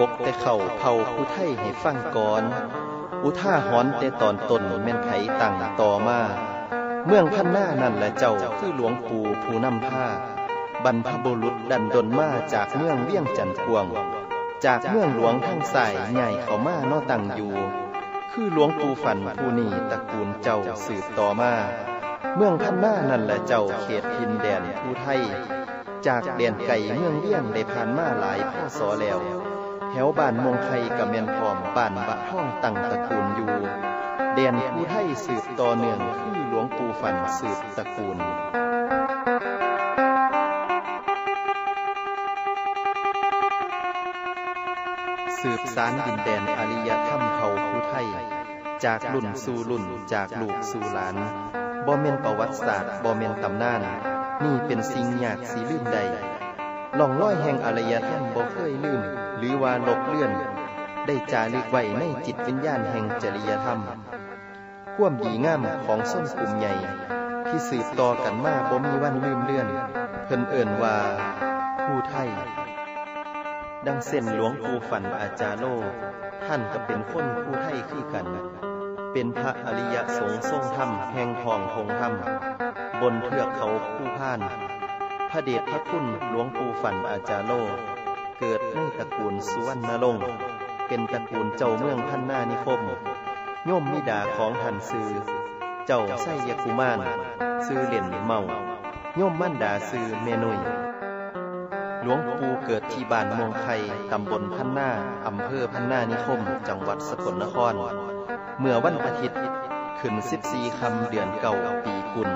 กกแต่เข่าเผาผู้ไทยให้ฟังก่อน อุท่าหอนแต่ตอนตนแม่นไผตั้งต่อมา เมืองพันหน้านั่นแหละเจ้าคือหลวงปู่ผู้นำผ้า บรรพบุรุษดันดนมาจากเมืองเวียงจันทวง จากเมืองหลวงทั้งสายใหญ่เขามานอตั้งอยู่ คือหลวงปู่ฝันผู้นี้ตระกูลเจ้าสืบต่อมา เมืองพันหน้านั่นแหละเจ้าเขตพินแดนผู้ไทยจากแดนไก่เมืองเวียงได้ผ่านมาหลายพ่อสอแล้ว แถวบ้านมงไคกับแมนพร้อมบ้านบะท่องตั้งตระกูลอยู่แดนผู้ไทยสืบต่อเนื่องคือหลวงปู่ฝันสืบตระกูลสืบสารดินแดนอริยธรรมเขาผู้ไทย จากรุ่นสู่รุ่นจากลูกสู่หลานบ่แม่นประวัติศาสตร์บ่แม่นตำนาน นี่เป็นสิ่งยากสีลืมใดล่องลอยแห่งอารยธรรมบ่เคยลืม หรือว่าลบเลื่อน ได้จารึกไว้ในจิตวิญญาณแห่งจริยธรรมควมดีงามของส้นกลุ่มใหญ่ ที่สืบต่อกันมาบ่มีวันลืมเลือน เพิ่นเอิ่นว่า ผู้ไทย ดังเส้นหลวงปู่ฝันอาจารโล ท่านก็เป็นคนผู้ไทยคือกัน เป็นพระอริยสงฆ์ทรงธรรมแห่งทองคงธรรม บนเทือกเขาผู้พาน พระเดชพระคุณหลวงปู่ฝันอาจารโล เกิดในตระกูลสุวรรณรงค์เป็นตระกูลเจ้าเมืองพันนานิคมโยมมิดาของท่านซื้อเจ้าไสยกุมารซื้อเหรียญเมาโยมมั่นดาซื้อเมนุยหลวงปู่เกิดที่บ้านมงไคตำบลพันนาอำเภอพันนานิคม จังหวัดสกลนคร เมื่อวันอาทิตย์ขึ้น 14 คำเดือนเก่าปีกุล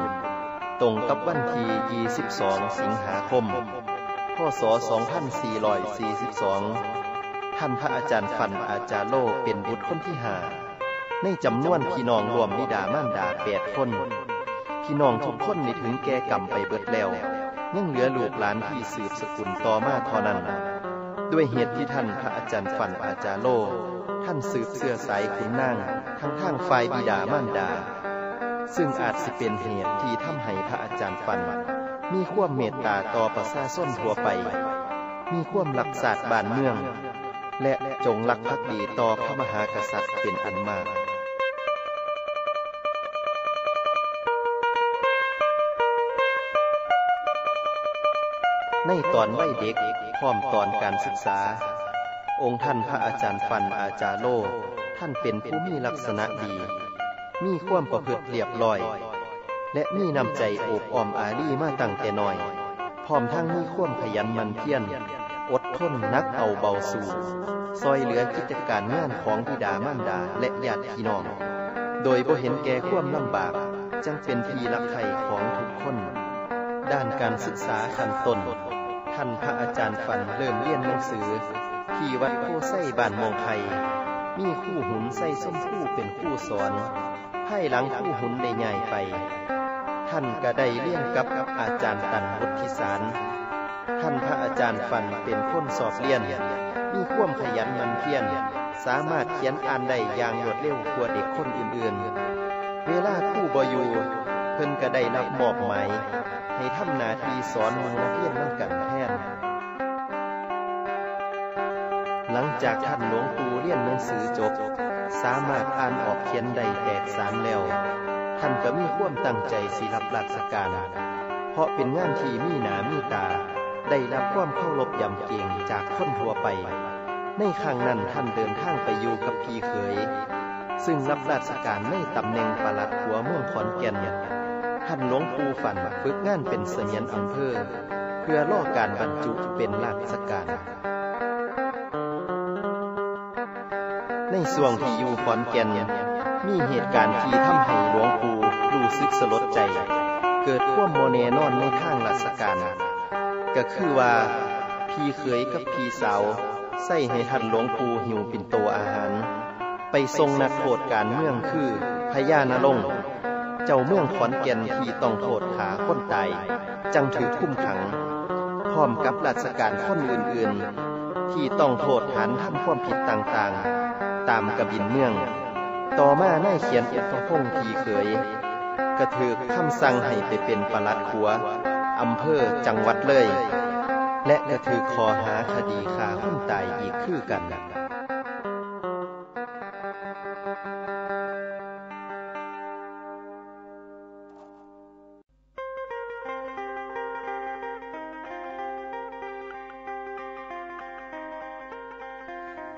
ตรงกับวันที่ 22 สิงหาคม พศ 2442 ท่านพระอาจารย์ฟันอาจารย์โลเป็นบุตรคนที่หาในจำนวนพี่น้องรวมนิดามานดาแปดคน พี่น้องทุกคนนี่ถึงแก่กรรมไปเบิดแล้วยังเหลือลูกหลานที่สืบสกุลต่อมาเท่านั้น ด้วยเหตุที่ท่านพระอาจารย์ฟันอาจารย์โล ท่านสืบเสื้อสายขุนนางทั้งทางฝ่ายบิดามารดา ซึ่งอาจสิเป็นเหตุที่ทำให้พระอาจารย์ฟัน มีความเมตตาต่อประชาชนทั่วไป มีความรักษาบ้านเมือง และจงรักภักดีต่อพระมหากษัตริย์เป็นอันมากในตอนวัยเด็กพร้อมตอนการศึกษา องค์ท่านพระอาจารย์ฟันอาจารโล ท่านเป็นผู้มีลักษณะดี มีความประพฤติเรียบร้อย และมีน้ำใจโอบอ้อมอารีมาตั้งแต่น้อย พร้อมทั้งมีความขยันมันเพียรอดทนนักเอาเบาสู่ซอยเหลือกิจการงานของบิดามารดาและญาติพี่น้อง โดยบ่เห็นแก่ความลำบาก จังเป็นที่รักใคร่ของทุกคน ด้านการศึกษาขั้นต้นท่านพระอาจารย์ฟันเริ่มเรียนหนังสือ ที่วัดโพไส้บ้านมองไคมีคู่หุนไส้ส้มคู่เป็นคู่สอนภายหลังคู่หุนได้ใหญ่ไป ท่านก็ได้เรียนกับอาจารย์ตันบุตรสาร ท่านพระอาจารย์ฟันเป็นคนสอบเรียน มีความขยันมันเพียรสามารถเขียนอ่านได้อย่างรวดเร็วกว่าเด็กคนอื่นๆ เวลาคู่บอยู่เพิ่นก็ได้รับมอบหมายให้ทำหน้าที่สอนมูนักเรียนนั่งกันแทนหลังจากท่านหลวงปู่เรียนหนังสือจบ สามารถอ่านออกเขียนได้แตกสารแล้ว ท่านก็มีความตั้งใจสิรับราชการ เพราะเป็นงานที่มีหนามีตา ได้รับความเคารพยำเกรงจากคนทั่วไป ในครั้งนั้นท่านเดินทางไปอยู่กับพี่เขย ซึ่งรับราชการในตำแหน่งปลัดหัวเมืองขอนแก่นท่านหลวงปู่ฝันฝึกงานเป็นเสมียนอำเภอ เพื่อล่อการบรรจุเป็นราชการในส่วงที่อยู่ขอนแก่น มีเหตุการณ์ที่ทำให้หลวงปู่รู้สึกสลดใจ เกิดความโมเนนอนในข้างราชการก็คือว่าพี่เขยกับพี่สาวใส่ให้ท่านหลวงปู่หิวปิ่นโตอาหาร ไปทรงนักโทษการเมืองคือพญานรงเจ้าเมืองขอนแก่นที่ต้องโทษขาคนตายจังถือคุ้มขัง พร้อมกับราชการคนอื่นๆ ที่ต้องโทษฐานทำความผิดต่างๆ ตามกบินเมือง ต่อมาในายเขียนอุปพงษ์พีเขยกระถือคำสั่งให้ไปเป็นประลัดขัวอำเภอจังหวัดเลย และกระถือคอหาคดีฆ่าคนตายอีกคือกัน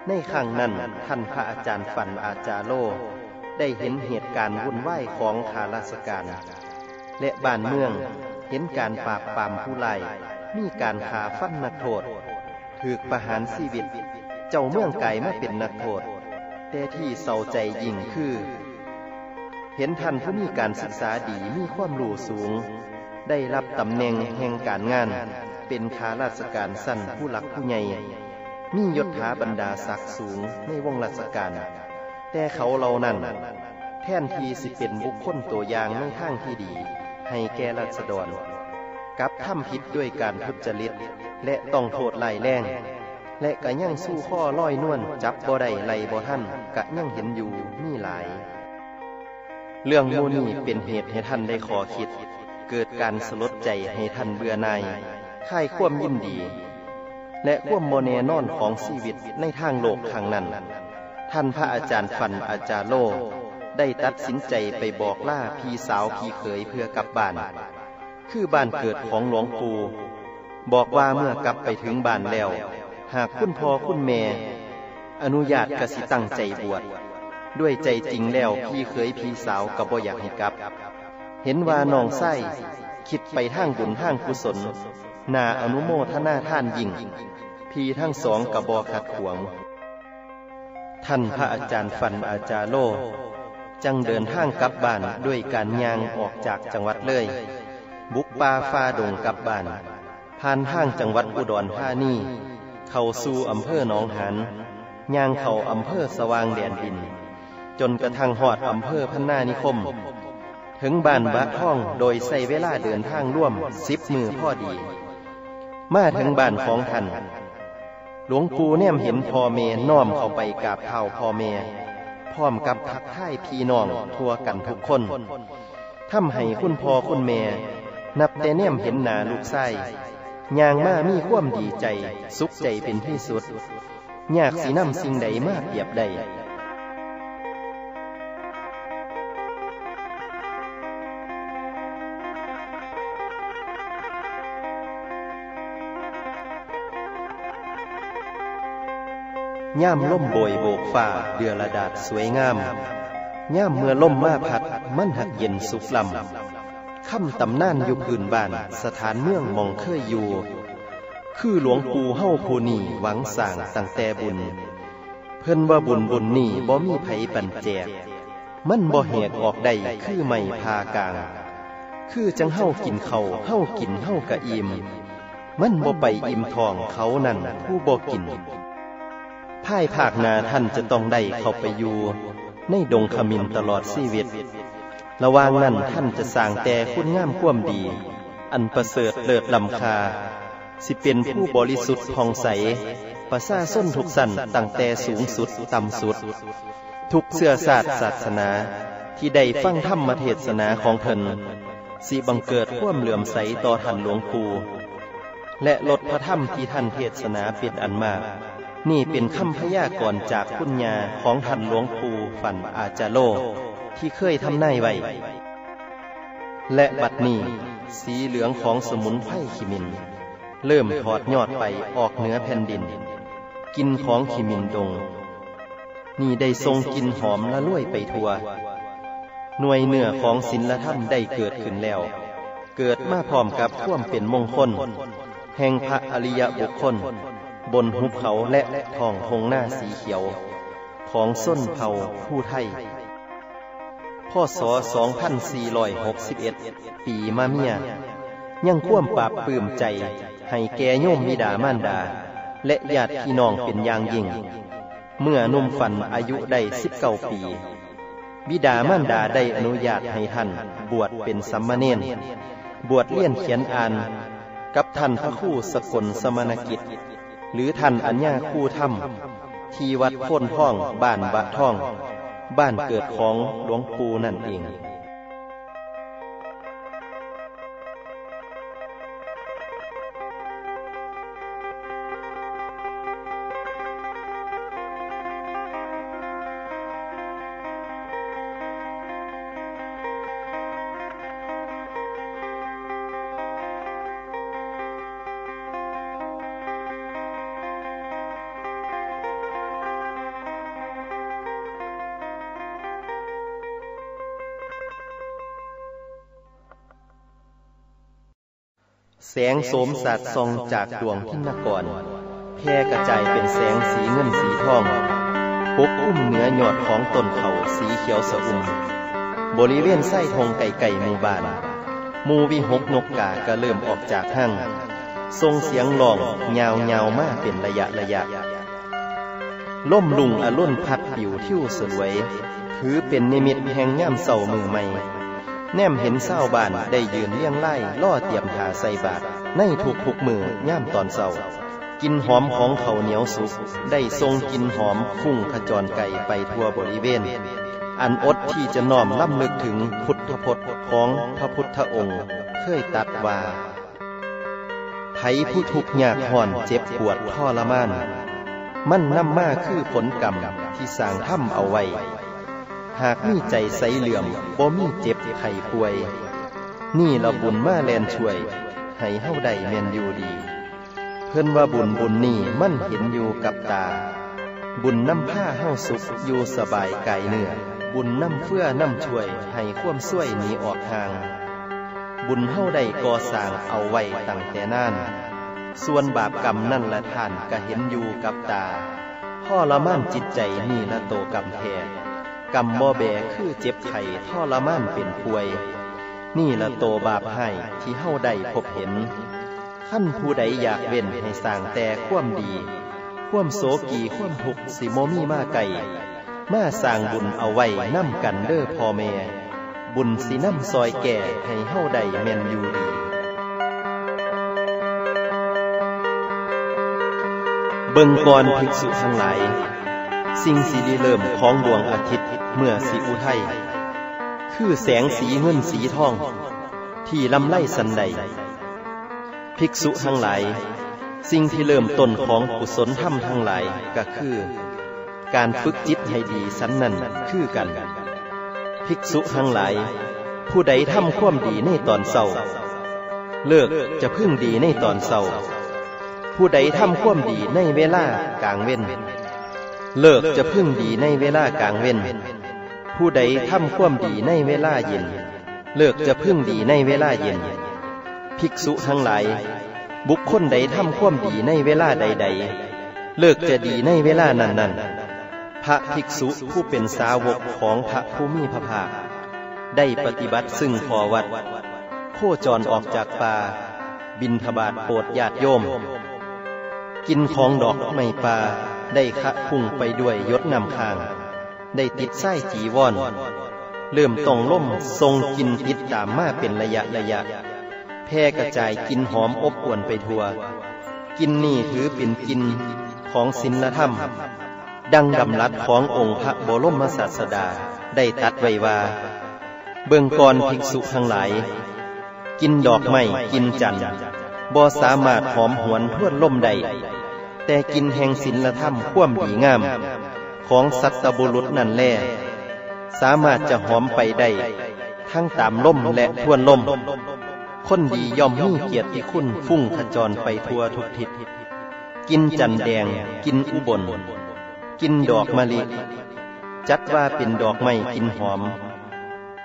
ในครั้งนั้นท่านพระอาจารย์ฝันอาจารโล ได้เห็นเหตุการณ์วุ่นวายของข้าราชการ และบ้านเมืองเห็นการปราบปรามผู้ไล่มีการขาฟันนักโทษถือประหารชีวิต เจ้าเมืองไก่มาเป็นนักโทษ แต่ที่เศร้าใจยิ่งคือ เห็นท่านผู้มีการศึกษาดีมีความรู้สูง ได้รับตำแหน่งแห่งการงาน เป็นข้าราชการสั้นผู้หลักผู้ใหญ่ มียศถาบรรดาศักดิ์สูงในวงราชการ แต่เขาเหล่านั้น แทนที่สิเป็นบุคคลตัวอย่างในทางที่ดี ให้แก่ราษฎรกับทำผิดด้วยการทุจริตและต้องโทษไล่แรงและกะยังสู้ข้อร้อยนวลจับบ่ได้ไล่บ่ท่านกะยังเห็นอยู่มีหลาย เรื่องมูนี่เป็นเหตุให้ท่านได้ขอคิด เกิดการสลดใจให้ท่านเบื่อในายค่ายควมยินดี และควมโมเนนอนของชีวิตในทางโลกทางนั้น ท่านพระอาจารย์ฟันอาจารย์โล ได้ตัดสินใจไปบอกล่าพี่สาวพี่เขยเพื่อกลับบ้าน คือบ้านเกิดของหลวงปู่บอกว่าเมื่อกลับไปถึงบ้านแล้ว หากคุณพ่อคุณแม่ อนุญาตกสิตั้งใจบวชด้วยใจจริงแล้วพี่เคยพี่สาวก็บ่อยากให้กลับ เห็นว่าน้องไส้คิดไปทางบุญทางกุศล นาอนุโมทนาท่านยิ่ง พีทั้งสองกระบอขัดขวง ท่านพระอาจารย์ฟันอาจารย์โล จังเดินทางกลับบ้านด้วยการยางออกจากจังหวัดเลย บุกป่าฟาดงกลับบ้าน ผ่านทางจังหวัดอุดรธานี เข้าสู่อำเภอหนองหานย่างเข้าอำเภอสว่างแดนดิน จนกระทั่งหอดอำเภอพันนานิคม ถึงบ้านบะท่องโดยใส่เวลาเดินทางร่วมสิบมือพ่อดี มาถึงบ้านของท่าน หลวงปู่แนมเห็นพ่อเมน้อมเข้าไปกราบเท้าพ่อเมพร้อมกับทักทายพี่น้องทั่วกันทุกคนทำให้คุณพ่อคุณแม่นับแต่แนมเห็นหนาลูกไส้ยางมามีความดีใจ สุขใจเป็นที่สุดอยากสีน้ำสิ่งใดมากเปียบใด ย่ามล่มโบยโบกฝ่าเดือระดาษสวยงาม ย่ามเมื่อล่มมาพัด มันหักเย็นสุกลำค่ำตำนานอยู่พื้นบ้านสถานเมืองมองเคยอยู่ คือหลวงปู่เฮาผู้นี่หวังสร้างตั้งแต่บุญ เพิ่นว่าบุญบุญนี่บ่มีไผปันแจก มันบ่แหกออกได้คือไม่พากลาง คือจังเฮากินเขาเฮากินเฮากะอิ่มมันบ่ไปอิ่มทองเขานั่นผู้บ่กิน ภายภาคนาท่านจะต้องได้เข้าไปอยู่ในดงขมินตลอดชีวิต ระหว่างนั้นท่านจะสร้างแต่คุณงามความดี อันประเสริฐเลิศลำคา สิเป็นผู้บริสุทธิ์ผ่องใสประซาส้นทุกสันตั้งแต่สูงสุดต่ำสุด ทุกเสื้อศาสตร์ศาสนาที่ได้ฟังธรรมเทศนาของเพิ่นสิบังเกิดความเหลื่อมใสต่อท่านหลวงปู่และลดพระธรรมที่ท่านเทศนาเป็นอันมาก นี่เป็นคำพยากรณ์จากคุณญาของท่านหลวงปู่ฝันอาจาโล ที่เคยทำนายไว้ และบัดนี้สีเหลืองของสมุนไพรขิมิน เริ่มถอดยอดไปออกเหนือแผ่นดิน กินของขิมินดง นี่ได้ทรงกินหอมละล่วยไปทั่วหน่วยเนื้อของศิลธรรมได้เกิดขึ้นแล้ว เกิดมาพร้อมกับข่วมเป็นมงคล แห่งพระอริยบุคคล บนหุบเขาและท้องทงหน้าสีเขียว ของส้นเผาผู้ไทยพ่อศ2461 ปีมาเมีย ยังคว่มปราบปลื้มใจ ให้แกโยมมิดามานดา และญาติพี่น้องเป็นอย่างยิ่ง เมื่อนุ่มฝันอายุได้19ปีบิดามารดาได้อนุญาตให้ท่าน บวชเป็นสัมมาเนนบวชเลี่ยนเขียนอ่าน กับท่านพระคู่สกลสมณกิจ หรือท่านอัญญาคู่ธรรมที่วัดพ้นท่องบ้านบะท่อง บ้านเกิดของหลวงปู่นั่นเอง แสงโสมสัดส่องจากดวงทินกรแพร่กระจายเป็นแสงสีเงินสีทองปกอุ้มเหนือหยอดของต้นเขาสีเขียวสะอุ่มบริเวณไส้ทงไก่ไก่หมู่บ้านมูวิหกนกกาก็เริ่มออกจากห้างทรงเสียงหลองยาวยาวมากเป็นระยะระยะ ล่มลุงอรุ่นพัดผิวทิ่วสวย ถือเป็นนิมิตแห่งย่ำเศร้ามือใหม่ แนมเห็นเศร้าบ้านได้ยืนเลี้ยงไล่ล่อเตรียมหาใส่บาทในถูกทุกมือย่ำตอนเศร้ากินหอมของเขาเหนียวสุก ได้ทรงกินหอมฟุ้งขจรไก่ไปทั่วบริเวณ อันอดที่จะน้อมล่ำลึกถึงพุทธพจน์ของพระพุทธองค์ เคยตัดว่าไผผู้ทุกข์ยากห่อนเจ็บปวดทรมาน มันนำมาคือผลกรรมที่สร้างทำเอาไว้ หากมีใจใสเหลื่อมบ่มีเจ็บไข้ป่วย นี่เราบุญมาแลนช่วย ให้เฮาได้แม่นอยู่ดี เพิ่นว่าบุญบุญนี่มันเห็นอยู่กับตา บุญนำผ้าเฮาสุขอยู่สบายกายเนื้อบุญนำเฟื่อนำช่วยให้ความช่วยหนีออกห่าง บุญเฮาได้ก่อสร้างเอาไว้ตั้งแต่นานส่วนบาปกรรมนั่นละท่านก็เห็นอยู่กับตาพ่อละม่านจิตใจนี่ละโตกรรมแท้ กรรมบ่แบคือเจ็บไข้ท่อละม่านเป็นป่วย นี่ละโตบาปให้ที่เฮาได้พบเห็น ขั้นผู้ใดอยากเว้นให้สร้างแต่ความดี ความโศกีความทุกสิโมมีมาไก่มาสร้างบุญเอาไว้นำกันเด้อพ่อแม่บุญสินำซอยแก่ให้เฮาได้แม่นอยู่ดีเบิ่งก่อนภิกษุทั้งหลาย สิ่งสีเริ่มของดวงอาทิตย์เมื่อสีอุทัยคือแสงสีเงินสีทอง ที่ลำไล่สันใด ภิกษุทั้งหลาย สิ่งที่เริ่มต้นของกุศลธรรมทั้งหลายก็คือ การฝึกจิตให้ดีสันนั่นคือกัน ภิกษุทั้งหลาย ผู้ใดทำความดีในตอนเศร้าเลิกจะพึ่งดีในตอนเศร้าผู้ใดทำความดีในเวลากลางเว้น เลิกจะพึ่งดีในเวลากลางเว้น ผู้ใดทำความดีในเวลาเย็น เลิกจะพึ่งดีในเวลาเย็น ภิกษุทั้งหลาย บุคคลใดทำความดีในเวลาใด ๆ เลิกจะดีในเวลานั้นๆ พระภิกษุผู้เป็นสาวกของพระผู้มีพระภาคได้ปฏิบัติซึ่งขอวัด โคจรออกจากป่า บินทบาทโปรดญาติโยม กินของดอกไม้ป่า ได้ขะพุ่งไปด้วยยศนำคาง ได้ติดไส้จีวรเริ่มต้องล่มทรงกินติดตามมาเป็นระยะระยะแพร่กระจายกินหอมอบอวนไปทั่ว กินนี่ถือเป็นกินของศิลธรรม ดังดำรัสขององค์พระบรมศาสดาได้ตัดไว้ว่า เบื้องก่อนภิกษุทั้งหลาย กินดอกไม้กินจันทร์บ่สามารถหอมหวนทวนล่มใด แต่กินแห่งศิลธรรมข่วมดีงาม ของสัตบุรุษนั่นแลสามารถจะหอมไปได้ ทั้งตามล่มและทวนล่ม คนดีย่อมมีเกียรติคุณฟุ้งขจรไปทั่วทุกทิศ กินจันแดง กินอุบล กินดอกมะลิ จัดว่าเป็นดอกไม้กินหอม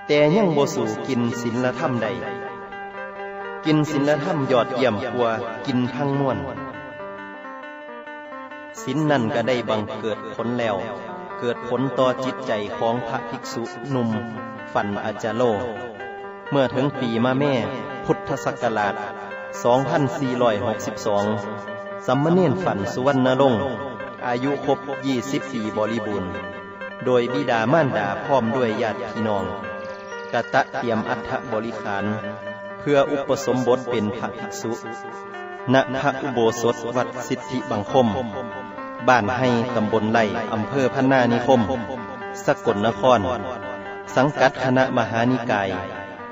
แต่ยังโบสู่กินศิลธรรมใด กินศิลธรรมยอดเยี่ยมกว่ากินพังนวล สินนั่นก็ได้บังเกิดผลแล้ว เกิดผลต่อจิตใจของพระภิกษุหนุ่มฝันอาจาโล เมื่อถึงปีมาแม่ พุทธศักราช 2462 สัมมเนนฝันสุวรรณรงค์อายุครบ 20 ปีบริบูรณ์ โดยบิดามารดาพร้อมด้วยญาติพี่น้อง กะตะเตรียมอัฐบริขาร เพื่ออุปสมบทเป็นพระภิกษุ ณ พระอุโบสถวัดสิทธิบังคม บ้านให้ตำบลไล่อำเภอพันนานิคม สกลนคร สังกัดคณะมหานิกาย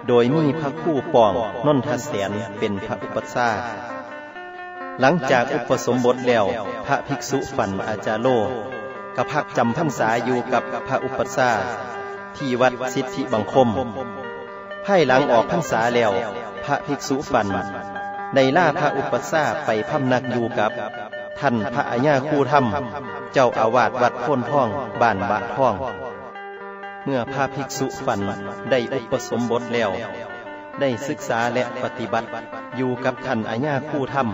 โดยมีพระคู่ป่องนนทแสนเป็นพระอุปชาหลังจากอุปสมบทแล้วพระภิกษุฝันอาจารโลกระพักจำพรรษาอยู่กับพระอุปชาที่วัดสิทธิบังคมภายหลังออกพรรษาแล้ว พระภิกษุฝันได้ล่าพระอุปชาไปพำนักอยู่กับ ท่านพระอาญาคูธรรม เจ้าอาวาสวัดโพนท่อง บ้านบะท่อง เมื่อพระภิกษุฝันได้อุปสมบทแล้ว ได้ศึกษาและปฏิบัติอยู่กับท่านอาญาคู่ธรรม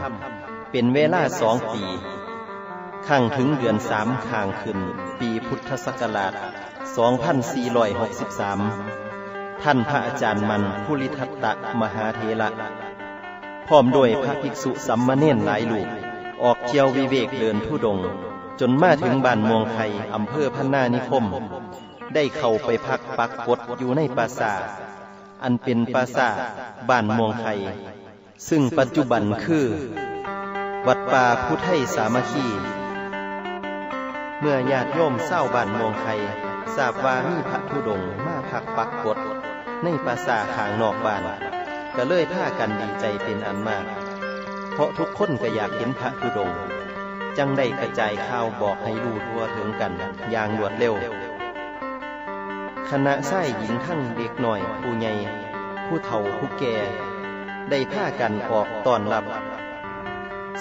เป็นเวลาสองปีข้างถึงเดือนสามข้างขึ้น ปีพุทธศักราช 2463 ท่านพระอาจารย์มันภูริทัตตะมหาเทระพร้อมด้วยพระภิกษุสัมมาเนนหลายลูก ออกเที่ยววิเวกเดินทุดง จนมาถึงบ้านมวงไคอำเภอพันนานิคม ได้เข้าไปพักปักกดอยู่ในปราสาทอันเป็นปราสาทบ้านมวงไคซึ่งปัจจุบันคือ วัดป่าพุทธไทยสามัคคีเมื่อญาติโยมเศร้าบ้านมวงไคทราบว่ามีพระธุดงมาพักปักกดในปราสาทข้างนอกบ้าน ก็เลยพากันดีใจเป็นอันมาก เพราะทุกคนก็อยากเห็นพระธุดงค์จังได้กระจายข่าวบอกให้รู้ทั่วถึงกันอย่างรวดเร็ว คณะไส้หญิงทั้งเด็กหน่อย ผู้ใหญ่ผู้เฒ่าผู้แก่ ได้พากันออกตอนรับ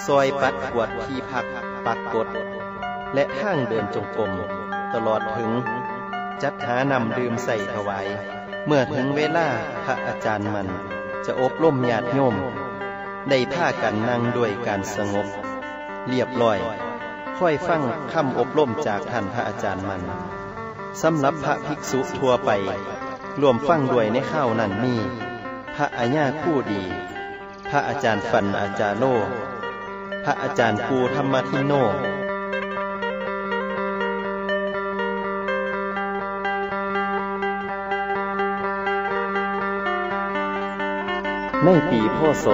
ซอยปัดกวดที่พักปักกด และห้างเดินจงกรมตลอดถึง จัดหานำดื่มใส่ถวาย เมื่อถึงเวลาพระอาจารย์มัน จะอบรมญาติโยม ได้พากันนั่งด้วยการสงบ เรียบร้อย ค่อยฟังคำอบรมจากท่านพระอาจารย์มันสำหรับพระภิกษุทั่วไป รวมฟังด้วยในข้าวนั่นมีพระอาญาคู่ดี พระอาจารย์ฟันอาจารย์โล พระอาจารย์ปูธรรมทิโน ในปีพศ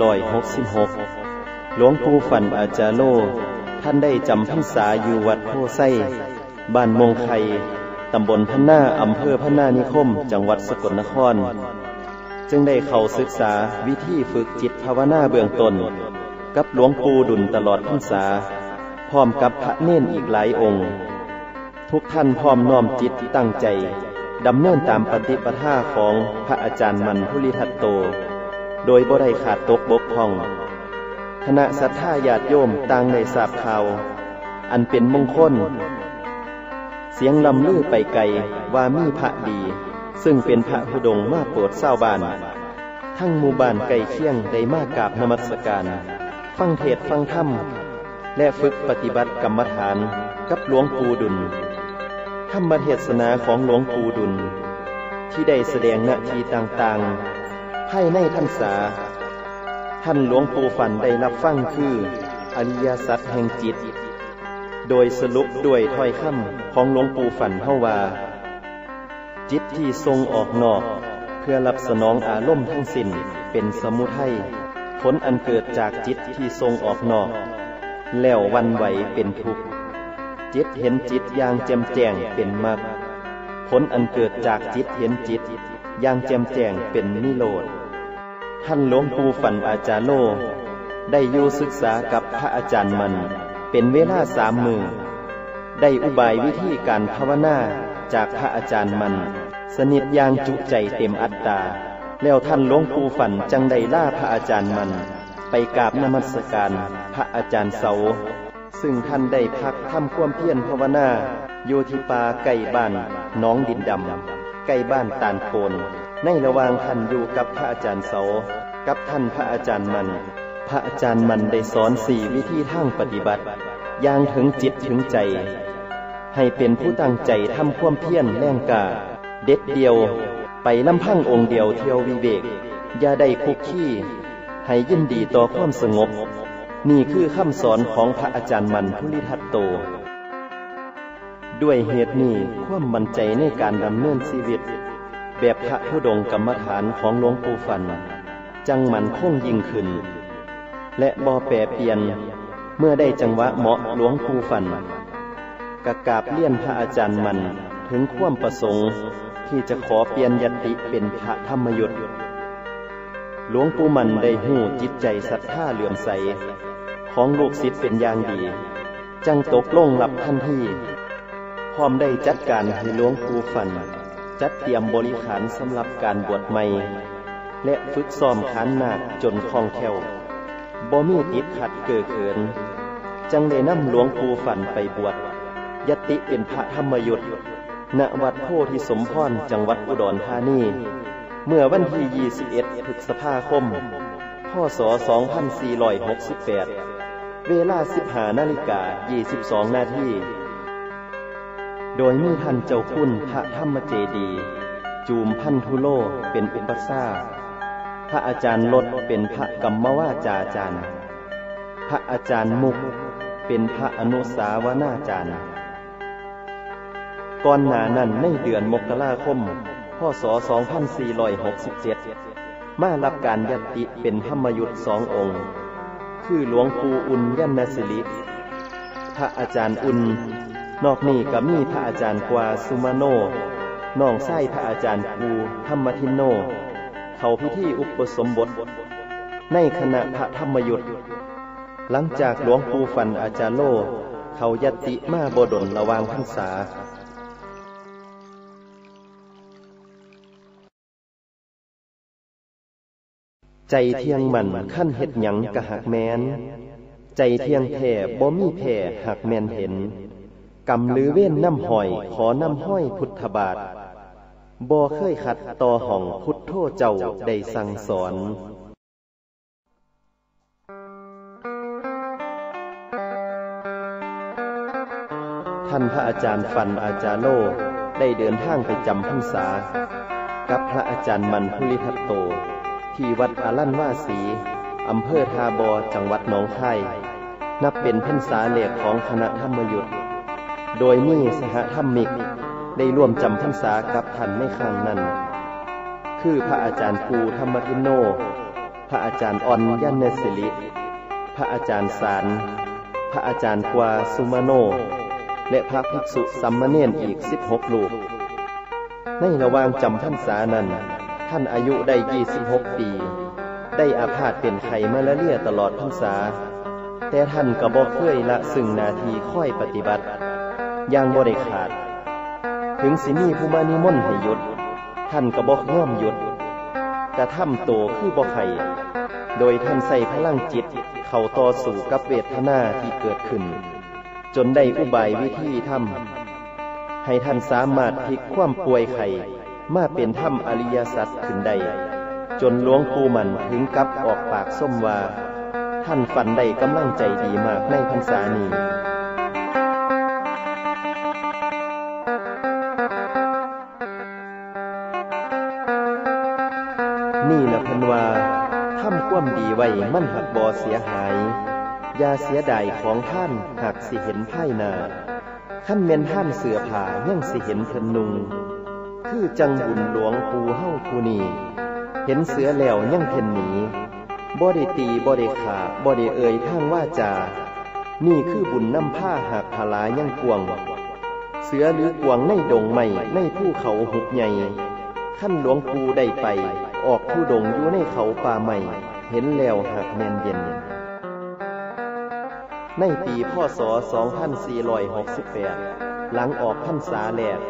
2466 หลวงปู่ฝันอาจารโล ท่านได้จำพรรษาอยู่วัดโพไซบ้านมงไคตำบลพันนาอำเภอพันนานิคม จังหวัดสกลนคร จึงได้เข้าศึกษาวิธีฝึกจิตภาวนาเบื้องต้น กับหลวงปู่ดุลตลอดพรรษา พร้อมกับพระเน่นอีกหลายองค์ ทุกท่านพร้อมน้อมจิตตั้งใจ ดำเนินตามปฏิปทาของพระอาจารย์มันพุริทัตโต โดยบ่ได้ขาดตกบกพร่องคณะสัทธาญาติโยมต่างในทราบข่าว อันเป็นมงคล เสียงลำลือไปไกลว่ามีพระดี ซึ่งเป็นพระธุดงมาโปรดเศร้าบ้าน ทั้งหมู่บ้านไก่เคียงได้มากราบนมัสการ ฟังเทศฟังธรรม และฝึกปฏิบัติกรรมฐานกับหลวงปู่ดุล ธรรมเทศนาของหลวงปู่ดุล ที่ได้แสดงณทีต่างๆภายในท่านสา ท่านหลวงปู่ฝันได้รับฟังคืออริยสัจแห่งจิต โดยสรุปด้วยถ้อยคำของหลวงปู่ฝันเฮาว่า จิตที่ทรงออกนอก เพื่อรับสนองอารมณ์ทั้งสิ้นเป็นสมุทัยผลอันเกิดจากจิตที่ทรงออกนอก แล้ววันไหวเป็นทุกข์ จิตเห็นจิตอย่างแจ่มแจ้งเป็นมรรคผลอันเกิดจากจิตเห็นจิตอย่างแจ่มแจ้งเป็นนิโรธท่านหลวงปู่ฝันอาจารย์โล ได้อยู่ศึกษากับพระอาจารย์มัน เป็นเวลาสามมือ ได้อุบายวิธีการภาวนาจากพระอาจารย์มัน สนิทอย่างจุใจเต็มอัตตา แล้วท่านหลวงปู่ฝันจังได้ล่าพระอาจารย์มัน ไปกราบนมัสการพระอาจารย์เสา ซึ่งท่านได้พักทำความเพียรภาวนาโยธิปาไก่บ้านน้องดินดำไก่บ้านตาลโคนในระหว่างท่านอยู่กับพระอาจารย์เสากับท่านพระอาจารย์มัน พระอาจารย์มันได้สอนสี่วิธีทางปฏิบัติอย่างถึงจิตถึงใจ ให้เป็นผู้ตั้งใจทำความเพียรแรงกาเด็ดเดียวไปลำพังองค์เดียวเที่ยววิเวก อย่าได้คุกขี้ ให้ยินดีต่อความสงบ นี่คือคำสอนของพระอาจารย์มันทุลิทัตโต ด้วยเหตุนี้ความมั่นใจในการดำเนินชีวิต แบบพระธุดงกรรมฐานของหลวงปู่ฟัน จังมันคงยิ่งขึ้น และบอแปรเปลี่ยนเมื่อได้จังหวะเหมาะหลวงปู่ฟันกะกาบเลี่ยนพระอาจารย์มันถึงความประสงค์ที่จะขอเปลี่ยนยติเป็นพระธรรมยุทธหลวงปู่มันได้หูจิตใจศรัทธาเหลื่อมใส ของลูกศิษย์เป็นอย่างดี จังตกลงรับทันทีพร้อมได้จัดการให้หลวงปู่ฟัน จัดเตรียมบริขารสำหรับการบวชใหม่ และฝึกซ้อมขานนาคจนคล่องแคล่วบ่มีติดขัดเกิดเขิน จังได้นำหลวงปู่ฝันไปบวชยติเป็นพระธรรมยุทธณวัดโพธิสมพรจังหวัดอุดรธานี เมื่อวันที่ 21 พฤษภาคม พศ 2468 เวลา15นาฬิกา 22 นาทีโดยมีท่านเจ้าคุณพระธรรมเจดี จูมพันธุโลเป็นอุปสาพระอาจารย์ลดเป็นพระกัมมวาจาจารย์ พระอาจารย์มุกเป็นพระอนุสาวนาจารย์ ก่อนหน้านั้นในเดือนมกราคม พศ 2467 มารับการยติเป็นธรรมยุทธ์สององค์ คือหลวงปู่อุ่นยันนสิริพระอาจารย์อุ่น นอกนี้ก็มีพระอาจารย์กวาสุมาโนน้องไส้พระอาจารย์กูธรรมทินโน เขาพิธีอุปสมบท ในคณะพระธรรมยุทธ์หลังจากหลวงปู่ฟันอาจารย์โล เขายติมาบดลระวางพรรษา ใจเที่ยงมันขั้นเฮ็ดหยังกะหักแมน ใจเที่ยงแผ่บ่มีแผ่หักแมนเห็นกำหรือเว้นน้ำหอยขอน้ำห้อยพุทธบาทบ่เคยขัดต่อห้องพุทโธเจ้าได้สั่งสอนท่านพระอาจารย์ฟันอาจารโลได้เดินทางไปจำพรรษา กับพระอาจารย์มันพุริทัตโต ที่วัดอาลันวาสีอำเภอทาบอจังหวัดหนองคายนับเป็นพรรษาเหลกของคณะธรรมยุทธ์โดยมีสหธรรมิก ได้ร่วมจำพรรษากับท่านในครั้งนั้น คือพระอาจารย์ปูธรรมทินโน พระอาจารย์อ่อนยันเนสิริ พระอาจารย์สารพระอาจารย์กวาสุมาโน และพระภิกษุสัมมาเนนอีกสิบหกลูกในระหว่างจำพรรษานั้น ท่านอายุได้ยี่สิบหกปี ได้อาพาธเป็นไข้มาลาเรียตลอดพรรษา แต่ท่านก็บอกเคยละซึ่งนาทีค่อยปฏิบัติอย่างบ่ได้ขาด ถึงสิมีผู้มานิมนต์ให้หยุด ท่านก็บอกย่อมหยุดกระทำโตคือบ่ไข่โดยท่านใส่พลังจิตเข้าต่อสู่กับเวทนาที่เกิดขึ้น จนได้อุบายวิธีทำให้ท่านสามารถพลิกความป่วยไข้ มาเป็นถ้ำอริยสัจขึ้นได้จนหลวงปู่มันถึงกับออกปากส้มว่า ท่านฝันได้กำลังใจดีมากในพรรษานี้นี่ละพันว่าทำความดีไว้มันหักบ่เสียหายยาเสียดายของท่านหากสิเห็นไพ่นาขั้นเมนท่านเสือผายังสิเห็นเพิ่นนุง คือจังบุญหลวงปูเฮ้าคูนีเห็นเสือแล้วยังเพ่นหนีบ่ได้ตีบ่ได้ขาบ่ได้เอ่ยทางว่าจา นี่คือบุญน้ำผ้าหากพลายังกวง เสือหรือกวงในดงใหม่ในภูเขาหุบใหญ่ขั้นหลวงปูได้ไป ออกผู้ดงอยู่ในเขาป่าใหม่ เห็นแล้วหักแมนเย็น ในปีพศ 2468 หลังออกพรรษาแลก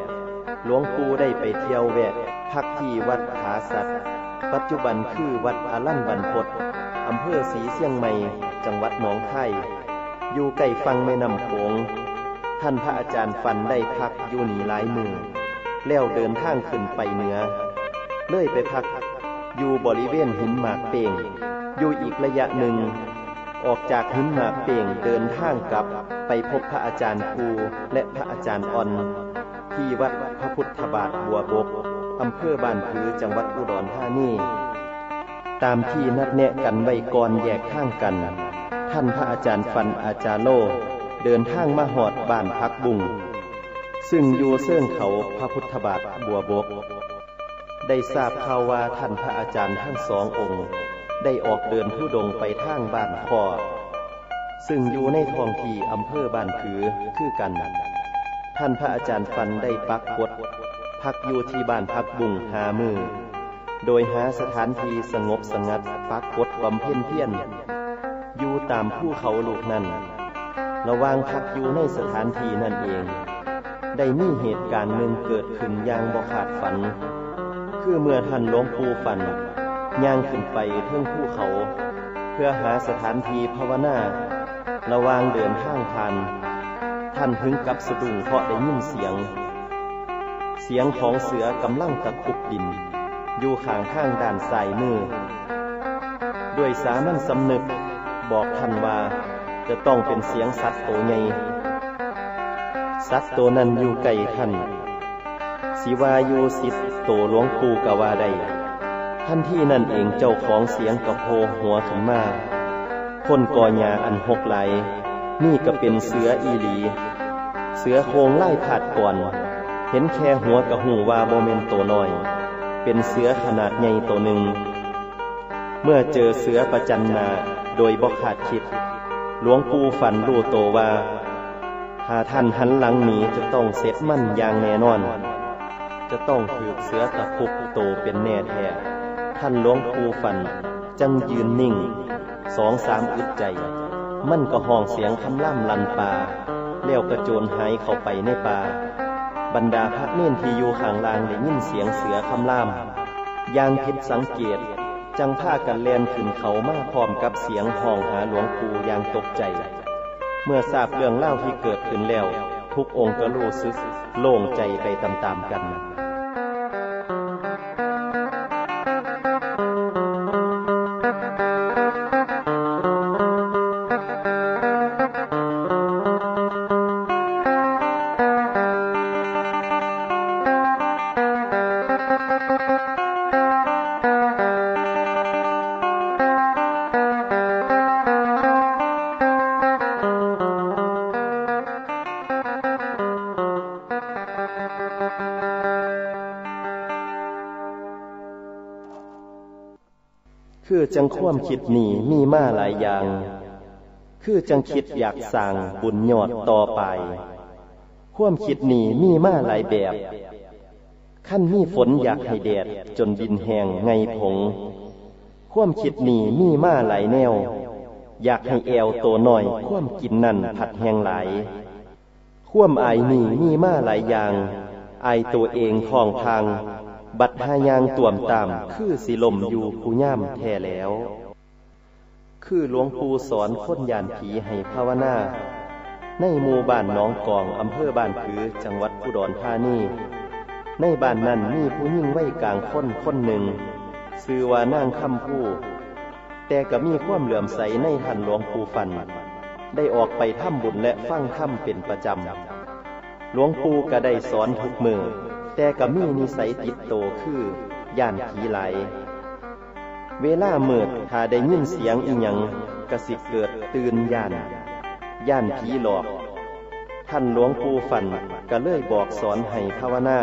หลวงปู่ได้ไปเที่ยวแวะ พักที่วัดผาสัตว์ ปัจจุบันคือวัดอาลั่นบันพดอำเภอศรีเสียงใหม่ จังหวัดหนองคายอยู่ใกล้ฟังแม่น้ำโขงท่านพระอาจารย์ฟันได้พักอยู่หนีหลายมือ แล้วเดินทางขึ้นไปเหนือเลื่อยไปพัก อยู่บริเวณหินหมากเป่ง อยู่อีกระยะหนึ่ง ออกจากหินหมากเป่งเดินทางกลับไปพบพระอาจารย์ครูและพระอาจารย์อ่อน ที่วัดพระพุทธบาทบัวบกอำเภอบ้านผือจังหวัดอุดรธานี ตามที่นัดแนะกันไว้ก่อนแยกทางกัน ท่านพระอาจารย์ฟันอาจารย์โล เดินทางมาหอดบ้านพักบุง ซึ่งอยู่เสื่องเขาพระพุทธบาทบัวบก ได้ทราบข่าวว่าท่านพระอาจารย์ทั้งสององค์ ได้ออกเดินผู้ดงไปทางบ้านคอซึ่งอยู่ในท้องที่อำเภอบ้านผือคือกัน ท่านพระอาจารย์ฟันได้ปักกดพักอยู่ที่บ้านพักบุงหามือ โดยหาสถานที่สงบสงัดปักกดบำเพ็ญเพียรอยู่ตามภูเขาลูกนั้น ระวางพักอยู่ในสถานที่นั่นเอง ได้มีเหตุการณ์หนึ่งเกิดขึ้นอย่างบ่ขาดฝัน คือเมื่อท่านหลวงปู่ฟันย่างขึ้นไปเทิงภูเขา เพื่อหาสถานที่ภาวนา ระวางเดินทางผ่าน ท่านถึงกับสะดุ้งเพราะได้ยินเสียง เสียงของเสือกำลังตะคุบดิน อยู่ข้างข้างด้านซ้ายมือ ด้วยสามัญสำนึกบอกท่านว่าจะต้องเป็นเสียงสัตว์โตใหญ่สัตว์โตนั้นอยู่ไกลท่านสิวายูสิทโตหลวงปู่กวาใดท่านที่นั่นเองเจ้าของเสียงกระโพหัวขึ้นมาคนกอญาอันหกไหล นี่ก็เป็นเสืออีหลี เสือโคงไล่ผาดก่อน เห็นแค่หัวกับหูว่าโมเมนโตน้อย เป็นเสือขนาดใหญ่ตัวหนึ่ง เมื่อเจอเสือประจันนาโดยบอกขาดคิด หลวงปู่ฝันรู้โตว่าถ้าท่านหันหลังหนีจะต้องเสร็จมั่นอย่างแน่นอน จะต้องถือเสือตะคุบโตเป็นแน่แท้ท่านหลวงปู่ฝันจังยืนนิ่งสองสามอึดใจ มันก็ห้องเสียงคำล่ำลันป่าเลี้ยวกระโจนหายเข้าไปในป่า บรรดาพระเน่นที่อยู่ข้างล่างได้ยินเสียงเสือคำล่ามอย่างผิดสังเกต จังผ้ากันแลนขึ้นเขามาพร้อมกับเสียงห้องหาหลวงปู่อย่างตกใจ เมื่อทราบเรื่องเล่าที่เกิดขึ้นแล้ว ทุกองค์ก็รู้สึกโล่งใจไปตามๆกัน จังความคิดนี่มีมาหลายอย่าง คือจังคิดอยากสร้างบุญยอดต่อไปความคิดนี่มีมาหลายแบบขั้นมีฝนอยากให้แดดจนดินแห้งไงผงความคิดนี่มีมาหลายแนว อยากให้แอวโตหน่อยความกินนั่นผัดแห้งหลายความอายนี่มีมาหลายอย่าง อายตัวเองทองทาง บัดหายางต่วมตาม คือสิลมอยู่คูย่ามแท้แล้ว คือหลวงปู่สอนคนยานผีให้ภาวนา ในหมู่บ้านน้องกองอำเภอบ้านผือจังหวัดอุดรธานีในบ้านนั้นมีผู้ยิ่งไว้กลางคนคนหนึ่งชื่อว่านางคำผู้ แต่ก็มีความเหลื่อมใสในท่านหลวงปู่ฟัน ได้ออกไปทำบุญและฟังธรรมเป็นประจำหลวงปู่ก็ได้สอนทุกมือ แต่ก็มีนิสัยติดโตคือย่านผีไหล เวลาเมิดถ้าได้ยินเสียงอีหยังกะสิเกิดตื่นย่าน ย่านผีหลอก ท่านหลวงปู่ฝันก็เลยบอกสอนให้ภาวนา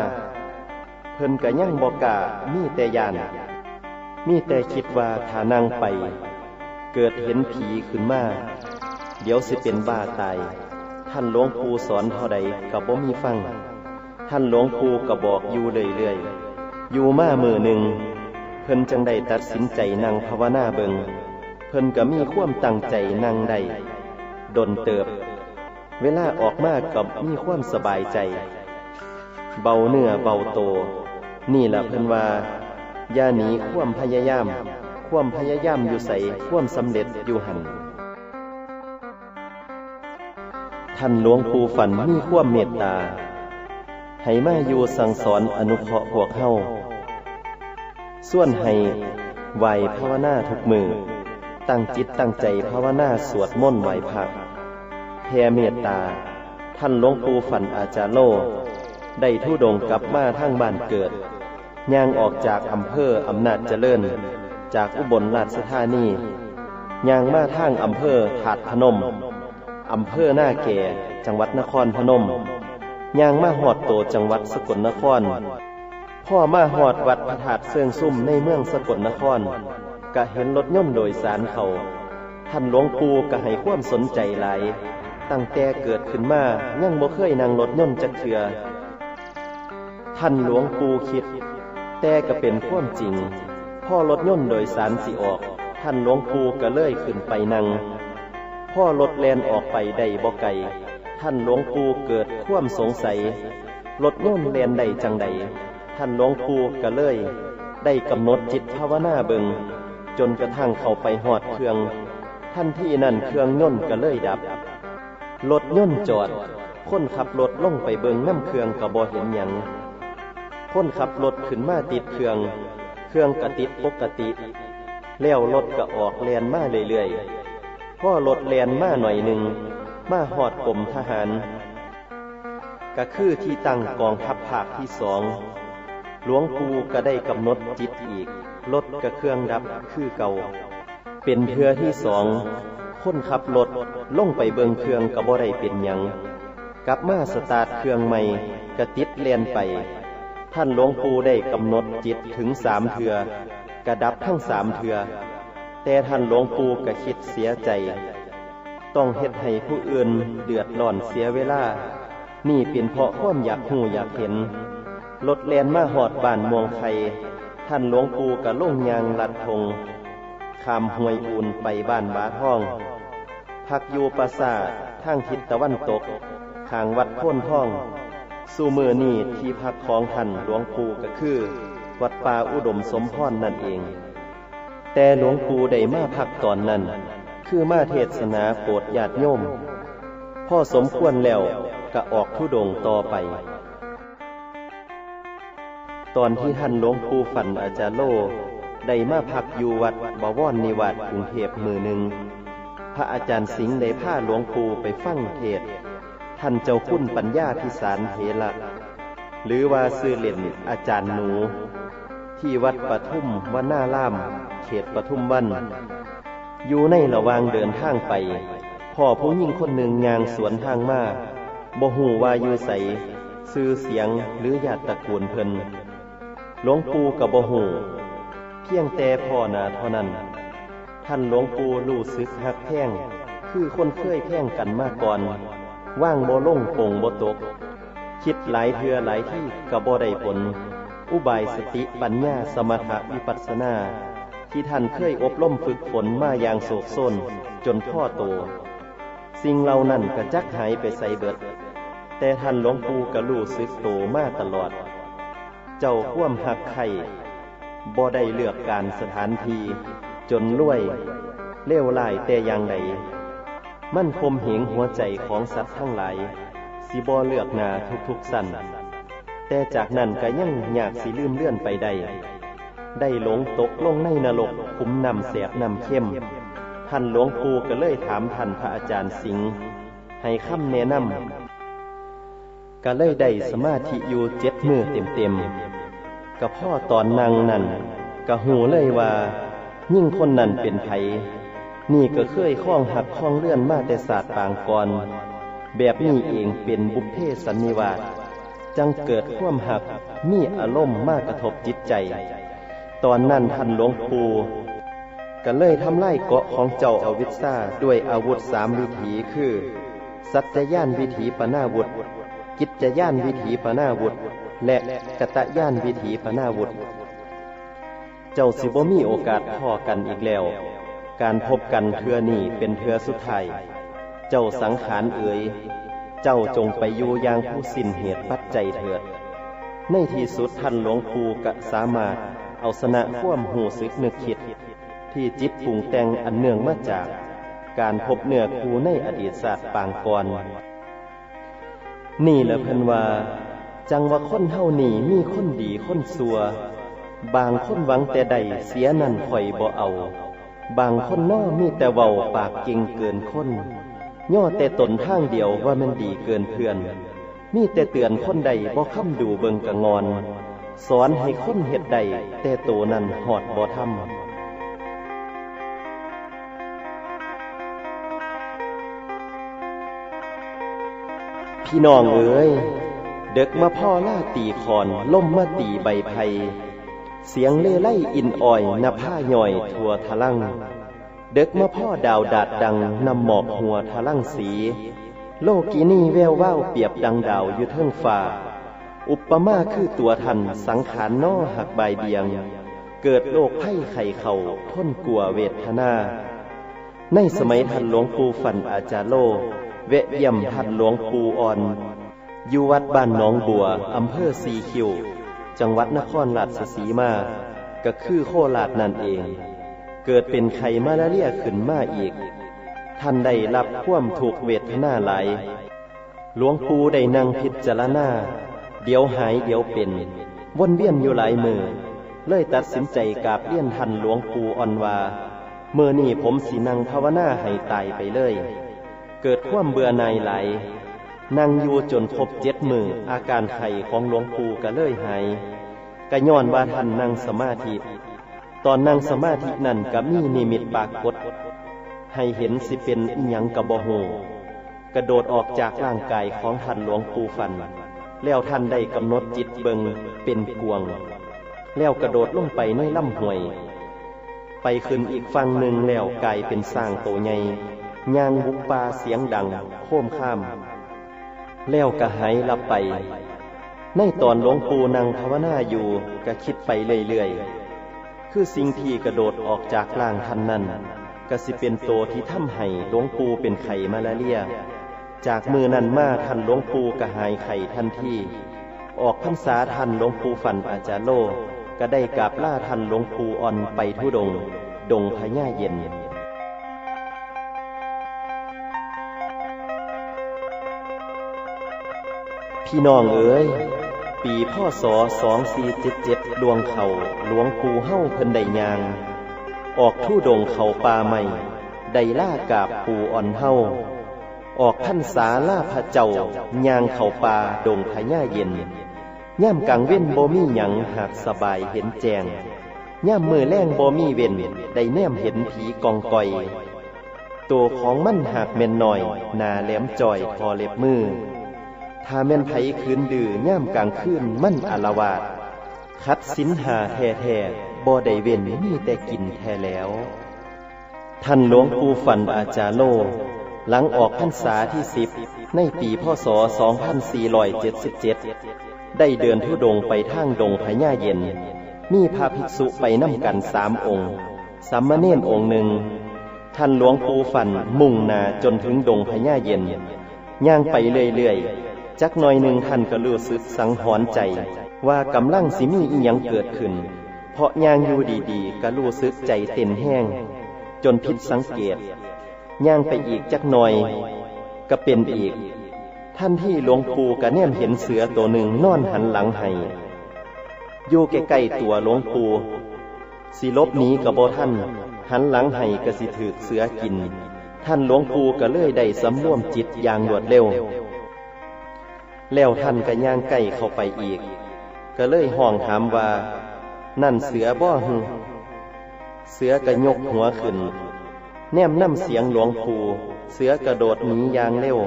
เพิ่นก็ยังบอกกามีแต่ย่าน มีแต่คิดว่าถ้านั่งไป เกิดเห็นผีขึ้นมา เดี๋ยวสิเป็นบ้าตาย ท่านหลวงปู่สอนเท่าใดก็บ่มีฟัง ท่านหลวงปู่ก็บอกอยู่เรื่อยๆ อยู่มามือหนึ่ง เพิ่นจังได้ตัดสินใจนั่งภาวนาเบิง เพิ่นก็มีความตั้งใจนั่งได้ดนเติบ เวลาออกมากับมีความสบายใจ เบาเนื้อเบาโต นี่แหละเพิ่นว่าย่าหนีความพยายาม ความพยายามอยู่ใส่ความสำเร็จอยู่หันท่านหลวงปู่ฝันมีความเมตตา ให้มาอยู่สั่งสอนอนุเคราะห์พวกเฮาส่วนให้ไหวภาวนาทุกมือ ตั้งจิตตั้งใจภาวนาสวดมนต์ไหวพักแผ่เมตตา ท่านหลวงปู่ฝันอาจารย์โล ได้ทุดงกลับมาทางบ้านเกิดย่างออกจากอำเภออำนาจเจริญ จากอุบลราชธานีย่างมาทางอำเภอถาดพนมอำเภอหน้าแก่จังหวัดนครพนม ย่างมาหอดโตจังหวัดสกลนคร พ่อมาหอดวัดพระธาตุเสื่องซุ่มในเมืองสกลนครกะเห็นรถยนต์โดยสารเขา ท่านหลวงปู่กะให้ความสนใจหลาย ตั้งแต่เกิดขึ้นมายังบ่เคยนั่งรถยนต์จักเทือท่านหลวงปู่คิด แต่ก็เป็นความจริง พ่อรถยนต์โดยสารสิออก ท่านหลวงปู่ก็เลยขึ้นไปนั่งพ่อรถแลนออกไปได้บ่ไกล ท่านหลวงปู่เกิดความสงสัยรถยนต์แลนใดจังใด ท่านหลวงปู่ก็เลย ได้กำหนดจิตภาวนาเบิงจนกระทั่งเข้าไปหอดเครื่อง ท่านที่นั่นเครื่องยนก็เลยดับรถยนจอด คนขับรถลงไปเบิงน้ำเครื่องก็บ่เห็นหยังคนขับรถขึ้นมาติดเครื่อง เครื่องกระติดปกติ แล้วรถก็ออกแลนมาเรื่อยๆพ่อรถแลนมาหน่อยหนึ่ง มาหอดกรมทหารก็คือที่ตั้งกองทัพภาคที่สองหลวงปู่ก็ได้กำหนดจิตอีกรถกระเครื่องดับคือเก่า เป็นเทือที่สองคนขับรถลงไปเบิงเครื่องกระบ่ได้เป็นยังกลับมาสตาร์ทเครื่องใหม่กระติดเลียนไป ท่านหลวงปู่ได้กำหนดจิตถึงสามเทือกระดับทั้งสามเทือ แต่ท่านหลวงปู่ก็คิดเสียใจ ต้องเฮ็ดให้ผู้อื่นเดือดร้อนเสียเวลา นี่เป็นเพราะความอยากหูอยากเห็น รถแลนมาหอดบ้านมวงไทยท่านหลวงปู่กะลงยางลัดทงขามห้วยอุ่นไปบ้านบาท่อง พักอยู่ปราสาททางทิศตะวันตกข้างวัดพ้นท่อง สู่มือนี่ที่พักของท่านหลวงปู่ก็คือ วัดป่าอุดมสมพรนั่นเอง แต่หลวงปู่ได้มาพักตอนนั้น คือมาเทศนาโปรดญาติโยมพ่อสมควรแล้วก็ออกทุดงต่อไป ตอนที่ท่านหลวงปู่ฝันอาจารย์โลได้มาพักอยู่วัดบวรนิวาสกรุงเทพมือหนึ่ง พระอาจารย์สิงห์ได้พาหลวงปู่ไปฟังเทศ ท่านเจ้าคุณปัญญาพิสารเถระหรือว่าซื้อเล่นอาจารย์หนู ที่วัดปทุมวนาล่าม เขตปทุมวัน อยู่ในระหว่างเดินทางไปพ่อผู้หญิงคนหนึ่งยางสวนทางมาบ่หูว่าอยู่ใสซื้อเสียงหรือญาติตระกูลเพิ่นหลวงปู่กับบ่หูเพียงแต่พ่อนาเท่านั้น ท่านหลวงปู่รู้สึกหักแท่งคือคนเคยแท่งกันมาก่อนว่างบ่ลงปงบ่ตก คิดหลายเทือหลายที่กับบ่ได้ผล อุบายสติปัญญาสมถะวิปัสสนา ที่ท่านเคยอบรมฝึกฝนมาอย่างโศกโซนจนพ่อโต สิ่งเหล่านั้นกระจักหายไปใส่เบิด แต่ท่านหลวงปู่กระลู่ซึกโตมาตลอด เจ้าข่วมหักไข่บ่ได้เลือกการสถานทีจนรวย เลวไล่แต่อย่างใดมั่นคมเหงหัวใจของสัตว์ทั้งหลายสิบ่เลือกนาทุกๆสั้นแต่จากนั้นก็ยังอยากสิลืมเลื่อนไปได้ ได้หลงตกลงในนรกขุมนำแสบนำเข้ม ท่านหลวงปู่ก็เลยถามท่านพระอาจารย์สิงห์ให้คำแนะนำก็เลยได้สมาธิอยู่เจ็ดมือเต็มๆกับพ่อตอนนางนั่นก็หูเลยว่า ยิ่งคนนั้นเป็นไผนี่ก็เคยคล้องหักคล้องเลื่อนมาแต่ศาสตร์ปางก่อนแบบนี้เองเป็นบุพเพสันนิวาสจังเกิดความหักมีอารมณ์มากกระทบจิตใจ ตอนนั้นท่านหลวงปู่ก็เลยทำไล่เกาะของเจ้าอาวิซ่าด้วยอาวุธสามวิถีคือ สัจจย่านวิถีปนาวุธกิจย่านวิถีปนาวุธและกตย่านวิถีปนาวุธเจ้าสิบ่มีโอกาสพ่อกันอีกแล้ว การพบกันเทือนี่เป็นเทือสุดท้ายเจ้าสังขารเอ๋ยเจ้าจงไปอยู่อย่างผู้สิ้นเหตุปัจจัยเถิด ในที่สุดท่านหลวงปู่กะสามารถ เอาชนะข่วมหูซึกนึกคิด ที่จิตปรุงแต่งอันเนื่องมาจาก การพบเนื้อคูในอดีตศาสตร์ปางก่อนนี่แหละเพิ่นว่า จังว่าคนเฮานี่มีคนดีคนซัว บางคนหวังแต่ใดเสียนั่นข่อยบ่เอา บางคนน้อมีแต่เว้าปากเก่งเกินคนย่อแต่ตนทางเดียวว่ามันดีเกินเพื่อน มีแต่เตือนคนใดบ่ค้ำดูเบิงกะงอน สอนให้คนเฮ็ดใดแต่โตนั้นหอดบ่ทำพี่น้องเอ๋ยเด็กมาพ่อล่าตีคอนล่มมาตีใบไผ่เสียงเล่ไล่อินอ่อยนผ้าหน่อยทัวทะลังเด็กมาพ่อดาวดาดดังนำหมอกหัวทะลังสี โลกีนี่แววว่าวเปียบดังดาวอยู่เทิงฟ้า อุปมาคือตัวทันสังขารนอหักใบเบียง เกิดโรคไข้ไข่เข่าท้นกลัวเวทนา ในสมัยทันหลวงปู่ฝันอาจารโล เวะเยี่ยมทันหลวงปู่อ่อน อยู่วัดบ้านหนองบัวอำเภอสีคิว จังหวัดนครราชสีมา ก็คือโคราชนั่นเอง เกิดเป็นไข้มาลาเรียขึ้นมาอีก ท่านได้รับความถูกเวทนาหลายหลวงปู่ได้นั่งพิจารณา เดี๋ยวหายเดี๋ยวเป็น วนเวียนอยู่หลายมือ เลยตัดสินใจกราบเลี่ยนทันหลวงปู่อ่อนว่าเมื่อนี่ผมสินั่งภาวนาให้ตายไปเลย เกิดความเบื่อในไหลนั่งอยู่จนครบเจ็ดมืออาการไข้ของหลวงปู่ก็เลยหายกะย้อนว่าท่านนั่งสมาธิ ตอนนั่งสมาธินั่นก็มีนิมิตปากกฏให้เห็นสิเป็นอิหยังกะบ่ฮู้กระโดดออกจากร่างกายของท่านหลวงปู่ฟัน แล้วท่านได้กำหนดจิตเบิงเป็นกวง แล้วกระโดดลงไปในลำห้วย ไปขึ้นอีกฝั่งหนึ่งแล้วกลายเป็นสร้างโตใหญ่ย่างบุกปลาเสียงดังโค้มข้าม แล้วกระหายลับไป ในตอนหลวงปู่นั่งภาวนาอยู่ก็คิดไปเรื่อยๆ คือสิ่งที่กระโดดออกจากร่างท่านนั้นก็สิเป็นโตที่ทำให้หลวงปู่เป็นไข่มาลาเรีย จากมือนั้นมาท่านหลวงปู่ก็หายไข่ทันทีออกพรรษาท่านหลวงปู่ฝันอาจารย์โลก็ได้กราบล่าท่านหลวงปู่อ่อนไปทุดง ดงพญาเย็น พี่น้องเอ๋ย ปีพ่อสอสองสี่เจ็ดเจ็ดดวงเขาหลวงปู่เฮ้าเพิ่นได้ยาง ออกทู่ดงเขาป่าใหม่ ได้ล่ากาบปู่อ่อนเฮ้า ออกพันษาล่าพระเจ้ายางเขาป่าดงพญาเย็นย่ามกังเว้นบ่มีหยังหากสบายเห็นแจงย่ามมือแรงบ่มีเว้นได้แนมเห็นผีกองกอย ตัวของมันหากเม่นหน่อย นาแหลมจ่อยทอเล็บมือ ถ้าแม่นไผคืนดื้อย่ามกลางคืนมั่นอารวาดคัดสินหาแท้แท้บ่ได้เว้นมีแต่กินแท้แล้ว ท่านหลวงปู่ฝันอาจารโล หลังออกพรรษาที่สิบในปีพศ 2477 ได้เดินทุดงไปทางดงพญาเย็น มีพระภิกษุไปนำกันสามองค์ สามเณรองค์หนึ่ง ท่านหลวงปู่ฝันมุ่งนาจนถึงดงพญาเย็น ย่างไปเรื่อยๆ จักหน่อยหนึ่งท่านก็รู้สึกสังหรณ์ใจ ว่ากำลังสิมีอีหยังเกิดขึ้น เพราะย่างอยู่ดีๆ ก็รู้สึกใจเต้นแห้ง จนผิดสังเกต ย่างไปอีกจักหน่อย ก็เป็นอีก ท่านที่หลวงปู่ก็แนมเห็นเสือตัวหนึ่งนอนหันหลังให้อยู่ใกล้ๆตัวหลวงปู่สิลบหนีกับบท่านหันหลังให้ก็สิถือเสือกิน ท่านหลวงปู่ก็เลยได้สำรวมจิตอย่างรวดเร็ว แล้วท่านก็ย่างใกล้เข้าไปอีก ก็เลยห้องถามว่า นั่นเสือบ่หึเสือก็ยกหัวขึ้น แนมน้ำเสียงหลวงปู่เสือกระโดดหนีอย่างเร็ว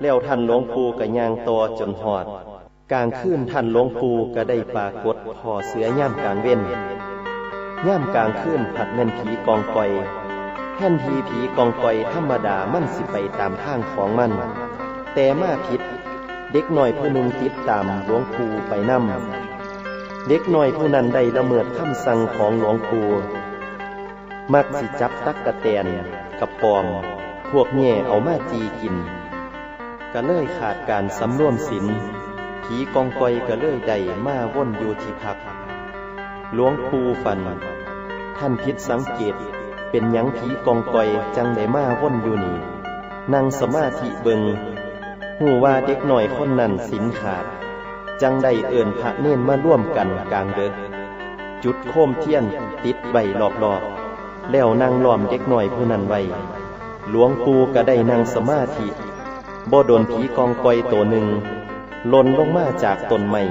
แล้วท่านหลวงปู่ก็ย่างตัวจนหอด กลางคืนท่านหลวงปู่ก็ได้ปากฏพอเสือย่ามกลางเว้นย่ามกลางคืนผัดเม่นผีกองกอยแท่นทีผีกองกอยธรรมดามันสิไปตามทางของมัน แต่มาผิด เด็กหน่อยผู้หนึ่งติดตามหลวงปู่ไปนั่มเด็กหน่อยผู้นั้นได้ละเมิดคำสั่งของหลวงปู่ มักสิจับตักกะแตนกับปอม พวกแง่เอามาจีกินก็เลยขาดการสำรวมศีลผีกองกอยก็เลยได้มาว่นอยู่ที่พักหลวงปู่ฝัน ท่านพิษสังเกตเป็นยังผีกองกอยจังได้มาว่นอยู่นี่นั่งสมาธิเบิงหูว่าเด็กหน่อยคนนั้นสินขาด จังได้เอิ่นพระเน่นมาร่วมกันกลางเดึกจุดโคมเทียนติดใบหลอกๆ แล้วนั่งล้อมเด็กหน่อยผู้นั้นไว้ หลวงปู่ก็ได้นั่งสมาธิบ่โดนผีกองกอยตัวหนึ่งล่นลงมาจากต้นไม้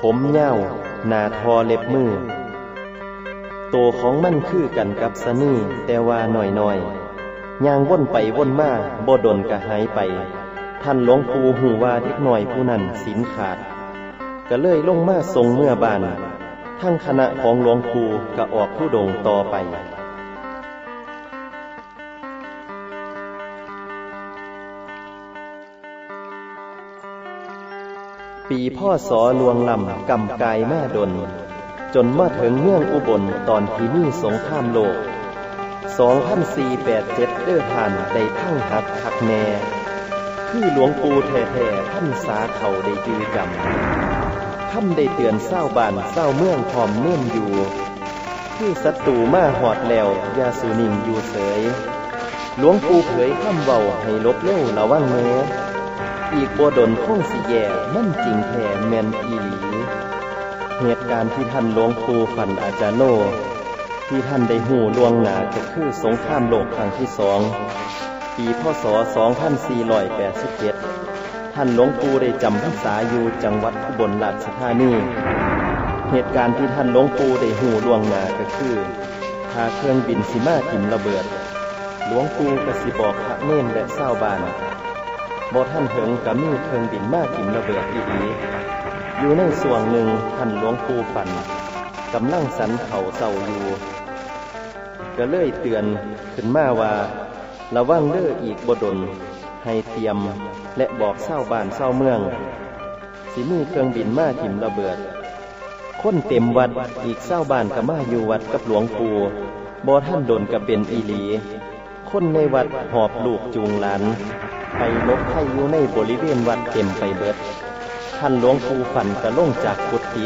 ผมเย้าหนาทอเล็บมือตัวของมันคือกันกับสนี่แต่ว่าหน่อยหน่อยยางว่นไปว่นมาบ่ดนกะหายไป ท่านหลวงปู่หูว่าเด็กหน่อยผู้นั้นสินขาด ก็เลยลงมาทรงเมื่อบาน ทั้งคณะของหลวงปู่ก็ออกผู้ดงต่อไป ปีพ่อสอลวงลำกำกายแมาดน จนมาถึงเมืองอุบลตอนที่มีสงครามโลก 2487เด้อทานได้ทั้งหักคักแน่คือหลวงปู่แท้ๆท่านสาเขาได้จือจำ ท่านได้เตือนเศร้าบานเศร้าเมืองพร้อมเนื่นอยู่คือศัตรูมาหอดแล้วยาสูนิ่งอยู่เสยหลวงปู่เผยคำเบาให้ลบเล่วระวังเนื้ออีกบัวดนคงสิแย่มันจริงแท้แมนอีหลีเหตุการณ์ที่ท่านหลวงปู่ฝันอาจารย์โลที่ท่านได้หูลวงหนาก็คือสงครามโลกครั้งที่สองปีพศ 2487 ท่านหลวงปู่ได้จำพรรษาอยู่จังหวัดอุบลราชธานี เหตุการณ์ที่ท่านหลวงปู่ได้หูลวงหนาก็คือถ้าเครื่องบินสิมาถิ่มระเบิด หลวงปู่กสิบอกพระเน่นและเศร้าบานบ่ท่านเหิงกับมีเครื่องบินมาถิ่มระเบิดอีดีอยู่ในส่วงหนึ่งท่านหลวงปู่ฝันกำลังสันเขาเศร้าอยู่ก็เลยเตือนขึ้นมาว่าระวังเด้ออีกบดล ให้เตรียม และบอกเศร้าบ้านเศร้าเมืองสิมีเครื่องบินมาถิ่มระเบิด คนเต็มวัดอีกเศร้าบ้านก็มาอยู่วัดกับหลวงปู่บ่ท่านโดนกับเป็นอีหลี คนในวัดหอบลูกจูงหลานไปลบให้อยู่ในบริเวณวัดเต็มไปเบิด ท่านหลวงปู่ฝันกระล่งจากกุฏิ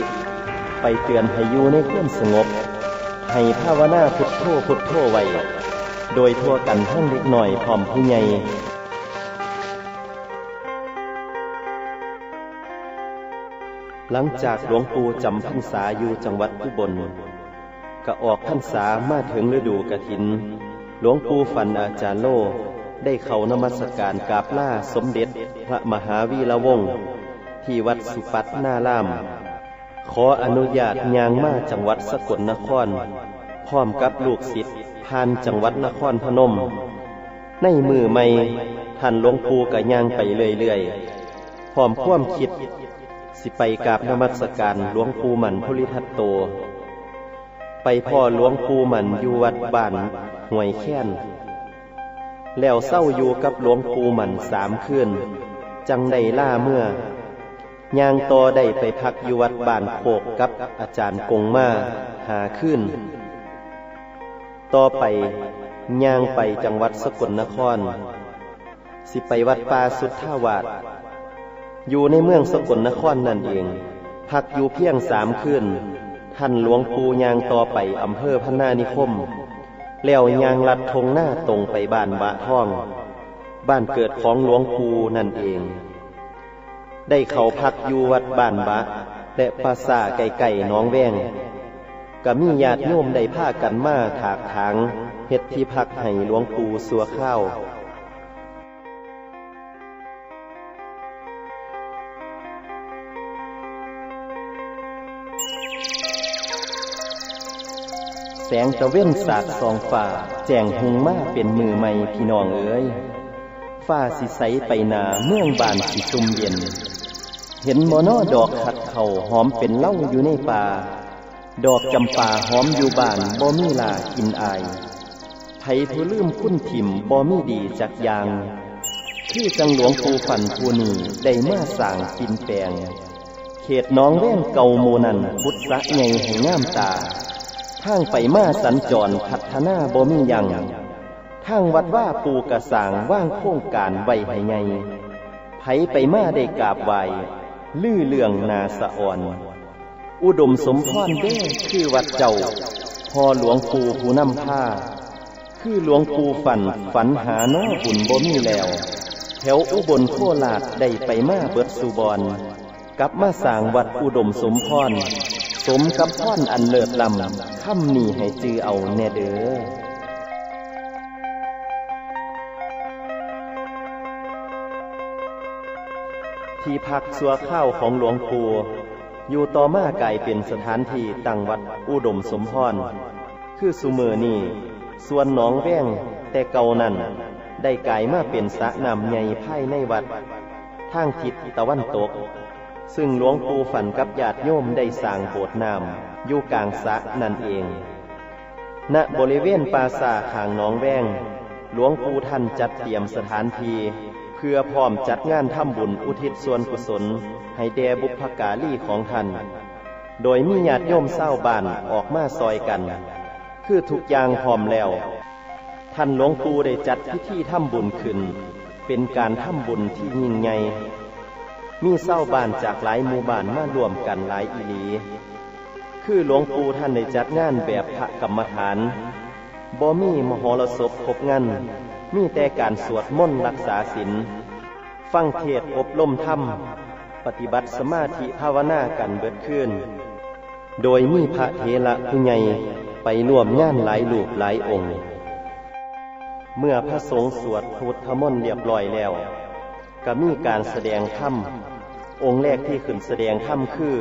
ไปเตือนให้อยู่ในความสงบ ให้ภาวนาพุทโธพุทโธไว้โดยทั่วกันทั้งเล็กหน่อยพร้อมผู้ใหญ่ หลังจากหลวงปู่จำพรรษาอยู่จังหวัดอุบลก็ออกพรรษามาถึงฤดูกระถิน หลวงปู่ฝันอาจารย์โล ได้เข้านมัสการกราบล่าสมเด็จพระมหาวีระวงศ์ที่วัดสุปัตนาราม ขออนุญาตยางมาจังหวัดสกลนคร พร้อมกับลูกศิษย์ผ่านจังหวัดนครพนม ในมือไม่ท่านหลวงปู่ก็ย่างไปเรื่อยๆพร้อมความคิด สิไปกราบนมัสการหลวงปู่มันพุริทัตโต ไปพ่อหลวงปู่มันอยู่วัดบ้านห่วยแค้น แล้วเศร้าอยู่กับหลวงปู่มันสามคืนจังได้ล่าเมื่อย่างตอได้ไปพักอยู่วัดบ้านโคกกับอาจารย์กงมาหาขึ้น ต่อไปย่างไปจังหวัดสกลนคร สิไปวัดป่าสุทธาวาส อยู่ในเมืองสกลนครนั่นเองพักอยู่เพียงสามคืนท่านหลวงปู่ยางต่อไปอำเภอพนานิคม แล้วยางลัดทงหน้าตรงไปบ้านบะท่อง บ้านเกิดของหลวงปู่นั่นเอง ได้เขาพักอยู่วัดบ้านบะ และภาษาไก่ไก่น้องแวงก็มีญาติโยมได้ผ้ากันมาถากถางเฮ็ดที่พักให้หลวงปู่สัวข้าว งตะเว้นสาดสองฝ่า แจ้งหุงมาเป็นมือใหม่พี่น้องเอ้ยฝ้าสิใสไปนาเมืองบานสิซุมเย็น เห็นมอนอดอกขัดเข่าหอมเป็นเล่าอยู่ในป่า ดอกจำป่าหอมอยู่บ้านบ่มีลากินอายไผผู้ลืมคุ้นถิ่มบ่มีดีจักอยางคือจังหลวงปู่ฝันผู้นี้ได้มาสร้างปินแปลง เขตน้องแว่งเก่าโมนันพุทธะไงให้งามตา ทางไปมาสัญจรพัฒนาบ่มียังทางวัดว่าปูกระสางว่างโครงการไว้ให้ไงไผไปมาได้กราบไหวลื่อเรื่องนาสะอ่อน อุดมสมพรเด้คือวัดเจ้า พอหลวงปู่ผู้นำผ้า คือหลวงปู่ฝันฝันหาน้อบุญบ่มีแล้ว แถวอุบลโคราชได้ไปมาเบิดสุบอนกลับมาสร้างวัดอุดมสมพร สมกับพรอันเลิศลำค่ำนี้ให้จือเอาแน่เด้อที่พักสัวข้าวของหลวงปู่อยู่ต่อมากลายเป็นสถานที่ตั้งวัดอุดมสมพร คือสุเมอนี่ ส่วนหนองแว้งแต่เก่านั้นได้กลายมาเป็นสระน้ำใหญ่ภายในวัด ทางทิศตะวันตก ซึ่งหลวงปู่ฝันกับญาติโยมได้สร้างโบสถ์น้ำอยู่กลางสะนั่นเอง ณบริเวณปราสาทขางหนองแวงหลวงปู่ท่านจัดเตรียมสถานที่เพื่อพร้อมจัดงานทำบุญอุทิศส่วนกุศล ให้แด่บุพการีของท่าน โดยมีญาติโยมเศร้าบานออกมาซอยกัน คือทุกอย่างพร้อมแล้ว ท่านหลวงปู่ได้จัดพิธีทำบุญขึ้น เป็นการทำบุญที่ยิ่งใหญ่ มีเศร้าบ้านจากหลายหมู่บ้านมารวมกันหลายอีหลีคือหลวงปู่ท่านได้จัดงานแบบพระกรรมฐานบ่มีมหรสพครบงานมีแต่การสวดมนต์รักษาศีลฟังเทศอบรมธรรม ปฏิบัติสมาธิภาวนากันเบิดขึ้น โดยมีพระเทระผู้ใหญ่ไปร่วมงานหลายรูปหลายองค์ เมื่อพระสงฆ์สวดพุทธมนต์เรียบร้อยแล้ว ก็มีการแสดงธรรม องค์แรกที่ขึ้นแสดงธรรมคือ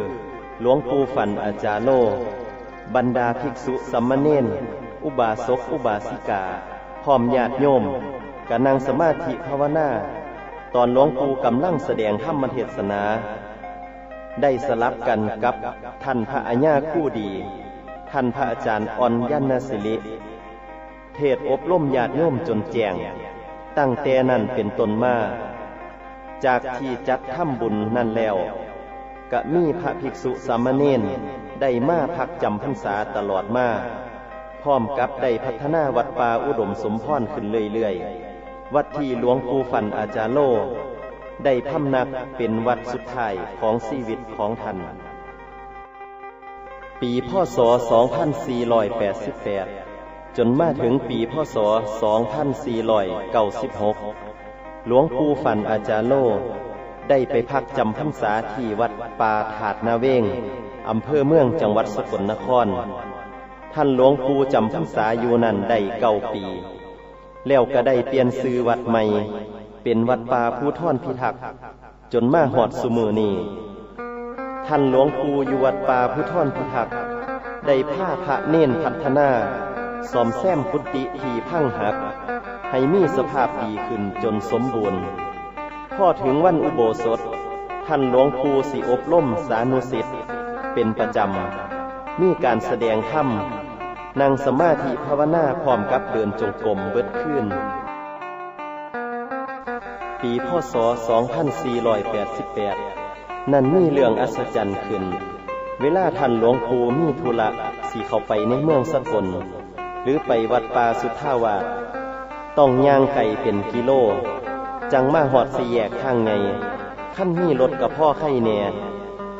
หลวงปู่ฝันอาจารโล บรรดาภิกษุสัมมเนนอุบาสกอุบาสิกา พร้อมญาติโยมกะนั่งสมาธิภาวนา ตอนหลวงปู่กำลังแสดงธรรมเทศนา ได้สลับกันกับท่านพระอาญาคู่ดี ท่านพระอาจารย์อ่อนยันนสิริเทศอบรมญาติโยมจนแจงตั้งแต่นั้นเป็นต้นมา จากที่จัดทำบุญนั่นแล้วกะมีพระภิกษุสามเณรได้มาพักจำพรรษาตลอดมาพร้อมกับได้พัฒนาวัดป่าอุดมสมพรขึ้นเรื่อยๆ วัดที่หลวงปู่ฟันอาจารโล ได้พำนักเป็นวัดสุดท้ายของชีวิตของท่าน ปีพศ 2488 จนมาถึงปีพศ 2496 หลวงปู่ฟันอาจารย์โล ได้ไปพักจำพรรษาที่วัดป่าถาดนาเวงอำเภอเมืองจังหวัดสกลนคร ท่านหลวงปู่จำพรรษาอยู่นั่นได้เก้าปี แล้วก็ได้เปลี่ยนซื้อวัดใหม่ เป็นวัดป่าผู้ท่อนพิทักษ์จนมาหอดสุมือนีท่านหลวงปู่อยู่วัดป่าผู้ท่อนพิทักษ์ได้ผ้าพระเน้นพัฒนาซ่อมแซมกุฏิที่พังหัก ให้มีสภาพดีขึ้นจนสมบูรณ์พอถึงวันอุโบสถ ท่านหลวงปู่สิอบรมสานุสิทธิ์เป็นประจำ มีการแสดงธรรมนั่งสมาธิภาวนาพร้อมกับเดินจงกรมเบิดขึ้น ปีพศ 2488 นั่นมีเรื่องอัศจรรย์ขึ้น เวลาท่านหลวงปู่มีธุระสีเข้าไปในเมืองสกลหรือไปวัดป่าสุทธาวาส ต้องย่างไก่เป็นกิโล จังมาหอดสีแยกทางไงขั้นมีรถกับพ่อไข่แน่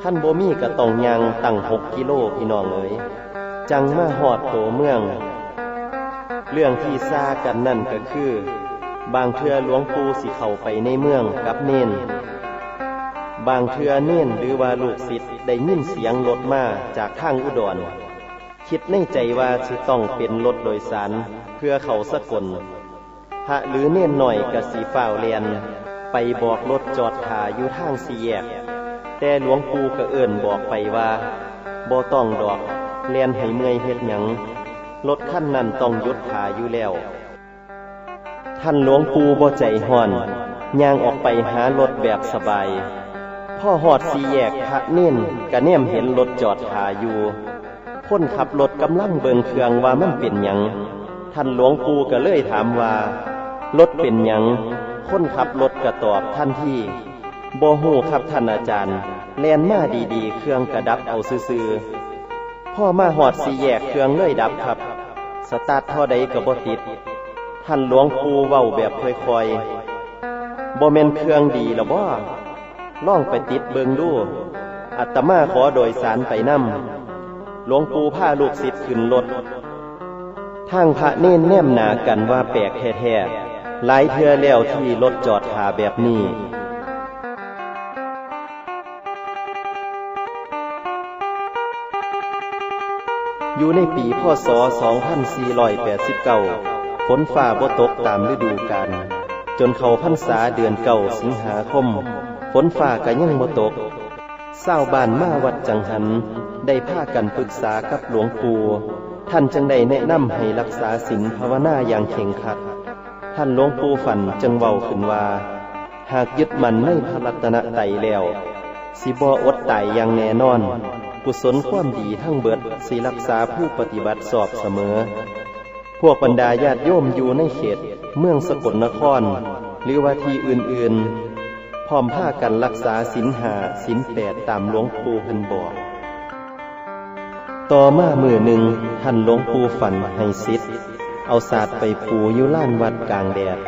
ขั้นโบมีกับต้องย่างตั้งหกกิโลพี่น้องเอ๋ยจังมาหอดโตเมือง เรื่องที่ซากันนั่นก็คือ บางเทือหลวงปู่สิเข้าไปในเมืองกับเน้นบางเทือเน้นหรือว่าลูกศิษย์ได้ยินเสียงรถมาจากทางอุดร คิดในใจว่าสิต้องเป็นรถโดยสารเพื่อเขาสกล พระหรือเน่นหน่อยกะสีฝ้าวเรียน ไปบอกรถจอดขาอยู่ทางสี่แยก แต่หลวงปู่ก็เอิ่นบอกไปว่าบ่ต้องดอกเรียนให้เมื่อยเฮ็ดหยังรถขั้นนั้นต้องยุดขาอยู่แล้ว ท่านหลวงปู่บ่ใจห่อนย่างออกไปหารถแบบสบายพ่อหอดสีแยกพระเน่นกะแนมเห็นรถจอดขาอยู่คนขับรถกำลังเบิงเครื่องว่ามันเป็นหยังท่านหลวงปู่ก็เลยถามว่า รถเป็นหยังคนขับรถก็ตอบท่านที่บ่ฮู้ครับท่านอาจารย์ แลนมาดีๆ เครื่องกระดับเอาซื่อๆพ่อมาหอดสีแยกเครื่องเลยดับครับ สตาร์ทท่าใดก็บ่ติด ท่านหลวงปู่เว้าแบบค่อยๆบ่แม่นเครื่องดีหรอบ่ล่องไปติดเบิงดูอัตมาขอโดยสารไปนำหลวงปู่พาลูกศิษย์ขึ้นรถทางพระเน้นแนมหนากันว่าแปลกแท้ๆ หลายเทื่อแล้วที่รถจอดขาแบบนี้อยู่ในปีพศ 2489 ฝนฟ้าบ่ตกตามฤดูกาล จนเขาพรรษาเดือนเก่าสิงหาคม ฝนฟ้าก็ยังบ่ตกเศร้าบ้านมาวัดจังหัน ได้พากันปรึกษากับหลวงปู่ ท่านจึงได้แนะนำให้รักษาศีลภาวนาอย่างเข่งขัด ท่านหลวงปู่ฝันจึงเว้าขึ้นว่า หากยึดมันในพระรัตนตรัยแล้ว สิบอดตายอย่างแน่นอน กุศลความดีทั้งเบิดสิรักษาผู้ปฏิบัติสอบเสมอ พวกบรรดาญาติโยมอยู่ในเขต เมืองสกลนคร หรือว่าที่อื่นๆ พร้อมผ้ากันรักษาศีลหาศีลแปดตามหลวงปู่เพิ่นบอก ต่อมามือหนึ่งท่านหลวงปู่ฝันให้สิทธิ์ เอาศาสตร์ไปปูอยู่ล้านวัดกลางแดด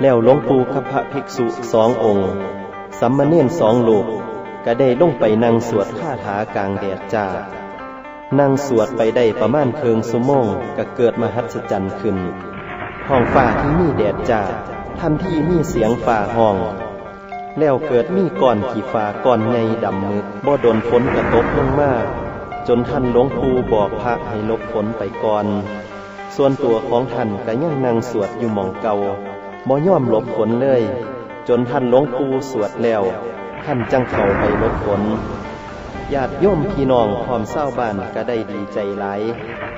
แล้วหลวงปู่กับพระภิกษุสององค์ สัมมาเนนสองลูกก็ได้ลงไปนั่งสวดคาถากลางแดดจ้า นั่งสวดไปได้ประมาณเคืองสุโมงก็เกิดมหัศจรรย์ขึ้น ห้องฝ่าที่มีแดดจ้าทันที่มีเสียงฝ่าห้อง แล้วเกิดมีก้อนขี่ฟ้าก้อนไงดำมืดบ่โดนฝนกระตกลงมาก จนท่านหลวงปู่บอกพระให้ลบฝนไปก่อน ส่วนตัวของท่านก็ยังนั่งสวดอยู่หม่องเก่าบ่ย่อมลบฝนเลย จนท่านหลวงปู่สวดแล้ว ท่านจังเข้าไปลบฝนญาติโยมพี่น้องพร้อมเศร้าบ้านก็ได้ดีใจหลาย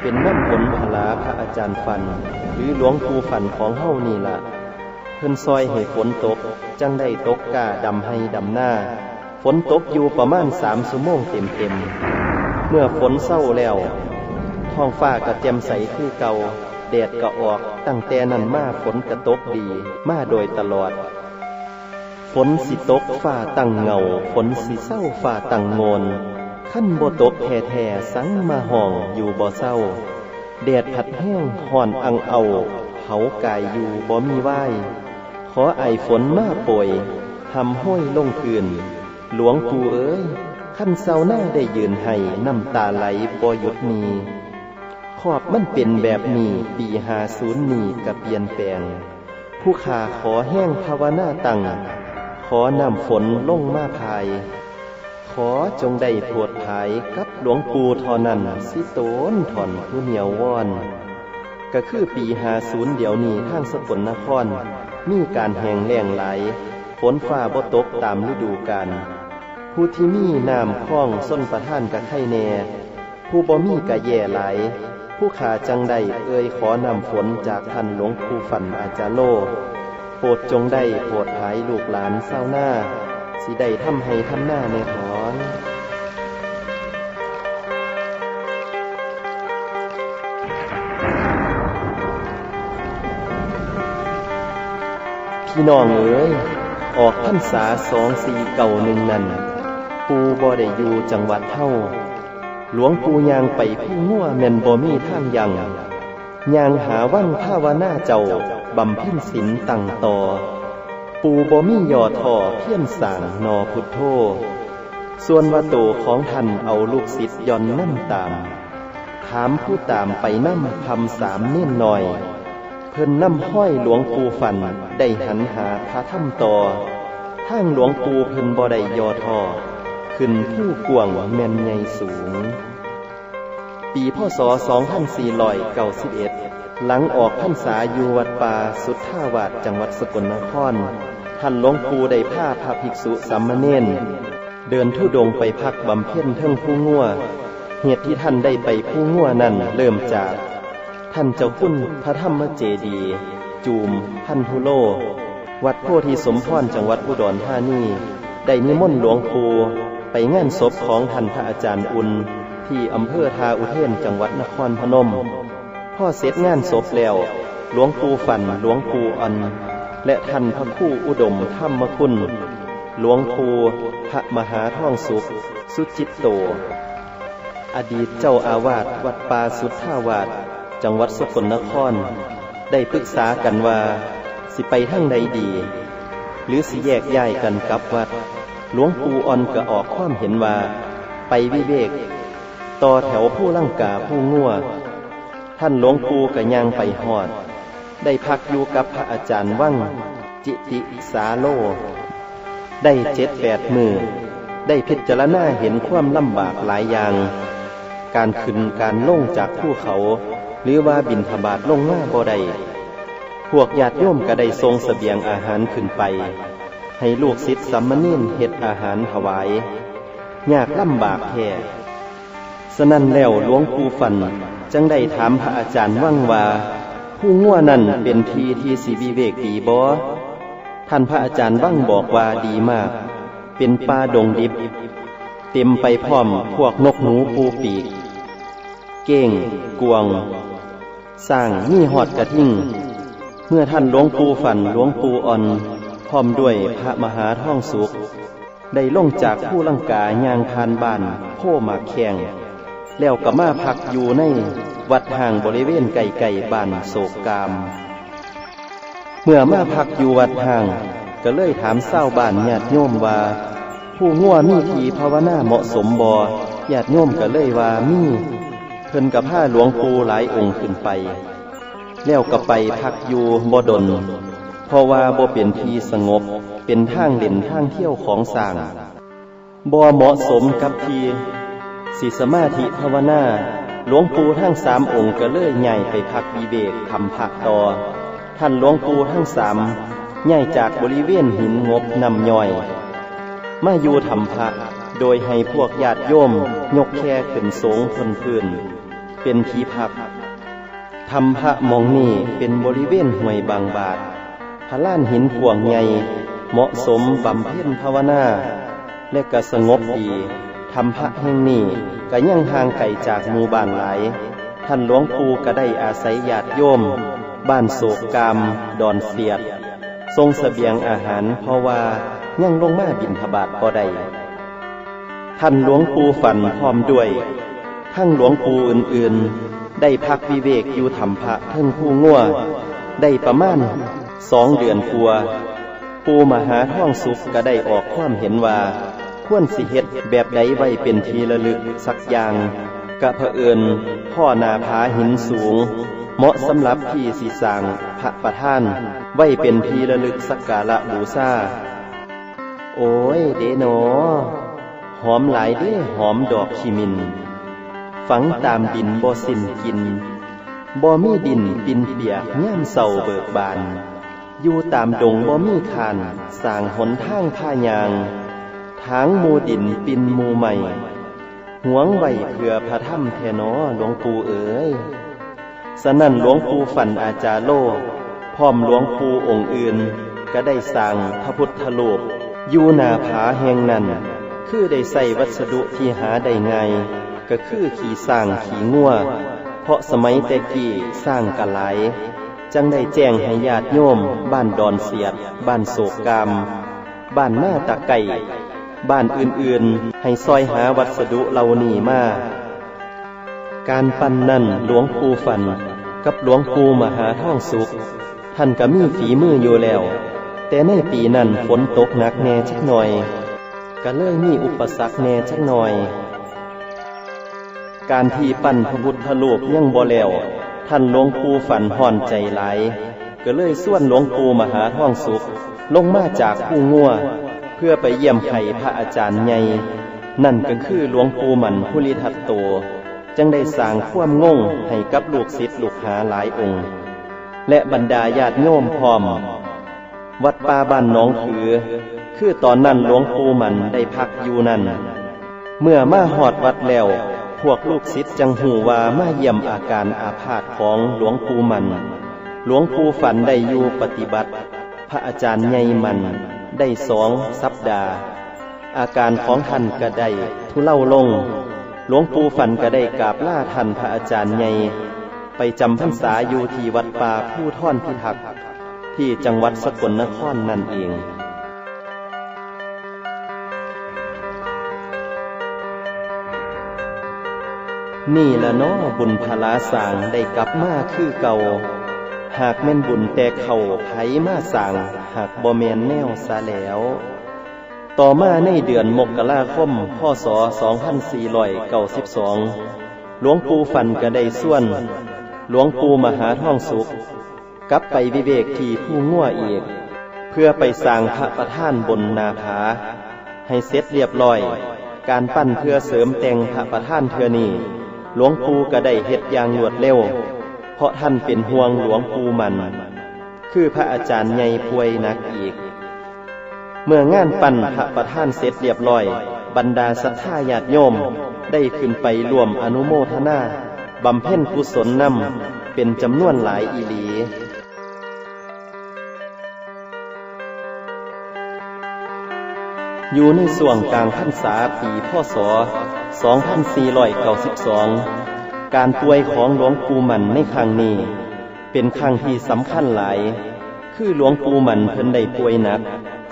เป็นน้ำผลพลาพระอาจารย์ฟัน หรือหลวงปู่ฝันของเฮานี่ละเพิ่นซอยให้ฝนตก จังได้ตกกาดำให้ดำหน้า ฝนตกอยู่ประมาณสามชั่วโมงเต็มเต็มเมื่อฝนเศร้าแล้ว ท้องฟ้าก็แจ่มใสคือเก่าแดดก็ออกตั้งแต่นั้นมาฝนก็ตกดีมาโดยตลอด ฝนสิตกฟ้าตั้งเงา ฝนสิเศร้าฟ้าตั้งโงนขั้นบ่ตกแท่แท่สังมาห้องอยู่บ่เศร้าแดดผัดแห้งห่อนอังเอาเผากายอยู่บ่มีไหวขอไอฝนมาป่วยทำห้อยลงคืน หลวงปู่เอ้ยขั้นเศร้าหน้าได้ยืนให้น้ำตาไหลบ่หยุดมี ขอบมันเป็นแบบนี้ปีหาศูนย์นี้กับเปลี่ยนแปลง ผู้ขาขอแห้งภาวนาตังขอนำฝนลงมาภาย ขอจงได้โปรดภายกับหลวงปู่ทอนันสิโตนถอนผู้เหนียวว่อน ก็คือปีหาศูนย์เดี๋ยวนี้ทางสกลนคร มีการแห้งแล้งไหลฝนฟ้าบ่ตกตามฤดูกาลผู้ที่มีน้ำคล้องส้นประท่านกะไข่แน่ผู้บ่มีกะแย่ไหล ผู้ขาจังใดเอ่ยขอนำฝนจากท่านหลวงปู่ฝันอาจารโลโปรดจงได้โปรดหายลูกหลานเศร้าหน้า สิได้ทำให้ทำหน้าในถอนพี่น้องเอ๋ยออกพรรษาสองสี่เก่าหนึ่งนั่นปูบ่ได้อยู่จังหวัดเท่า หลวงปู่ยางไปผู้งัวแม่นบ่มีทางยังยางหาว่างภาวนาเจ้าบำเพ็ญศีลตั้งต่อ ปูบ่มีย่อท่อเพี้ยนสางนอพุทโธส่วนว่าโตของท่านเอาลูกศิษย์ย่อนนั่ตาม ถามผู้ตามไปนั่มคำสามเน่นหน่อย เพิ่นนำห้อยหลวงปู่ฝันได้หันหาพระถ้ำต่อทางหลวงปู่เพิ่นบ่ได้ย่อท่อ ขึ้นผู้กวางแม่นใหญ่สูง ปีพศ 2491 หลังออกพรรษาอยู่วัดป่าสุทธาวาสจังหวัดสกลนคร ท่านหลวงปู่ได้พาพระภิกษุสามเณรเดินทุดงไปพักบำเพ็ญเทิงผู้งัวเหตุที่ท่านได้ไปผู้งัวนั้นเริ่มจาก ท่านเจ้าคุณพระธรรมเจดี จูม พันธุโล วัดโพธิสมพรจังหวัดอุดรธานีได้นิมนต์หลวงปู่ ไปงานศพของท่านพระอาจารย์อุ่นที่อำเภอทาอุเทนจังหวัดนครพนม พ่อเสร็จงานศพแล้วหลวงปู่ฝันหลวงปู่อัน และท่านพระคู่อุดมธรรมคุณ หลวงปู่พระมหาท่องสุข สุจิตโต อดีตเจ้าอาวาสวัดป่าสุทธาวาสจังหวัดสกลนคร ได้ปรึกษากันว่า สิไปทางใดดี หรือสิแยกย้ายกันกลับวัด หลวงปู่อ่อนก็ออกความเห็นว่า ไปวิเวก ต่อแถวผู้ลังกาผู้งัวท่านหลวงปู่ก็ย่างไปหอด ได้พักอยู่กับพระอาจารย์ว่างจิติสาโล ได้เจ็ดแปดมือ ได้พิจารณาเห็นความลำบากหลายอย่าง การขึ้นการล่งจากภูเขา หรือว่าบินทบาทลงมาบ่ได้พวกญาติโยมก็ได้ทรงสเสบียงอาหารขึ้นไป ให้ลูกศิษย์สัมมเนีนเฮ็ดอาหารถวายยากลำบากแท้สนั่นแล้วหลวงปู่ฟันจังได้ถามพระอาจารย์ว่างว่าผู้ง่วนั่นเป็นทีที่สีวิเวกดีบ่ท่านพระอาจารย์ว่างบอกว่าดีมาก เป็นป่าดงดิบ เต็มไปพร้อมพวกนกหนูปูปีก เก้งกวง สร้างมีหอดกระทิ่ง เมื่อท่านหลวงปู่ฝันหลวงปู่อ่อน ร้อมด้วยพระมหาท่องสุข ได้ล่งจากผู้ลังกายางพานบานโพหมาแข่งแล้วก็มาพักอยู่ในวัดห่างบริเวณไก่ไก่บานโศกกาม เมื่อมาพักอยู่วัดห่าง ก็เลยถามเศร้าบานญาติโยมว่า ผู้ง่วมีทีภาวนาเหมาะสมบอญาติโยมก็เลยว่ามีเพิ่นกับผ้าหลวงปู่หลายองค์ขึ้นไป แล้วก็ไปพักอยู่บ่ดน เพราะว่าบ่เป็นที่สงบ เป็นทางเล่นทางเที่ยวของสร้างบ่เหมาะสมกับทีสิสมาธิภาวนาหลวงปู่ทั้งสามองค์ก็เลื่อยใหญ่ไปพักวิเวกทำผักต่อ ท่านหลวงปู่ทั้งสามใหญ่จากบริเวณหินงบนำย่อย มาอยู่ทำพระโดยให้พวกญาติโยมยกแค่ขึ้นสงพนพื้น เป็นที่พักทำพระมองนี่เป็นบริเวณห่วยบางบาท พระล้านหินกวงใหญ่เหมาะสมบำเพ็ญภาวนา และก็สงบดีทำพระแห่งนี้ก็ยังห่างไกลจากหมู่บ้านหลาย ท่านหลวงปู่ก็ได้อาศัยญาติโยม บ้านโศกกามดอนเสียด ทรงสเสบียงอาหารเพราะว่ายังลงมาบินทบาทก็ได้ท่านหลวงปู่ฝันพร้อมด้วย ทั้งหลวงปู่อื่นๆ ได้พักวิเวกอยู่ธรรมพระทั้งผู้ง่ว ได้ประมาณ สองเดือนกัวปูมหาท่องสุขก็ได้ออกความเห็นว่า ควรสิเฮ็ดแบบใดไว้เป็นทีละลึกสักอย่างกะเผอิญพ่อนาผาหินสูง เหมาะสำหรับที่สีสางพระประท่าน ไว้เป็นทีละลึกสักกาละบูซาโอ้ยเดโนหอมหลายเด้หอมดอกชิมิน ฝังตามดินบ่สิ้นกินบ่มีดินปินเปียกง่ามเศร้าเบิกบาน อยู่ตามดงบ่มีคานสร้างหนทางผ้ายาง ทางมูดินปินมูใหม่ หวงไว้เพื่อพระถ้ำแทนอหลวงปู่เอ๋ยสนั่นหลวงปู่ฝันอาจารโลพร้อมหลวงปู่องค์อื่น ก็ได้สร้างพระพุทธรูปอยู่นาผาแห่งนั้น คือได้ใส่วัสดุที่หาได้ง่ายก็คือขี่สร้างขี่งัวเพราะสมัยแต่กี้สร้างกะไหล จังได้แจ้งให้ญาติโยม บ้านดอนเสียด บ้านโศกกาม บ้านหน้าตะไก่บ้านอื่นๆ ให้ซอยหาวัสดุเหล่านี้มา การปั้นนั่นหลวงปู่ฝัน กับหลวงปู่มหาท่องสุข ท่านก็มีฝีมืออยู่แล้ว แต่ในปีนั้นฝนตกหนักแน่ชักหน่อย ก็เลยมีอุปสรรคแน่ชักหน่อย การที่ปั้นพระพุทธรูปยังบ่แล้ว ท่านหลวงปู่ฝันห่อนใจหลก็เลยส่วนหลวงปู่มหาท่องสุข ลงมาจากผู้งัวเพื่อไปเยี่ยมไข่พระอาจารย์ใหญ่นั่นก็คือหลวงปู่หมันผู้ลิทัตโต จึงได้สร้างความงงให้กับลูกศิษย์ลูกหาหลายองค์ และบรรดาญาติโยมพร้อม วัดป่าบ้านน้องถือ คือตอนนั้นหลวงปู่มันได้พักอยู่นั่น เมื่อมาหอดวัดแล้ว วกลูกศิษย์จังหูว่ามาเยี่ยมอาการอาพาธของหลวงปู่มัน หลวงปู่ฝันได้อยู่ปฏิบัติ พระอาจารย์ใหญ่มัน ได้สองสัปดาห์ อาการของท่านก็ได้ทุเล่าลง หลวงปู่ฝันก็ได้กราบล่าท่านพระอาจารย์ใหญ่ไปจำพรรษาอยู่ที่วัดป่าผู้ท่อนพิทักษ์ที่จังหวัดสกลนครนั่นเอง นี่ละน้อบุญพลาสางได้กลับมาคือเก่า หากแม่นบุญแต่เข่าไผมาสังหากบ่แมนแนวซาแล้ว ต่อมาในเดือนมกราคมพศ2492 หลวงปู่ฟันก็ได้ส่วน หลวงปู่มหาท่องสุข กลับไปวิเวกที่ผู้ง่วอีก เพื่อไปสร้างพระประธานบนนาผา ให้เสร็จเรียบร้อย การปั้นเพื่อเสริมแต่งพระประธานเทือนี้ หลวงปู่ก็ได้เฮ็ดอย่างรวดเร็ว เพราะท่านเป็นห่วงหลวงปู่มัน คือพระอาจารย์ใหญ่ป่วยนักอีก เมื่องานปั่นพระประธานเสร็จเรียบร้อย บรรดาสัทธาญาติโยมได้ขึ้นไปรวมอนุโมทนาบำเพ็ญกุศลนำเป็นจำนวนหลายอีหลี อยู่ในส่วงกลางพรรษาปีพศ 2492 การป่วยของหลวงปู่มันในครั้งนี้ เป็นครั้งที่สำคัญหลาย คือหลวงปู่มันเพิ่นได้ป่วยหนัก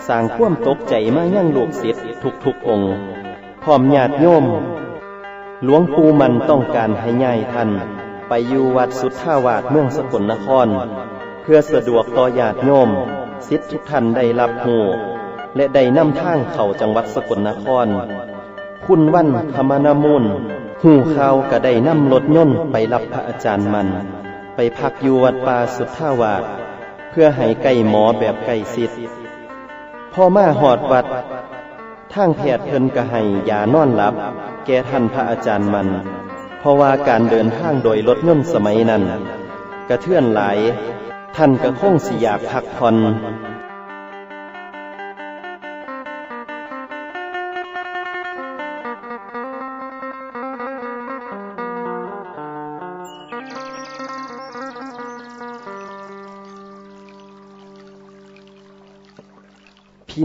สร้างความตกใจมายั่งลูกศิษย์ทุกๆองค์พร้อมญาติโยม หลวงปู่มันต้องการให้ย่ายท่าน ไปอยู่วัดสุทธาวาสเมืองสกลนคร เพื่อสะดวกต่อญาติโยมศิษย์ทุกท่านได้รับหู และได้นำทางเข้าจังหวัดสกลนคร คุณวันธรรมนามูลหูข่าวก็ได้นำรถยนต์ไปรับพระอาจารย์มัน ไปพักอยู่วัดป่าสุทธาวาสเพื่อให้ใกล้หมอแบบใกล้ชิดพ่อมาหอดวัดทางแพทย์เพิ่นก็ให้ยานอนหลับ แก่ท่านพระอาจารย์มัน เพราะว่าการเดินทางโดยรถยนต์สมัยนั้น กระเทือนหลาย ท่านก็คงสิอยากพักผ่อน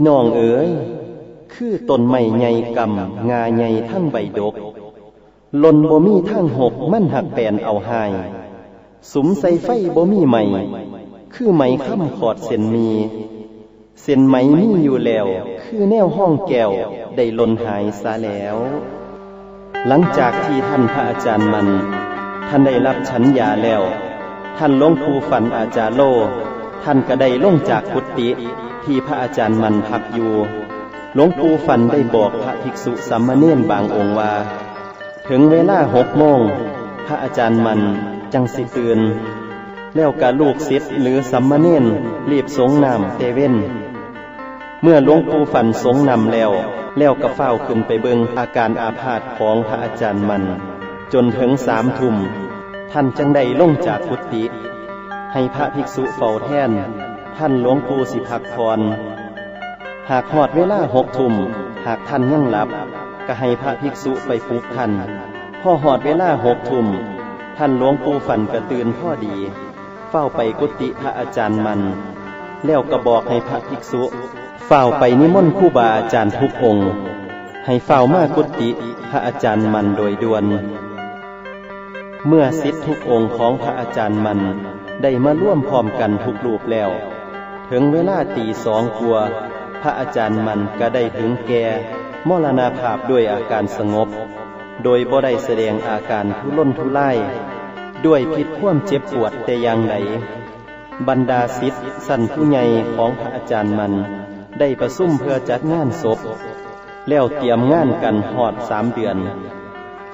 พี่น้องเอ๋ยคือตนไม้ใหญ่กำงาใหญ่ทั้งใบดกลนบ่มีทั้งหกมั่นหักแปนเอาหายสุมใส่ไฟบ่มีใหม่ คือไหมค่ำขอดเส้นมีเส้นไหมมีอยู่แล้ว คือแนวห้องแก้วได้ลนหายซาแล้ว หลังจากที่ท่านพระอาจารย์มัน ท่านได้รับฉันยาแล้ว ท่านลงภูฝันอาจารย์โล ท่านก็ได้ลงจากกุฏิ ที่พระอาจารย์มันพักอยู่หลวงปู่ฟันได้บอกพระภิกษุสัมมาเนนบางองค์ว่า ถึงเวลาหกโมงพระอาจารย์มันจังสิตื่นแล้วกะลูกศิษย์หรือสัมมาเนนรีบสงนำเตเว่นเมื่อหลวงปู่ฟันสงนำแล้ว แล้วก็เฝ้าขึ้นไปเบิงอาการอาพาธของพระอาจารย์มัน จนถึงสามทุ่มท่านจังได้ลงจากกุฏิให้พระภิกษุเฝ้าแท่น ท่านหลวงปู่สิพักพร หากหอดเวลาหกทุ่มหากท่านยังหลับ ก็ให้พระภิกษุไปปลุกท่านพอหอดเวลาหกทุ่มท่านหลวงปู่ฝันกระตือนพ่อดี เฝ้าไปกุฏิพระอาจารย์มัน แล้วก็บอกให้พระภิกษุเฝ้าไปนิมนต์คู่บาอาจารย์ทุกองค์ให้เฝ้ามากุฏิพระอาจารย์มันโดยด่วน เมื่อสิทธิทุกองค์ของพระอาจารย์มันได้มาร่วมพร้อมกันทุกรูปแล้ว ถึงเวลาตีสองกัว พระอาจารย์มันก็ได้ถึงแก่มรณาภาพด้วยอาการสงบ โดยบ่ได้แสดงอาการทุรนทุรายด้วยพิษพ่วมเจ็บปวดแต่อย่างใดบรรดาศิษย์สันผู้ใหญ่ของพระอาจารย์มัน ได้ประซุ่มเพื่อจัดงานศพ แล้วเตรียมงานกันหอดสามเดือน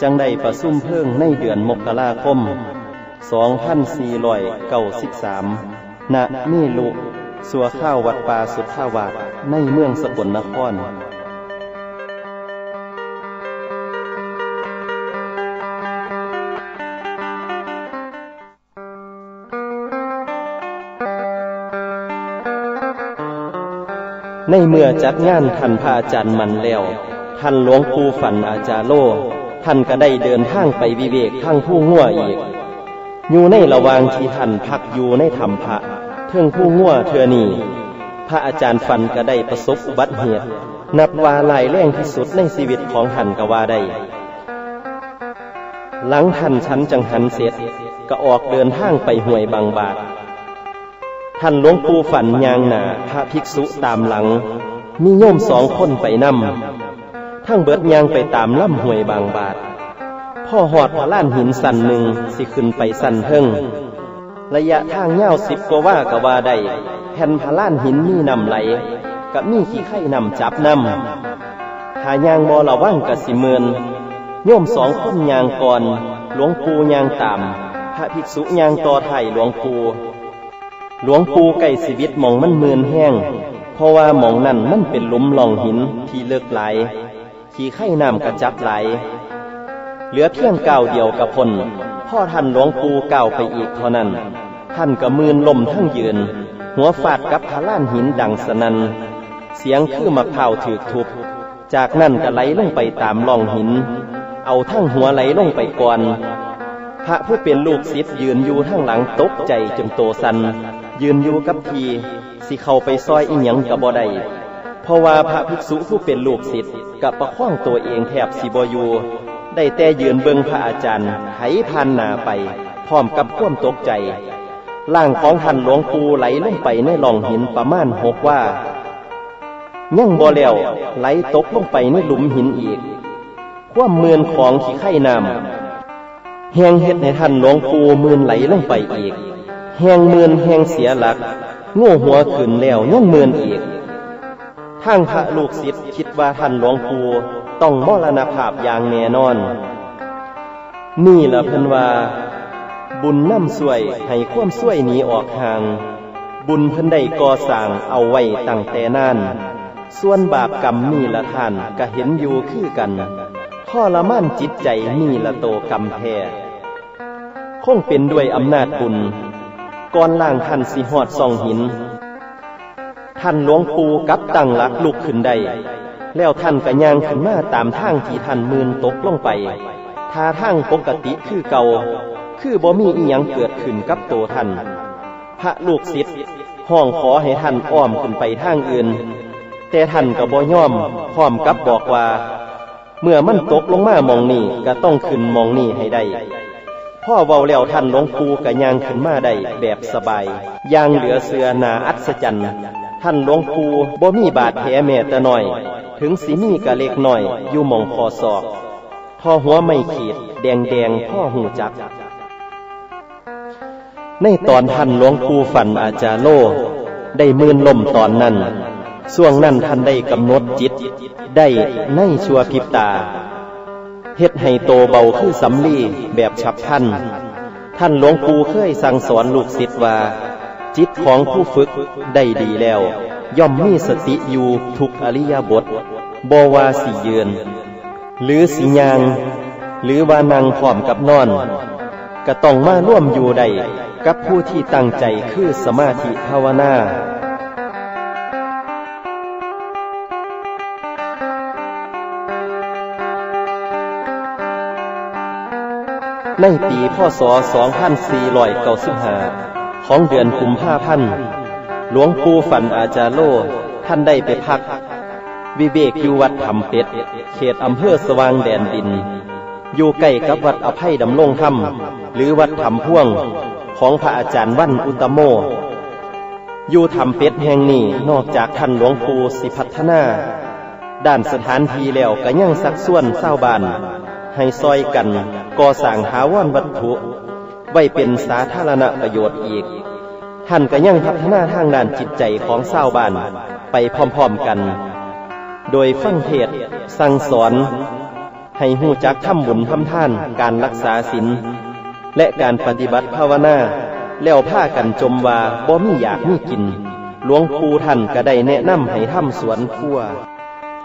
จังได้ประซุ่มเพิ่งในเดือนมกราคม 2493ณนี่ลุ สัวข้าววัดป่าสุทธาวาสในเมืองสกลนครในเมื่อจัดงานท่านพระอาจารย์มันแล้ว ท่านหลวงปู่ฝันอาจารย์โล ท่านก็ได้เดินทางไปวิเวกทางผู้ง่วอีก อยู่ในระหว่างที่ท่านพักอยู่ในธรรมพระ เทิงผู้ง่วเทือนีพระอาจารย์ฟันก็ได้ประสบอุบัติเหตุนับว่าลายแรงที่สุดในชีวิตของท่านก็ว่าได้ หลังท่านชั้นจังหันเสร็จก็ออกเดินทางไปห่วยบางบาทท่านหลวงปู่ฝันยางหนาพระภิกษุตามหลัง มีโยมสองคนไปนำทั้งเบิดยางไปตามล่ำห่วยบางบาท พ่อหอดพระล้านหินสันหนึ่งสิขึ้นไปสันเทิง ระยะทางเงาสิบกว่าว่ากว่าได้แผ่นพล้านหินมีนำไหลกับมีขี้ไข่นำจับนำหายางบอละว่างกะสิเมือนโยมสองคนยางก่อน หลวงปู่ยางตามพระภิกษุยางต่อไทยหลวงปู่หลวงปู่ไก่ชีวิตมองมันเมือนแห้ง เพราะว่าหมองนั่นมันเป็นลุมหลองหินที่เลิกไหล ขี้ไข่นำกระจับไหล เหลือเพียงเก่าเดียวกับพลพ่อท่านหลวงปู่เก่าไปอีกเท่านั้น ท่านก็มืนลมทั้งยืน หัวฟาดกับพาล้านหินดังสนัน เสียงคือมะพร้าวถือทุบ จากนั้นก็ไหลลงไปตามล่องหิน เอาทั้งหัวไหลลงไปก่อนพระผู้เป็นลูกศิษย์ยืนอยู่ทั้งหลังตกใจจนโตสัน ยืนอยู่กับทีสิเข้าไปซอยอีหยังกับบ่ได้เพราะว่าพระภิกษุผู้เป็นลูกศิษย์กับประคองตัวเองแทบสิบอยู่ ได้แต่ยืนเบิงพระอาจารย์ไหพันนาไป พร้อมกับข่วมตกใจร่างของท่านหลวงปู่ไหลลงไปในหล่องหินประมาณหกว่ายังบ่แล้วไหลตกลงไปในหลุมหินอีกควมเมือนของขี้ไข่น้ำแหงเฮ็ดให้ท่านหลวงปู่มือนไหลลงไปอีกแหงเมือนแหงเสียหลักงูหัวขึ้นแล้วยังเมือนอีกทางพระลูกศิษย์คิดว่าท่านหลวงปู่ ต้องมรณภาพอย่างแน่นอน นี่ละเพิ่นว่า บุญน้ำสวยให้ความสวยหนีออกห่าง บุญเพิ่นได้ก่อสร้างเอาไว้ตั้งแต่นานส่วนบาปกรรมนี่ละท่านก็เห็นอยู่คือกันพ่อละมั่นจิตใจนี่ละโตกรรมแท้คงเป็นด้วยอำนาจบุญก่อนล่างท่านสิหอดส่องหิน ท่านหลวงปู่กับตั้งหลักลุกขึ้นได้ แล้วท่านก็ย่างขึ้นมาตามทางที่ท่านมืนตกลงไปท่าทางปกติคือเก่า คือบ่มีอีหยังเกิดขึ้นกับตัวท่าน พระลูกศิษย์ห้องขอให้ท่านอ้อมขึ้นไปทางอื่น แต่ท่านก็บ่ย่อมพร้อมกับบอกว่า เมื่อมันตกลงมามองนี่ก็ต้องขึ้นมองนี่ให้ได้พ่อเว้าแล้วท่านหลวงปู่ก็ย่างขึ้นมาได้แบบสบายย่างเหลือเสือนาอัศจรรย์ท่านหลวงปู่บ่มีบาดแผลแม่แต่น้อย ถึงสีมีกะเล็กหน้อย อยู่มองคอศอกทอหัวไม่ขีด แดงแดงพ่อหูจัก ในตอนท่านหลวงปู่ฝันอาจารโล ได้มืนลมตอนนั้นส่วงนั้นท่านได้กำหนดจิต ได้ในชัวพิบตาเฮ็ดให้โตเบาคือสำลีแบบฉับพันท่านหลวงปู่เคยสั่งสอนลูกศิษย์ว่า จิตของผู้ฝึกได้ดีแล้ว ย่อมมีสติอยู่ทุกอริยบทบวาสีเยือนหรือสียางหรือวานังพร้อมกับนอนก็ต้องมาร่วมอยู่ได้กับผู้ที่ตั้งใจคือสมาธิภาวนาในปีพศ 2495 ของเดือนกุมภาพันธ์ หลวงปู่ฝันอาจารโล ท่านได้ไปพัก วิเวกอยู่วัดธรรมเป็ด เขตอำเภอสว่างแดนดิน อยู่ใกล้กับวัดอภัยดำรงธรรม หรือวัดธรรมพ่วงของพระอาจารย์วันอุตโม อยู่ธรรมเป็ดแห่งนี้นอกจากท่านหลวงปู่สิพัฒนาด้านสถานที่แล้วก็ยังสักส่วนเศร้าบาน ให้ซอยกันก่อสร้างหาว่านวัตถุ ไว้เป็นสาธารณประโยชน์อีก ท่านก็ยังพัฒนาทางด้านจิตใจของเศร้าบานไปพร้อมๆกัน โดยฟังเทศสั่งสอน ให้หูจักทำบุญทำท่านการรักษาศีลและการปฏิบัติภาวนาแล้วผ้ากันจมว่าบ่มีอยากมีกิน หลวงปู่ท่านก็ได้แนะนำให้ทำสวนครัว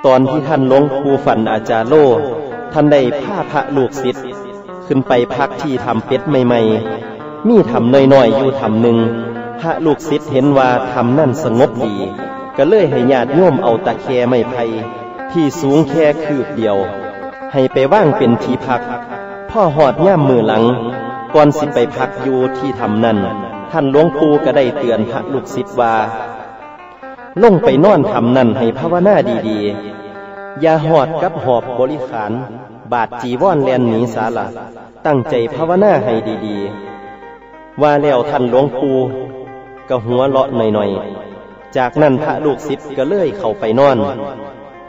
ตอนที่ท่านหลวงปู่ฝันอาจารย์โล ท่านได้ผ้าพระลูกศิษย์ขึ้นไปพักที่ทำเป็ดใหม่ ๆ มีทำน้อยๆอยู่ทำหนึ่ง พระลูกศิษย์เห็นว่าทำนั่นสงบดี ก็เลยให้ญาติโยมเอาตะแครไม้ไผ่ที่สูงแค่คืบเดียว ให้ไปว่างเป็นที่พัก พ่อหอดย่ามมือหลัง ก่อนสิไปพักอยู่ที่ทำนั่น ท่านหลวงปู่ก็ได้เตือนพระลูกศิษย์ว่า ลงไปนอนทำนั่นให้ภาวนาดีๆ อย่าหอดกับหอบบริขาร บาดจีว่อนแลนหนีสาละตั้งใจภาวนาให้ดีๆ ว่าแล้วท่านหลวงปู่ ก็หัวเลาะหน่อยๆ จากนั้นพระลูกศิษย์ก็เลื่อยเข้าไปนอน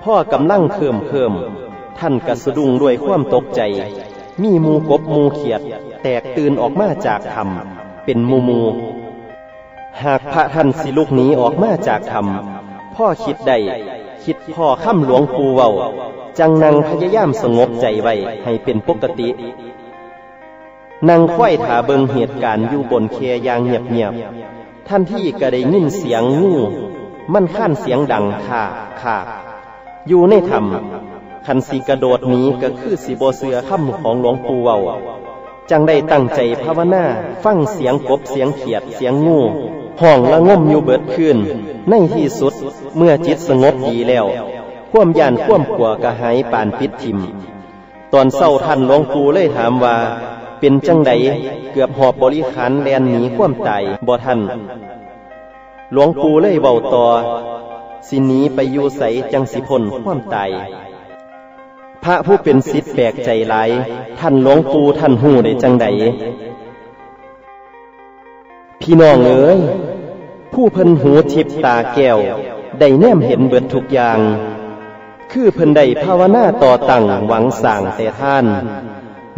พ่อกำลังเคิมเคิมท่านกระสะดุ้งด้วยความตกใจ มีมูกบมูเขียด แตกตื่นออกมาจากธรรม เป็นมูมู หากพระท่านสิลุกหนีออกมาจากธรรม พ่อคิดได้คิดพ่อค่ำหลวงปู่เว้า จังนังพยายามสงบใจไว้ให้เป็นปกตินางควายถาเบิงเหตุการณ์อยู่บนเคยางเงียบ ท่านที่ก็ได้ยินเสียงงูมันข้านเสียงดังข่าข่าอยู่ในธรรมคันสีกระโดดนี้ก็คือสีโบเสือค่ำของหลวงปู่เวาจังได้ตั้งใจภาวนาฟังเสียงกบเสียงเขียดเสียงงูห้องละง่มอยู่เบิดคืนในที่สุดเมื่อจิตสงบดีแล้วข่วมยานข่วมขัวกระหายปานปิดทิม ตอนเศร้าท่านหลวงปู่เลยถามว่า เป็นจังใดเกือบหอบบริขารแลนหนีข่วมตายบ่ท่านหลวงปู่เลยเบาต่อสินี้ไปอยู่ใสจังสิพลข่วมตายพระผู้เป็นศิษย์แปลกใจหลาย ท่านหลวงปู่ท่านหูได้จังใดพี่น้องเอ๋ยผู้เพิ่นหูทิพตาแก้วได้แนมเห็นเบิดทุกอย่าง คือเพิ่นได้ภาวนาต่อตั้งหวังสั่งแต่ท่าน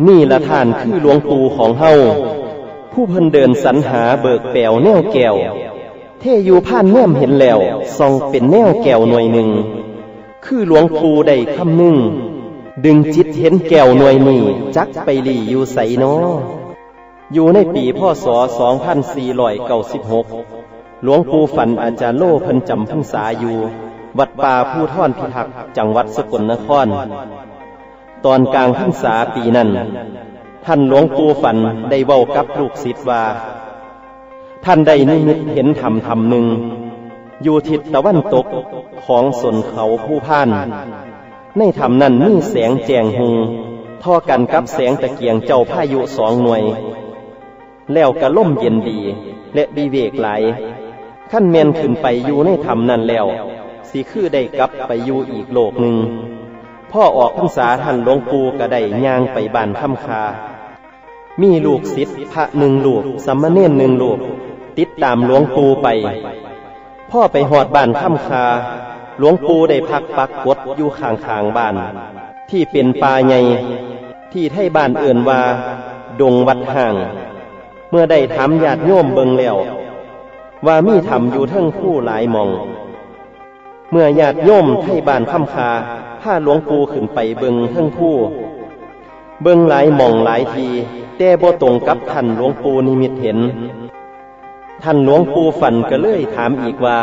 นี่ละท่านคือหลวงปู่ของเฮาผู้เพิ่นเดินสรรหาเบิกแปวแนวแก้ว เทอยู่ผ่านแนมเห็นแล้วส่องเป็นแนวแก้วหน่วยหนึ่ง คือหลวงปู่ได้คำหนึ่งดึงจิตเห็นแก้วหน่วยนี้จักไปหลีอยู่ใสนออยู่ในปีพศ 2496 หลวงปู่ฝันอาจารย์โลพันจำพรรษาอยู่ วัดป่าผู้ท่อนพิทักษ์จังหวัดสกลนคร ตอนกลางพรรษาปีนั้น ท่านหลวงปู่ฝันได้เว้ากับลูกศิษย์ว่า ท่านได้นิมิตเห็นธรรมธรรมหนึ่ง อยู่ทิศตะวันตกของสนเขาผู้พาน ในธรรมนั้นมีแสงแจงหงท่อกันกับแสงตะเกียงเจ้าพายุสองหน่วย แล้วกระล่มเย็นดีและดีเวกไหลขั้นเมนขึ้นไปอยู่ในธรรมนั้นแล้ว สิคือได้กลับไปอยู่อีกโลกหนึ่ง พ่อออกพรรษาท่านหลวงปู่ก็ได้ย่างไปบ้านคำคา มีลูกศิษย์พระหนึ่งลูกสัมมาเนนหนึ่งลูก ติดตามหลวงปู่ไป พ่อไปหอดบ้านคำคา หลวงปู่ได้พักปักกดอยู่ข้างทางบ้าน ที่เป็นป่าใหญ่ที่ไทยบ้านเอื่นว่า ดงวัดห่าง เมื่อได้ถามญาติโยมเบิงแล้ว ว่ามีธรรมอยู่ทั้งผู้หลายมอง เมื่อญาติโยมไทบ้านคำคาพาหลวงปู่ขึ้นไปเบิงทั้งผู้เบิงหลายมองหลายที แต่บ่ตรงกับท่านหลวงปู่นิมิตเห็น ท่านหลวงปู่ฝันก็เลยถามอีกว่า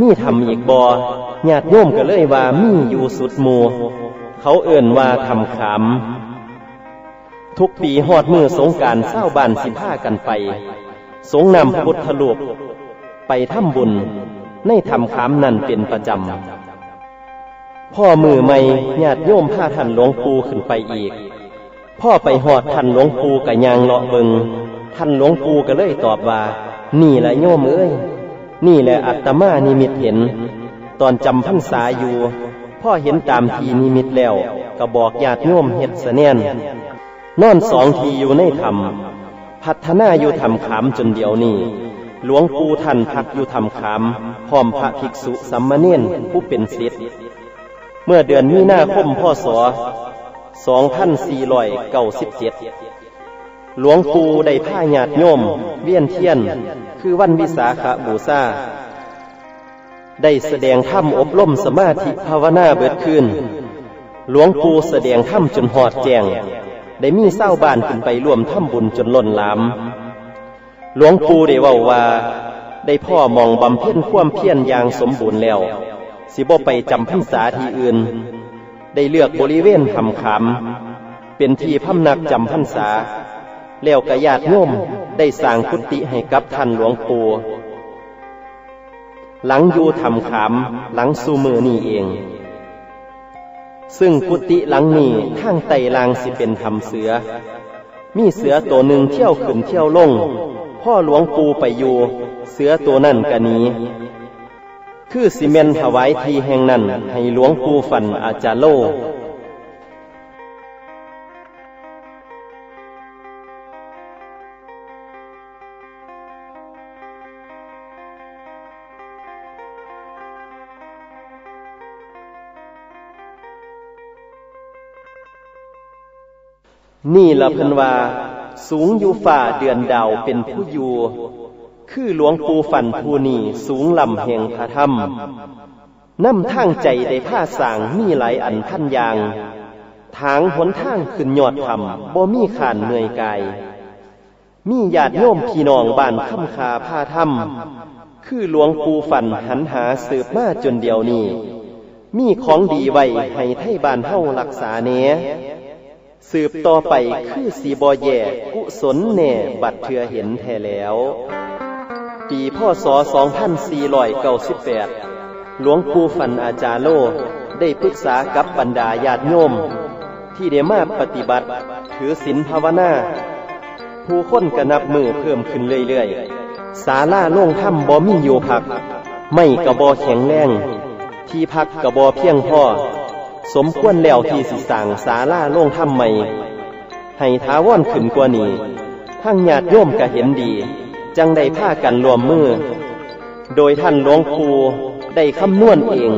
มีทำอีกบอญาติโยมก็เลยว่ามีอยู่สุดมูเขาเอื่นว่าทำขามทุกปีหอดมือสงการเศร้าบานสิผ้ากันไป สงนำพุทธลูกไปทำบุญ ในทำขามนั่นเป็นประจำพ่อมือไม่ญาติโยมผ้าท่านหลวงปู่ขึ้นไปอีก พ่อไปหอดท่านหลวงปู่กะยางเลาะเบิงท่านหลวงปู่ก็เลยตอบว่า นี่แหละโยมเอ้ยนี่แหละอัตมานิมิตเห็น ตอนจำพรรษาอยู่ พ่อเห็นตามทีนิมิตแล้วก็บอกญาติโยมเฮ็ดเสนียนนอนสองทีอยู่ในธรรมพัฒนาอยู่ธรรมขามจนเดียวนี้ หลวงปู่ท่านพักอยู่ธรรมขามพร้อมพระภิกษุสัมมาเนนผู้เป็นศิษย์เมื่อเดือนมีนาคมพศ2497 หลวงปู่ได้ผ้าญาติโยม เวียนเทียน คือวันวิสาขบูชาได้แสดงถ้ำอบรมสมาธิภาวนาเบิดขึ้น หลวงปู่แสดงถ้ำจนหอดแจง ได้มีเศร้าบานขึ้นไปร่วมถ้ำบุญจนล้นหลาม หลวงปู่ได้ว่าว่า ได้พ่อมองบำเพ็ญความเพียรอย่างสมบูรณ์แล้ว สิบ่ไปจำพรรษาที่อื่น ได้เลือกบริเวณทำขามเป็นที่พำนักจำพรรษา แล้วกระยาดโยมได้สร้างกุฏิให้กับท่านหลวงปู่หลังอยู่ทำขามหลังสูมือนี่เอง ซึ่งกุฏิหลังนี้ทางไตลางสิเป็นทำเสือ มีเสือตัวหนึ่งเที่ยวขึ้นเที่ยวลง พ่อหลวงปูไปอยู่เสือตัวนั่นกะนี้ คือสิเมนถวายทีแห่งนั้นให้หลวงปูฝันอาจารโลนี่ละเพิ่นว่า สูงอยู่ฝ่าเดือนดาวเป็นผู้อยู่ คือหลวงปู่ฝันผู้นี้สูงลำแห่งพระธรรมน้ำทางใจได้ผ้าสางมีหลายอันพันยาง ทางหนทางขึ้นยอดธรรมบ่มีขานเหนื่อยกาย มีญาติโยมพี่น้องบ้านคำคาผ้าธรรม คือหลวงปู่ฝันหันหาสืบมาจนเดียวนี้ มีของดีไว้ให้ไทยบ้านเฮารักษาเน สืบต่อไปคือสีบอแย่กุศลแน่บัดเทือเห็นแท้แล้ว ปีพศ2498 หลวงปู่ฝันอาจารย์โล ได้ปรึกษากับบรรดาญาติโยม ที่ได้มาปฏิบัติ ถือศีลภาวนา ผู้คนกระนับมือเพิ่มขึ้นเรื่อยๆศาลาโล่งถ้ำบ่มีอยู่พัก ไม่กระบอแข็งแรง ที่พักกระบอเพียงพอ สมควรแล้วที่สิสั่งศาลาโล่งถ้ำใหม่ให้ท้าวอนขึ้นกว่านี้ทั้งญาติโยมก็เห็นดี จังได้ผ้ากันรวมมือ โดยท่านหลวงปู่ได้คำนวณเอง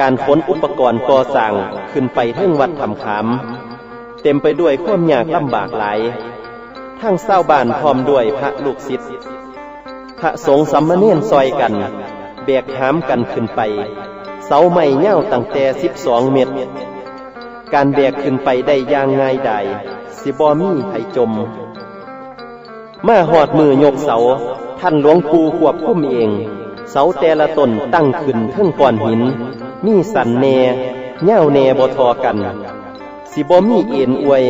การขนอุปกรณ์ก่อสร้างขึ้นไปเทิงวัดทำขาม เต็มไปด้วยความยากลำบากหลาย ทั้งเศร้าบานพร้อมด้วยพระลูกศิษย์พระสงฆ์สัมมเนียนซอยกัน แบกหามกันขึ้นไป เสาไม้เง่าตั้งแต่สิบสองเมตร การแบกขึ้นไปได้อย่างง่ายดายสิบอมีไผจม มาหอดมือยกเสา ท่านหลวงปู่ควบคุมเอง เสาแต่ละตนตั้งขึ้นเทิงก้อนหิน มีสันแนเง่าแนบ่ทอกัน สิบ่มีเอ็นอวย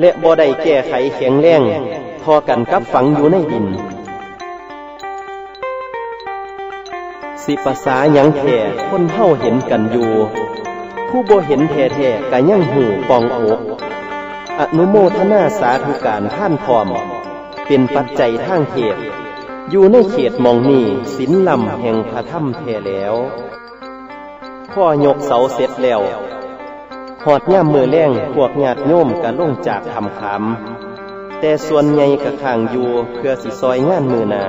และบ่ได้แก้ไขแข็งแรง ทอกันกับฝังอยู่ในดิน สิภาษาหยังแท้คนเฮาเห็นกันอยู่ ผู้บ่เห็นแท้ๆก็ยังหูปองอกอนุโมทนาสาธุการท่านพร้อม เป็นปัจจัยทางเขตอยู่ในเขตมองนี่สินลำแห่งพระถ้ำแท้แล้วพ่อยกเสาเสร็จแล้วหอดย่ามมือแรงพวกญาติโยมก็ลงจากทำขามแต่ส่วนใหญ่ก็ข้างอยู่เพื่อสิซอยงานมือนา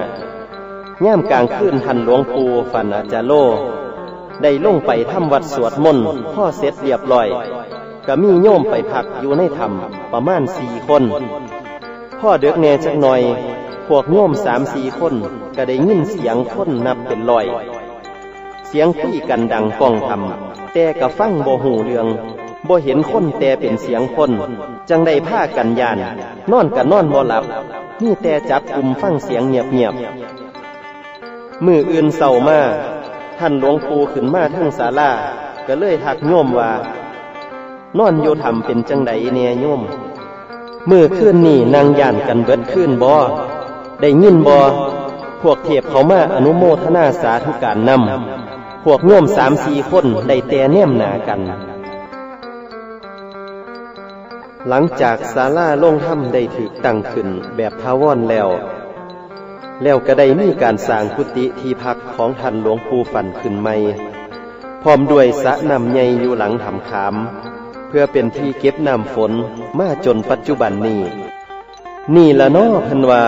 ย่ามกลางคืนทันหลวงปู่ฝันอาจารโล ได้ลงไปทำวัดสวดมนต์พ่อเสร็จเรียบร้อย ก็มีโยมไปพักอยู่ในถ้ำประมาณสี่คน พ่อเด็กแน่จักหน่อย พวกโยมสามสี่คนก็ได้ยินเสียงคนนับเป็นร้อย เสียงคุยกันดังก้องทำแต่ก็ฟังบ่หูเรืองบ่เห็นคนแต่เป็นเสียงคน จังได้ผ้ากันยาน นอนกันนอนบ่หลับนี่แต่จับกลุ่มฟังเสียงเงียบๆ มืออื่นเศร้ามาท่านหลวงปู่ขึ้นมาทั้งศาลาก็เลยทักโยมว่านอนโยธรรมเป็นจังไดเนี่ยโยมมือขึ้นนี่นางย่านกันเบิดขึ้นบ่ได้ยินบ่พวกเทพเขามาอนุโมทนาสาธุการนำพวกโยมสามสี่คนได้แต่แนมหนากัน หลังจากศาลาลงถ้ำได้ถูกตั้งขึ้นแบบทาวรแล้ว แล้วก็ได้มีการสร้างกุฏิที่พักของท่านหลวงปู่ฝันขึ้นใหม่พร้อมด้วยสระน้ำใหญ่อยู่หลังถ้ำขาม เพื่อเป็นที่เก็บน้ำฝนมาจนปัจจุบันนี้ นี่ละน้อพันว่า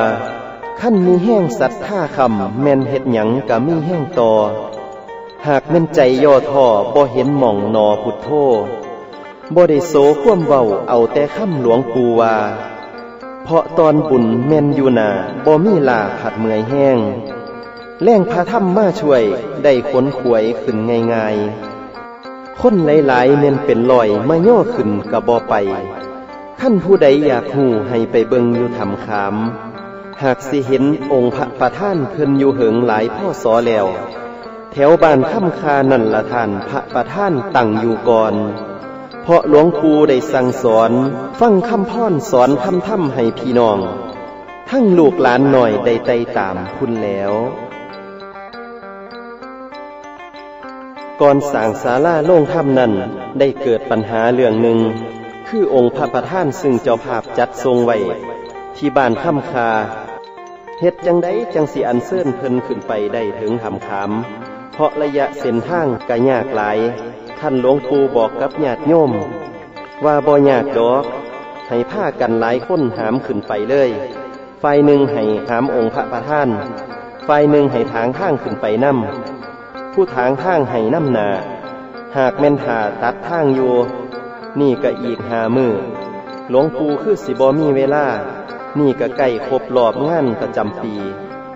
ขั้นมีแห้งสัตว์ท่าคำแม่นเห็ดหยังกะมีแห้งต่อ หากแม่นใจย่อท่อบ่เห็นหม่องนอพุทโธบ่ได้โสควมเว้าเอาแต่คำหลวงปู่ว่า เพราะตอนบุญแม่นอยู่นาบ่มีลาผัดเมื่อยแห้ง แรงพาถ้ำมาช่วย ได้ขนขวยขึ้นง่ายๆ คนหลายๆแม่นเป็นลอยมาย่อขึ้นกระบ่ไป ขั้นผู้ใดอยากหูให้ไปเบิงอยู่ทำขาม หากสิเห็นองค์พระประท่านเพิ่นอยู่เหิงหลายพ่อสอแล้ว แถวบ้านค่ำคานั่นละท่านพระประท่านตั้งอยู่ก่อน เพราะหลวงปู่ได้สั่งสอน ฟังคำพ่อนสอนคำถ้ำให้พี่น้อง ทั้งลูกหลานหน่อยได้ไตตามคุณแล้วก่อนสร้างศาลาโล่งถ้ำนั้นได้เกิดปัญหาเรื่องหนึ่ง คือองค์พระประธานซึ่งเจ้าภาพจัดทรงไว้ที่บ้านค่ำคาเฮ็ดจังไดจังสิอันเซิ่อนเพิ่นขึ้นไปได้ถึงหำขามเพราะระยะเส้นทางก็ยากหลาย ท่านหลวงปู่บอกกับญาติโยม ว่าบ่ยากดอกให้ผ้ากันหลายคนหามขึ้นไปเลยฝ่ายหนึ่งให้หามองค์พระประธานฝ่ายหนึ่งให้ทางทางขึ้นไปนำผู้ทางทางให้น้ำหนา หากแม่นหาตัดทางอยู่นี่ก็อีกหามือหลวงปู่คือสิบอมีเวลา นี่ก็ใกล้ครบรอบงานประจำปี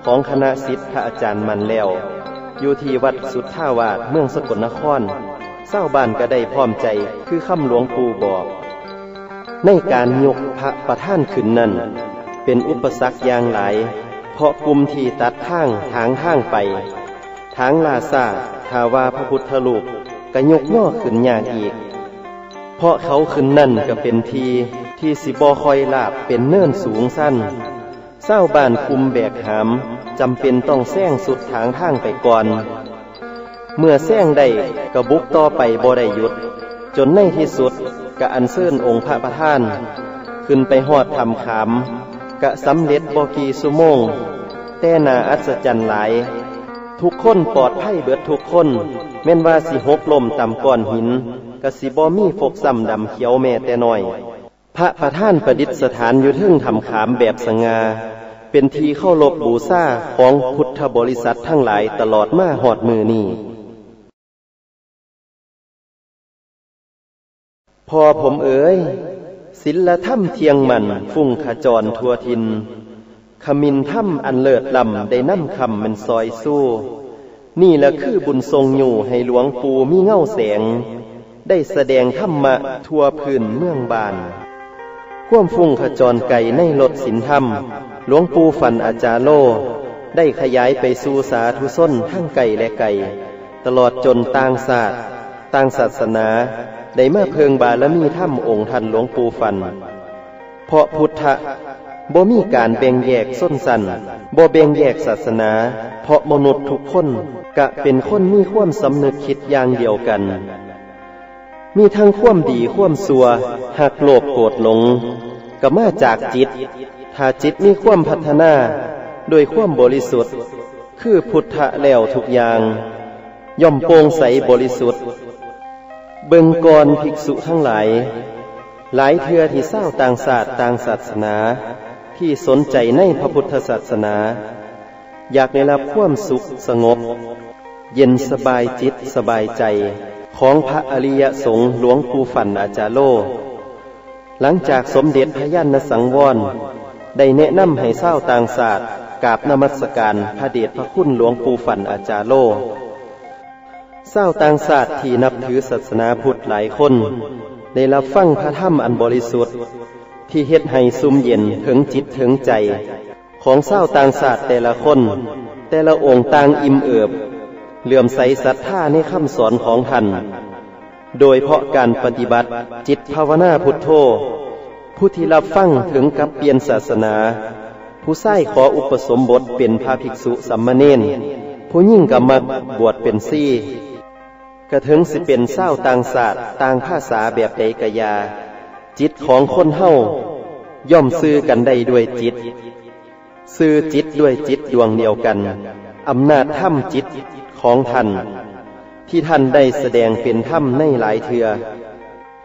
ของคณะศิษย์พระอาจารย์มันแล้ว อยู่ที่วัดสุทธาวาสเมืองสกลนคร เศร้าบ้านก็ได้พร้อมใจคือคำหลวงปู่บอก ในการยกพระประท่านขึ้นนั้น เป็นอุปสรรคอย่างหลาย เพราะกลุ่มที่ตัดทางทางทางไป ทางลาซาทาว่าพระพุทธรูปก็ยกย่อขึ้นยากอีก เพราะเขาขึ้นนั่นก็เป็นทีที่สิบอคอยลาบเป็นเนิ่นสูงสั้นเศร้าบ้านคุมแบกหามจำเป็นต้องแซงสุดทางทางไปก่อน เมื่อแซงได้ก็บุกต่อไปบ่ได้หยุด จนในที่สุดก็อันเชิญองค์พระประธาน ขึ้นไปหอดทำขามกะสำเร็จบกีสุโมง แต่นาอัศจรรย์หลาย ทุกคนปลอดภัยเบิดทุกคน แม่นว่าสิหกลมต่ำก้อนหินกะสิบอมีฟกซ้ำดำเขียวแม่แต่น้อย พระประธานประดิษฐานอยู่ทึ่งทำขามแบบสง่าเป็นทีเข้ารบบูซาของพุทธบริษัททั้งหลายตลอดมาหอดมือนี้ พอผมเอ๋ยศิลธรรมเทียงมันฟุ้งขจรทั่วทิน ขมินถ้ำอันเลิศลำได้นั่คำมันซอยสู้ นี่และคือบุญทรงอยู่ให้หลวงปู่มีเง่าแสง ได้แสดงธรรมะทั่วพื้นเมืองบานข่วมฟุ้งขจรไก่ในรถสินธรรม หลวงปู่ฝันอาจารโล ได้ขยายไปสู่สาธุส้นทั้งไก่และไก่ ตลอดจนต่างศาสตร์ต่างศาสนา ได้มาเพิงบารมีถ้ำองค์ท่านหลวงปู่ฟัน เพราะพุทธะบ่มีการแบ่งแยกส้นสันบ่แบ่งแยกศาสนา เพราะมนุษย์ทุกคนกะเป็นคนมีความสำนึกคิดอย่างเดียวกัน มีทั้งความดีความสัวหักโลภโกรธหลงก็มาจากจิต ถ้าจิตมีความพัฒนาโดยความบริสุทธิ์ คือพุทธะแล้วทุกอย่าง ย่อมโปร่งใสบริสุทธิ์ เบิงกรภิกษุทั้งหลาย หลายเทือที่เศร้าต่างศาสตร์ต่างศาสนาที่สนใจในพระพุทธศาสนา อยากได้รับความสุขสงบ เย็นสบายจิตสบายใจของพระอริยสงฆ์หลวงปู่ฝันอาจารโล หลังจากสมเด็จพระยานสังวร ได้แนะนำให้เศร้าต่างศาสตร์กราบนมัสการพระเดชพระคุณหลวงปู่ฝันอาจารโล เศร้าต่างศาสตร์ที่นับถือศาสนาพุทธหลายคน ได้รับฟังพระธรรมอันบริสุทธิ์ ที่เฮ็ดให้ซุ่มเย็นถึงจิตถึงใจ ของเศร้าต่างศาสตร์แต่ละคน แต่ละองค์ต่างอิ่มเอิบเหลื่อมใสศรัทธาในคำสอนของท่านโดยเพราะการปฏิบัติจิตภาวนาพุทโธ ผู้ที่รับฟังถึงกับเปลี่ยนศาสนา ผู้ใส่ขออุปสมบทเป็นพระภิกษุสัมมาเนนผู้ยิ่งกรรมักบวชเป็นซี่ กระถึงสิเป็นเศร้าต่างศาสตร์ต่างภาษาแบบใดกยา จิตของคนเฮาย่อมซื้อกันได้ด้วยจิต ซื้อจิตด้วยจิตดวงเดียวกันอำนาจถ้ำจิตของท่านที่ท่านได้แสดงเป็นถ้ำในหลายเทือ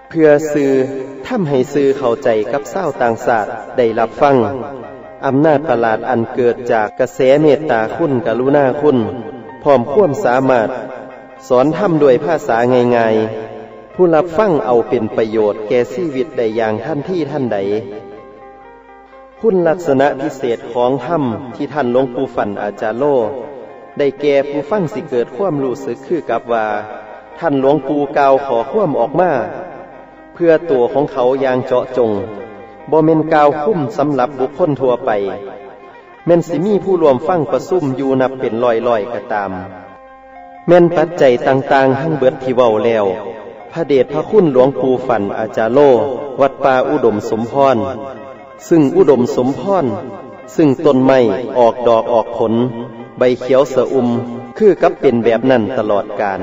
เพื่อซื้อถ้ำให้ซื้อเข้าใจกับเศร้าต่างศาสตร์ได้รับฟังอำนาจประหลาดอันเกิดจากกระแสเมตตาคุณกรุณาคุณพร้อมควมสามารถ สอนทำด้วยภาษาง่ายๆ ผู้รับฟังเอาเป็นประโยชน์แก่ชีวิตได้อย่างท่านที่ท่านใด คุณลักษณะพิเศษของถ้ำที่ท่านหลวงปู่ฝันอาจารย์โล ได้แก่ผู้ฟังสิเกิดความรู้สึกคือกับว่า ท่านหลวงปู่กาวขอความออกมา เพื่อตัวของเขาอย่างเจาะจงบ่เมนกาวคุ้มสำหรับบุคคลทั่วไปแม่นสิมีผู้รวมฟังประซุ่มอยู่นับเป็นลอยลอยก็ตาม แม่นปัจจัยต่างๆทั้งเบิดที่เว้าแล้ว พระเดชพระคุณหลวงปู่ฝันอาจารโล วัดป่าอุดมสมพร ซึ่งอุดมสมพร ซึ่งต้นไม้ออกดอกออกผล ใบเขียวสะอุมคือกับเป็นแบบนั้นตลอดกาล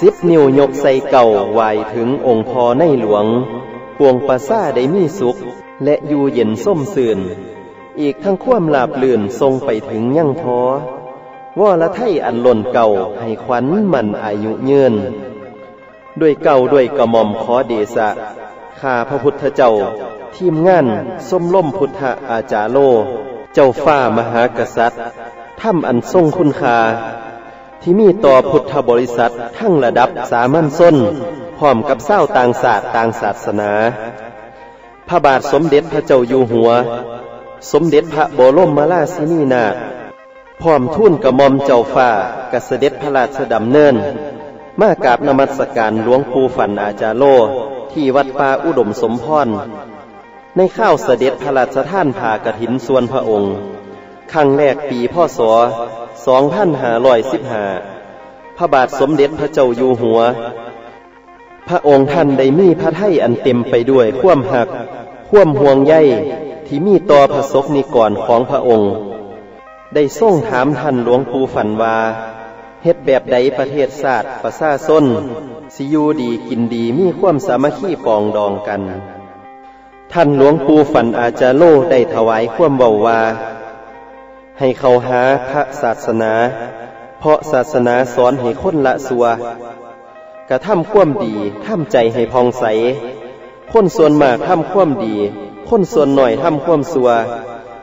สิบนิ้วยกใส่เก่าไหวถึงองค์พอในหลวงปวงประซาได้มีสุข และอยู่เย็นส้มสื่น อีกทั้งความลาบลื่นทรงไปถึงยั่งพอว่าละไทยอันหล่นเก่าให้ขวัญมันอายุเยืนด้วยเก่าด้วยกระหม่อมขอเดชะข้าพระพุทธเจ้า ทีมงานส้มล่มพุทธอาจารโล เจ้าฟ้ามหากษัตริย์ถ้ำอันทรงคุณคา ที่มีต่อพุทธบริษัททั้งระดับสามัญชนพร้อมกับเศร้าต่างศาสตร์ต่างศาสนา พระบาทสมเด็จพระเจ้าอยู่หัว สมเด็จพระบรมมาราชินีนาถพร้อมทุ่นกระมอมเจ้าฟ้ากเสด็จพระราชดำเนิน มากราบนมัสการหลวงปู่ฝันอาจารโล ที่วัดป่าอุดมสมพรในข้าวเสด็จพระราชท่านผ่ากระถินส่วนพระองค์ ครั้งแรกปีพ่อศ2515 พระบาทสมเด็จพระเจ้าอยู่หัว พระองค์ท่านได้มีพระไทยอันเต็มไปด้วยข่วมหักข่วมห่วงใยที่มีต่อพระศกนิกรของพระองค์ ได้ส่งถามท่านหลวงปู่ฝันว่าเฮ็ดแบบใดประเทศศาสตร์ประซาส้นสิยูดีกินดีมีความสามัคคีปองดองกัน ท่านหลวงปู่ฝันอาจารโลได้ถวายความเบาว่า ให้เขาหาพระศาสนา เพราะศาสนาสอนให้คนละสัวกระทำความดีทำใจให้พองใส คนส่วนมากทำความดี คนส่วนหน่อยทำความสัว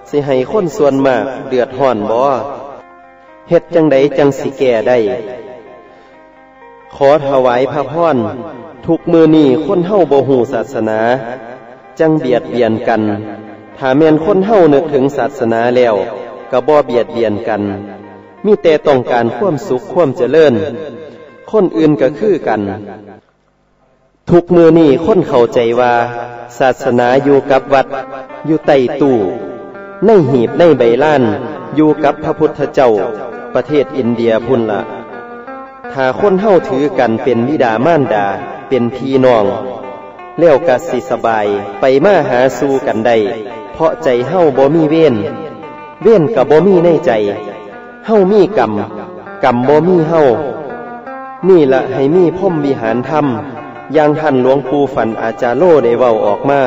สิให้คนส่วนมากเดือดห่อนบ่เฮ็ดจังใดจังสิแก่ได้ ขอถวายพระพรทุกมือนี่คนเฮาบ่หูศาสนา จังเบียดเบียนกัน ถ้าแม่นคนเฮานึกถึงศาสนาแล้ว ก็บ่เบียดเบียนกัน มีแต่ต้องการความสุขความเจริญ คนอื่นก็คือกัน ทุกมือนี่คนเข้าใจว่า ศาสนาอยู่กับวัด อยู่ใต้ตู้ในหีบในใบล้าน อยู่กับพระพุทธเจ้า ประเทศอินเดียพุ่นละถ้าคนเฮาถือกันเป็นวิดามานดา เป็นพี่น้องเลี้ยวกัสิสบายไปมาหาสู่กันได้เพราะใจเฮาบ่มีเว้น เว้นกับบ่มีในใจ เฮามีกรรม กรรมบ่มีเฮา นี่ละให้มีพ่มวิหารธรรมอย่างท่านหลวงปู่ฝันอาจารย์โลได้เว้าออกมา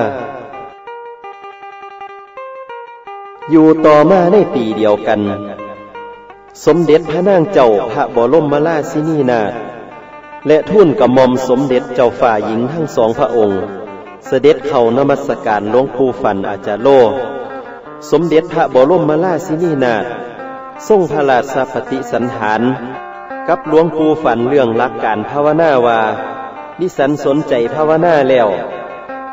อยู่ต่อมาในปีเดียวกัน สมเด็จพระนางเจ้าพระบรมราชินีนาและทุ่นกับมอมสมเด็จเจ้าฝ่าหญิงทั้งสองพระองค์ เสด็จเข้านมัสการหลวงปู่ฝันอาจารย์โล สมเด็จพระบรมราชินีนาถทรงพระราชปฏิสันฐาน กับหลวงปู่ฝันเรื่องหลักการภาวนาว่าดิสันสนใจภาวนาแล้ว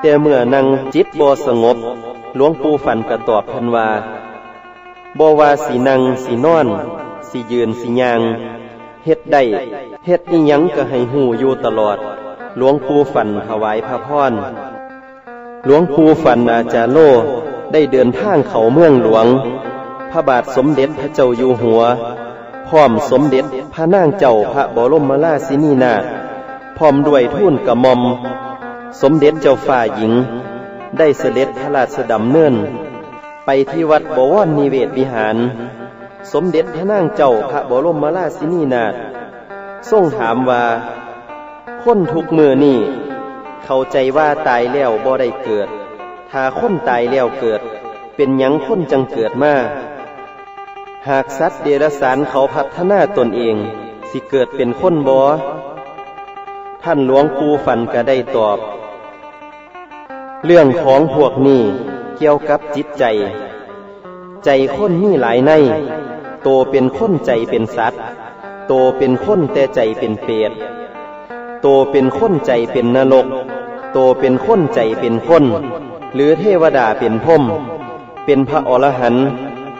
แต่เมื่อนั่งจิตบ่สงบ หลวงปู่ฝันกระตอบพันว่าบ่ว่าสีนั่งสีนอน สียืนสียางเฮ็ดได้เฮ็ดอีหยังก็ให้หูอยู่ตลอด หลวงปู่ฝันถวายพระพรหลวงปู่ฝันอาจารย์โล ได้เดินทางเขาเมืองหลวง พระบาทสมเด็จพระเจ้าอยู่หัว พร้อมสมเด็จพระนางเจ้าพระบรมราชินีนาถพร้อมด้วยทุ่นกระมอม สมเด็จเจ้าฝ่าหญิง ได้เสด็จพระราชดำเนิน ไปที่วัดบวรนิเวศวิหาร สมเด็จพระนางเจ้าพระบรมราชินีนาถทรงถามว่า คนทุกมือนี่ เข้าใจว่าตายแล้วบ่ได้เกิด ถ้าคนตายแล้วเกิด เป็นหยังคนจังเกิดมา หากสัตว์เดรัจฉานเขาพัฒนาตนเอง สิเกิดเป็นคนบ่ท่านหลวงปู่ฝันก็ได้ตอบ เรื่องของพวกนี้เกี่ยวกับจิตใจ ใจคนมีหลายใน โตเป็นคนใจเป็นสัตว์ โตเป็นคนแต่ใจเป็นเปรตโตเป็นคนใจเป็นนรก โตเป็นคนใจเป็นคน หรือเทวดาเป็นพรมเป็นพระอรหันต์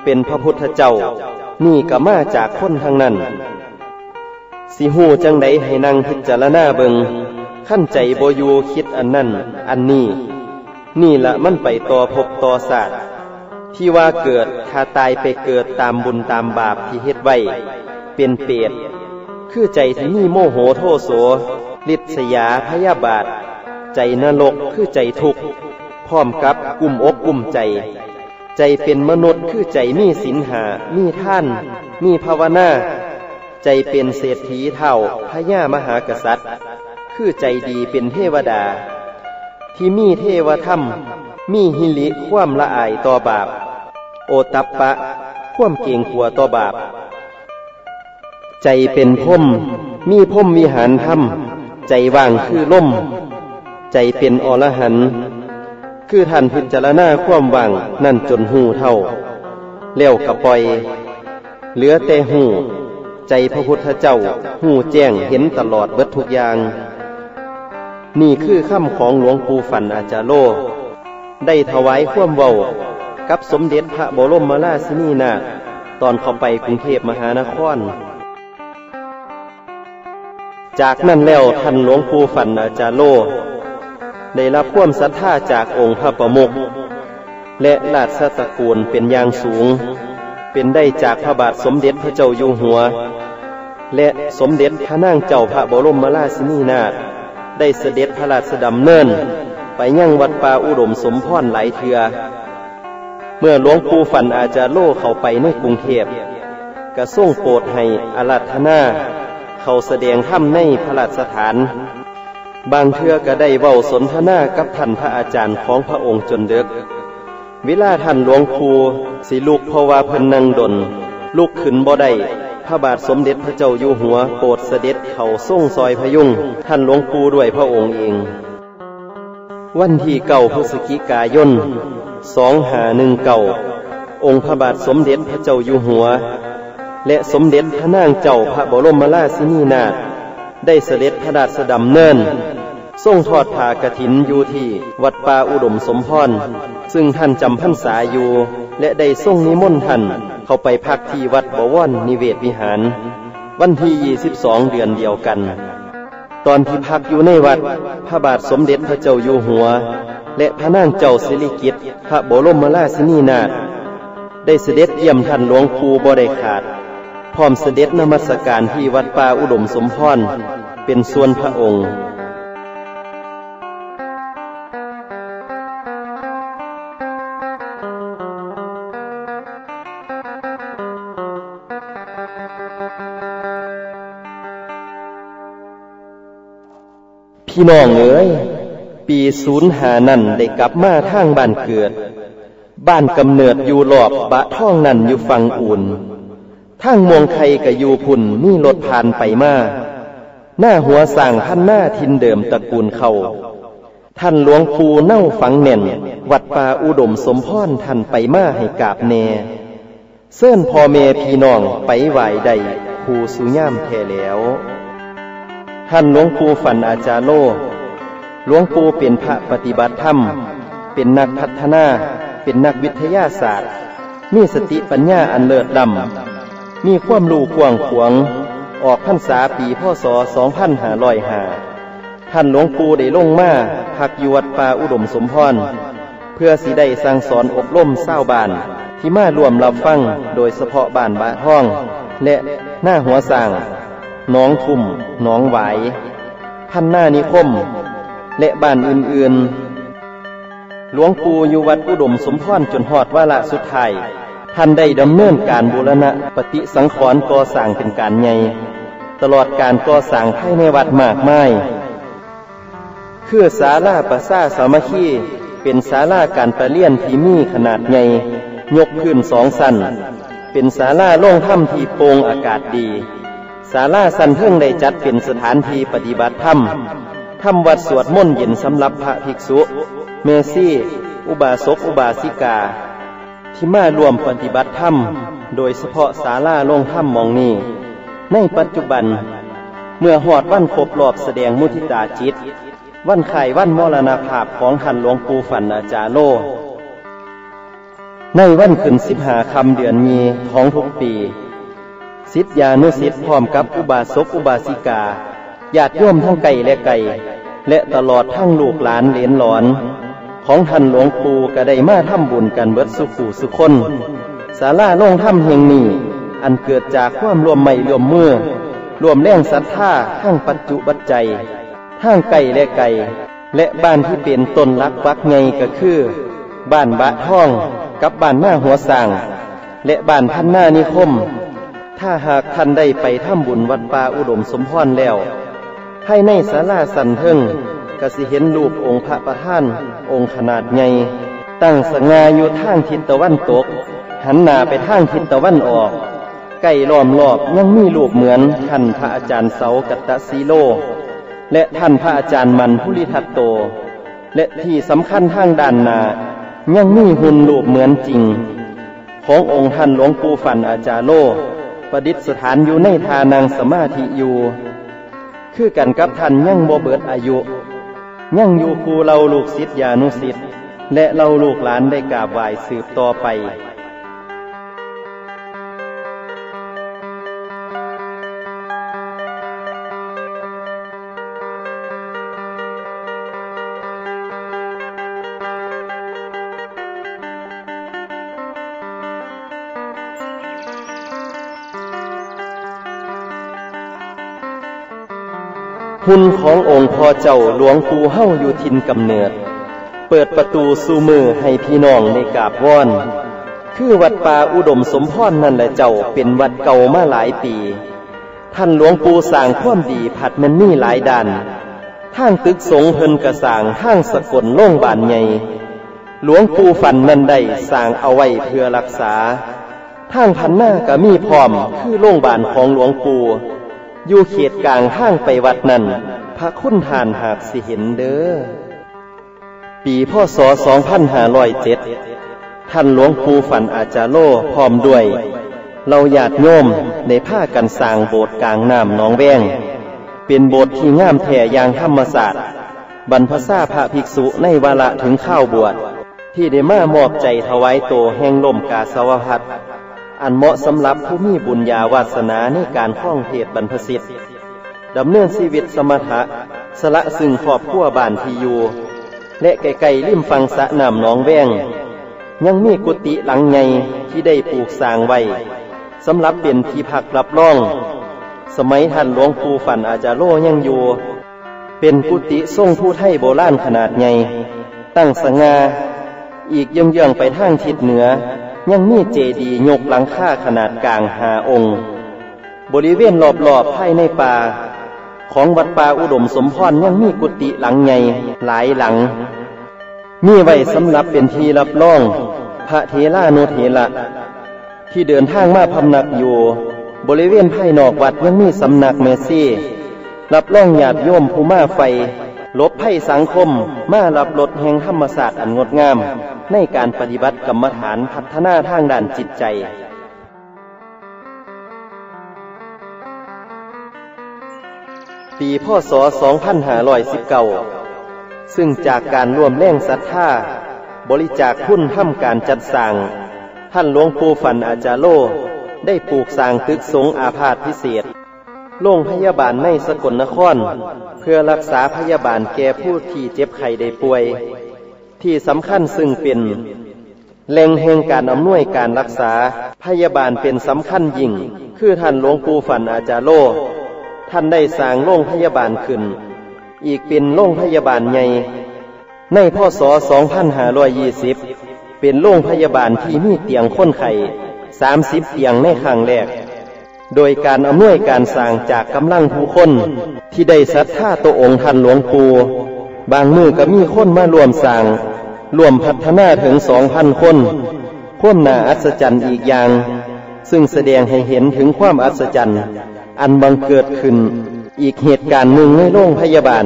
เป็นพระพุทธเจ้า นี่ก็มาจากคนทางนั้น สิหูจังใดให้นั่งพิจารณาเบิงขั้นใจโบอยูคิดอันนั้น อันนี้ นี่ละมันไปต่อภพต่อศาสตร์ที่ว่าเกิดถ้าตายไปเกิดตามบุญตามบาปที่เฮ็ดไว้ เป็นเปรตคือใจที่มีโมโหโทโสลิษยาพยาบาท ใจนรกคือใจทุกข์ ร้อมกับกลุ่มอกกลุ่มใจ ใจเป็นมนุษย์คือใจมีศีลหา มีท่าน มีภาวนา ใจเป็นเศรษฐีเท่าพญามหากษัตริย์ คือใจดีเป็นเทวดา ที่มีเทวธรรม มีหิริความละอายต่อบาป โอตัปปะ ความเก่งขัวต่อบาป ใจเป็นพ่ม มีพ่มวิหารธรรม ใจว่างคือล่ม ใจเป็นอรหันต์ คือท่านพิจารณาความว่างนั่นจนหูเท่าเลี้ยวกระปล่อย เหลือแต่หูใจพระพุทธเจ้าหูแจ้งเห็นตลอดเบิดทุกอย่าง นี่คือคำของหลวงปู่ฝันอาจารโล ได้ถวายความเว้ากับสมเด็จพระบรมมาราชินีนาตอนเข้าไปกรุงเทพมหานคร จากนั้นแล้วท่านหลวงปู่ฝันอาจารโล ได้รับความศรัทธาจากองค์พระประมุขและราชตระกูลเป็นอย่างสูง เป็นได้จากพระบาทสมเด็จพระเจ้าอยู่หัว และสมเด็จพระนางเจ้าพระบรมราชินีนาถได้เสด็จพระราชดำเนิน ไปยังวัดป่าอุดมสมพรหลายเทือ เมื่อหลวงปู่ฝันอาจารย์โลเข้าไปในกรุงเทพกระส่งโปรดให้อาราธนา เขาแสดงถ้ำในพระราชฐาน บางเทือก็ได้เว้าสนทนากับท่านพระอาจารย์ของพระองค์จนเดึก เวลาท่านหลวงปู่สิลุกเพราะว่าเพิ่นนั่งดนลุกขึ้นบ่ได้พระบาทสมเด็จพระเจ้าอยู่หัวโปรดเสด็จเขาส่งซอยพยุงท่านหลวงปู่ด้วยพระองค์เอง วันที่เก่าพฤศจิกายนสองหาหนึ่งเก่าองค์พระบาทสมเด็จพระเจ้าอยู่หัว และสมเด็จพระนางเจ้าพระบรมราชินีนาถ ได้เสด็จพระราชดำเนินส่งทอดผ่ากระถินอยู่ที่วัดป่าอุดมสมพร ซึ่งท่านจำพรรษาอยู่ และได้ส่งนิมนต์ท่านเข้าไปพักที่วัดบวรนิเวศวิหาร วันที่ 22 เดือนเดียวกัน ตอนที่พักอยู่ในวัด พระบาทสมเด็จพระเจ้าอยู่หัว และพระนางเจ้าสิริกิติ์พระบรมราชินีนาถได้เสด็จเยี่ยมท่านหลวงปู่บ่ได้ขาด พร้อมเสด็จนมัสการที่วัดป่าอุดมสมพรเป็นส่วนพระองค์พี่น้องเอ๋ยปีศูนย์หานั่นได้กลับมาทางบ้านเกิด บ้านกำเนิดอยู่หลอบบะท่องนั่นอยู่ฝั่งอุ่น ทางมวงไข่กับยูพุ่นมีรถผ่านไปมาหน้าหัวสั่งท่านหน้าทินเดิมตระกูลเขาท่านหลวงปู่เน่าฝังเน่น วัดป่าอุดมสมพรท่านไปมาให้กาบเนเส้นพ่อเมพี่น้องไปไหวใดภูสุย่ามแท่แล้ว ท่านหลวงปู่ฝันอาจารย์โลหลวงปู่เป็นพระปฏิบัติธรรม เป็นนักพัฒนา เป็นนักวิทยาศาสตร์ มีสติปัญญาอันเลิศล้ำ มีความรู้กว้างขวางออกพรรษาปีพศ2505ท่านหลวงปู่ได้ลงมาพักอยู่วัดป่าอุดมสมพร เพื่อสิได้สั่งสอนอบรมเศร้าบานที่มารวมรับฟังโดยเฉพาะบ้านบาท่อง และหน้าหัวสร้างน้องทุ่มน้องไหวพันหน้านิคม และบ้านอื่นๆ หลวงปู่อยู่วัดอุดมสมพรจนหอดวาระสุดท้าย ท่านได้ดำเนินการบูรณะปฏิสังขรณ์ก่อสร้างเป็นการใหญ่ตลอดการก่อสร้างภายในวัดมากมายคือศาลาประสาสามัคคีเป็นศาลาการประเลียนที่มีขนาดใหญ่ยกขึ้นสองสันเป็นศาลาโล่งถ้ำที่โปร่งอากาศดีศาลาสันเพิ่งได้จัดเป็นสถานที่ปฏิบัติธรรมทำวัดสวดมนต์เย็นสำหรับพระภิกษุ เมซี่ อุบาสกอุบาสิกา ที่มารวมปฏิบัติธรรม โดยเฉพาะศาลาโล่งถ้ำมองนี้ ในปัจจุบัน เมื่อหอดวันครบรอบแสดงมุทิตาจิต วันไข่วันมรณภาพของท่านหลวงปู่ฝันอาจารโล ในวันขึ้นสิบหาคำเดือนมีท้องทุกปีสิทธยานุสิทธิ์พร้อมกับอุบาสกอุบาสิกาญาติโยมทั้งไก่และไก่และตลอดทั้งลูกหลานเหลนหลอน ของท่านหลวงปู่ก็ได้มาทำบุญกันเบิดสุขูสุคนศาลาโล่งถ้ำแห่งนี้ อันเกิดจากความรวมไม่รวมมือรวมแรงศรัทธาทั้งปัจจุบัจจัยทั้งไก่และไก่ และบ้านที่เป็นต้นรักวักไงก็คือ บ้านบะท่องกับบ้านหน้าหัวสร้าง และบ้านพันหน้านิคม ถ้าหากท่านได้ไปทำบุญวัดป่าอุดมสมพรแล้วให้ในศาลาสันเทิง ก็สิเห็นรูปองค์พระประธาน องค์ขนาดใหญ่ตั้งสง่าอยู่ทางทิศตะวันตก หันหน้าไปทางทิศตะวันออกใกล้ล้อมรอบยังมีรูปเหมือนท่านพระอาจารย์เสากัตตสีโล และท่านพระอาจารย์มันพุริทัตโต และที่สำคัญทางด้านหน้ายังมีหุ่นรูปเหมือนจริง ขององค์ท่านหลวงปู่ฝันอาจารย์โล ประดิษฐานอยู่ในทานังสมาธิอยู่ คือกันกับท่านยังบ่เบิดอายุ ยังอยู่คูเราลูกศิษยานุศิษย์และเราลูกหลานได้กราบไหว้สืบต่อไป หุ่นขององค์พ่อเจ้าหลวงปู่เฮ้าอยู่ทินกำเนิด เปิดประตูสู่มือให้พี่น้องในกาบว่อน คือวัดป่าอุดมสมพรนั่นแหละเจ้าเป็นวัดเก่ามาหลายปี ท่านหลวงปู่สร้างความดีผัดมันนี่หลายด้านทางตึกสงเพิ่นกระสางทางสกลโล่งบานใหญ่หลวงปู่ฝันนั่นได้สร้างเอาไว้เพื่อรักษาทางพันหน้าก็มีพร้อมคือโล่งบานของหลวงปู่ อยู่เขตกลางห้างไปวัดนั่นพระคุณทานหากสิเห็นเด้อ ปีพศ2507 ท่านหลวงปู่ฝันอาจารย์โลพร้อมด้วย เราญาติโยมในผ้ากันสร้างโบสถ์กลางน้ำหนองแวง เป็นโบสถ์ที่งามแท่อย่างธรรมศาสตร์ บรรพซาพระภิกษุในวาระถึงข้าวบวชที่ได้มามอบใจถวายโตแห่งลมกาสวพัด อันเหมาะสำหรับผู้มีบุญญาวาสนาในการคล้องเพศบรรพสิทธิ์ดำเนินชีวิตสมถะ สละซึ่งขอบขั้วบ้านที่อยู่และไก่ๆริมฟังสะน้ำหนองแวง ยังมีกุฏิหลังใหญ่ที่ได้ปลูกสร้างไว้สำหรับเป็นที่พักรับรอง สมัยท่านหลวงปู่ฝันอาจารโลยังอยู่ เป็นกุฏิทรงผู้ไทยโบราณขนาดใหญ่ตั้งสง่าอีกยังย่องไปทางทิศเหนือ ยังมีเจดีย์ยกหลังคาขนาดกลางหาองค์ บริเวณรอบๆภายในป่า ของวัดป่าอุดมสมพรยังมีกุฏิหลังใหญ่หลายหลัง มีไว้สำหรับเป็นที่รับรอง พระเทลานุเทระที่เดินทางมาพำนักอยู่ บริเวณภายนอกวัดยังมีสำนักเมซี่ รับรองญาติโยมผู้มาไฟ ลบภัยสังคมมารับรถแห่งธรรมศาสตร์อันงดงาม ในการปฏิบัติกรรมฐานพัฒนาทางด้านจิตใจ ปีพศ 2519 ซึ่งจากการร่วมแรงศรัทธาบริจาคทุนทำการจัดสร้าง ท่านหลวงปู่ฝันอาจารโล ได้ปลูกสร้างตึกสงอาพาธพิเศษ โรงพยาบาลในสกลนคร เพื่อรักษาพยาบาลแก่ผู้ที่เจ็บไข้ได้ป่วย ที่สำคัญซึ่งเป็นแหล่งแห่งการอำนวยการรักษาพยาบาลเป็นสำคัญยิ่ง คือท่านหลวงปู่ฝันอาจารโล ท่านได้สร้างโรงพยาบาลขึ้น อีกเป็นโรงพยาบาลใหญ่ในพศ 2520 เป็นโรงพยาบาลที่มีเตียงคนไข้30 เตียงในครั้งแรก โดยการอำนวยการสร้างจากกำลังผู้คน ที่ได้ศรัทธาตัวองค์ท่านหลวงปู่บางมือก็มีคนมารวมสร้างรวมพัฒนาถึง2,000คนความน่าอัศจรรย์อีกอย่าง ซึ่งแสดงให้เห็นถึงความอัศจรรย์ อันบังเกิดขึ้น อีกเหตุการณ์หนึ่งในโรงพยาบาล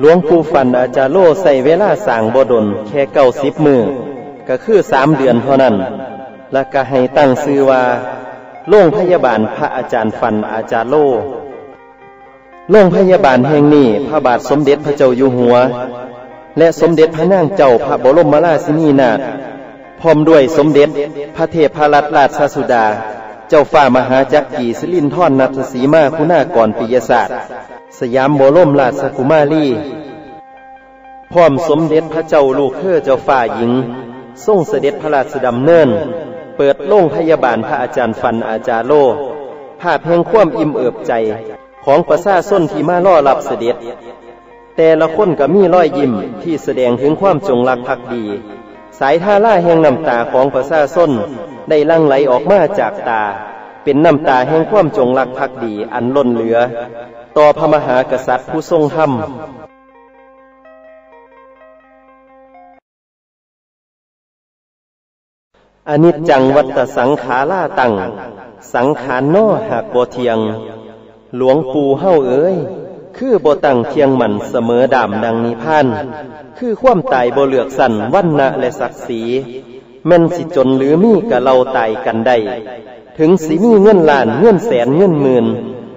หลวงปู่ฟันอาจารย์โลใส่เวลาสร้างบดลแค่เก้าสิบมือก็คือสามเดือนเท่านั้น และก็ให้ตั้งชื่อว่า โรงพยาบาลพระอาจารย์ฟันอาจารย์โลโรงพยาบาลแห่งนี้พระบาทสมเด็จพระเจ้าอยู่หัว และสมเด็จพระนางเจ้าพระบรมราชินีนาถพร้อมด้วยสมเด็จพระเทพรัตนราชสุดา เจ้าฝ่ามหาจักรีสิรินทรนัทสีมาคุณากรปิยศาสตร์ สยามบรมราชกุมารีพร้อมสมเด็จพระเจ้าลูกเธอเจ้าฝ่าหญิง ทรงเสด็จพระราชดำเนิน เปิดโรงพยาบาลพระอาจารย์ฟันอาจารโล ภาพแห่งความอิ่มเอิบใจของประชาชนที่มาล่อรับเสด็จ แต่ละคนก็มีรอยยิ้มที่แสดงถึงความจงรักภักดี สายท่าล่าแห่งน้ำตาของประชาชนได้ลั่งไหลออกมาจากตา เป็นน้ำตาแห่งความจงรักภักดีอันล้นเหลือ ต่อพระมหากษัตริย์ผู้ทรงธรรม อนิจจังวัตสังขาราตัง สังขารนอหากบ่เทียง หลวงปู่เฮาเอ้ย คือบ่ตั้งเทียงมันเสมอดามดังนิพพาน คือความตายบ่เลือกสั่นวันนะและศักดิ์ศรีแม่นสิจนหรือมีกะเราตายกันได้ ถึงสิมีเงินล้านเงินแสนเงินหมื่น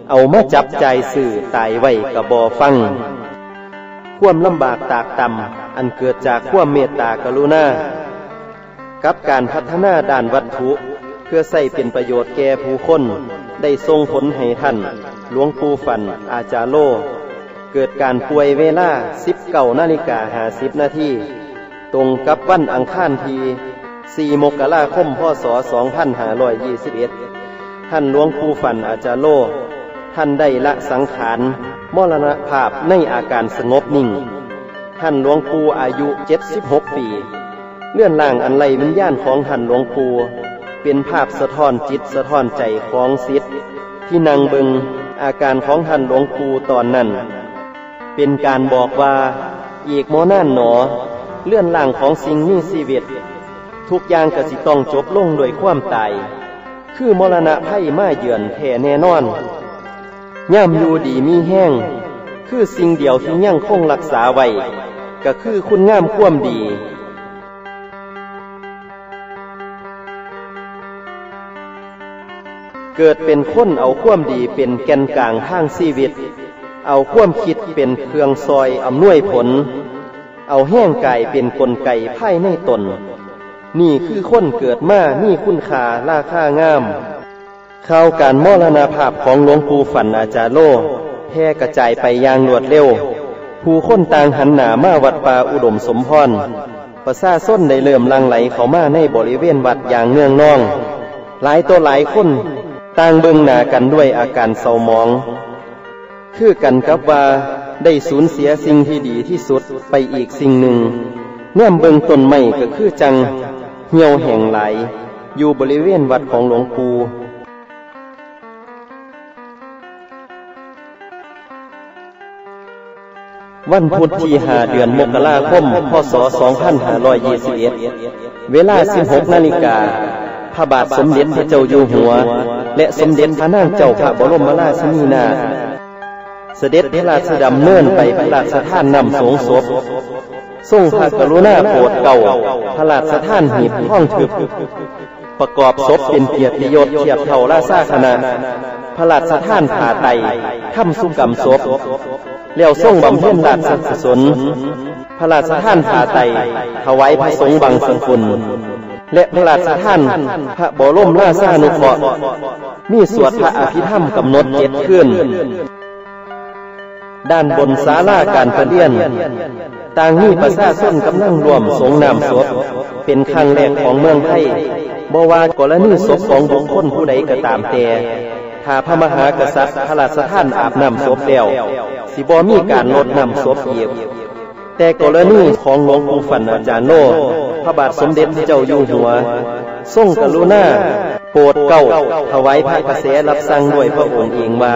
เอามาจับใจสื่อตายไว้กะบ่ฟังความลำบากตากต่ำอันเกิดจากความเมตตากรุณา กับการพัฒนาด้านวัตถุ เพื่อใส่เป็นประโยชน์แก่ผู้คน ได้ส่งผลให้ท่าน หลวงปู่ฟัน อาจารโล เกิดการป่วยเวลา19นาฬิกาหาสิบนาทีตรงกับวันอังคารที่4มกราคมพศ2521 ท่านหลวงปู่ฟันอาจารโล ท่านได้ละสังขารมรณภาพในอาการสงบนิ่ง ท่านหลวงปู่อายุ 76 ปี เลื่อนล่างอันไรวิญญาณของท่านหลวงปู่เป็นภาพสะท้อนจิตสะท้อนใจของศิษย์ที่นางเบิงอาการของท่านหลวงปู่ตอนนั้น เป็นการบอกว่าอีกโมนั่นหนอ เลื่อนล่างของสิ่งมีชีวิต ทุกอย่างก็สิต้องจบลงโดยความตายคือมรณะภัยมาเยือนแท่แน่นอนย่ำอยู่ดีมีแห้ง คือสิ่งเดียวที่ยังคงรักษาไว้ก็คือคุณงามความดี เกิดเป็นคนเอาความดีเป็นแกนกลางทางชีวิต เอาความคิดเป็นเครื่องซอยอำนวยผล เอาแห้งไกายเป็นกลไกภายในตน นี่คือคนเกิดมานี่คุณค่าราคางาม ข่าวการมรณาภาพของหลวงปู่ฝันอาจารย์โลแพร่กระจายไปอย่างรวดเร็ว ผู้คนต่างหันหนามาวัดป่าอุดมสมพรประซาส้นได้เริ่มลังไหลเข้ามาในบริเวณวัดอย่างเนื่องน่อง หลายตัวหลายคน ต่างเบิ่งหน้ากันด้วยอาการเศร้ามอง คือกันกับว่าได้สูญเสียสิ่งที่ดีที่สุดไปอีกสิ่งหนึ่งแนมเบิงต้นไม้ก็คือจังเหี่ยวแห่งไหล อยู่บริเวณวัดของหลวงปู่วันพุธที่หาเดือนมกราคม พศ 2521 เวลา 16 นาฬิกา ระบาทสมเด็จพระเจ้าอยู่หัว และสมเด็จพระนางเจ้าพระบรมราชินีนาถเสด็จพระราชดำเนินไปพระราชทานนำสงศพทรงพระกรุณาโปรดเก่าพระราชทานหีบห้องถึกประกอบศพเป็นเกียรติยศเทียบเท่าราชาคณะพระราชทานผ่าไตทำสุกรรมศพเลี้ยวทรงบำเพ็ญราชกุศลพระราชทานผ่าไตถวายพระสงฆ์บังสังคุณ และพระราชทานพระบรมราชานุเคราะห์มีสวดพระอภิธรรมกำหนดเจ็ดขึ้น ด้านบนศาลาการประเดียนต่างมีประชาชนกำลังรวมสงน้ำศพเป็นครั้งแรกของเมืองไทยบว่ากรณีศพของบุคคลผู้ใดก็ตามแต่ถ้าพระมหากษัตริย์พระราชทานอาบน้ำศพแล้วสิบอมีการลดน้ำศพเยียบ แต่กรณีของหลวงปู่ฝันอาจารย์โลพระบาทสมเด็จพระเจ้าอยู่หัวทรงกรุณาโปรดเก้าถวายพระกระแสรับสั่งด้วยพระองค์เองว่า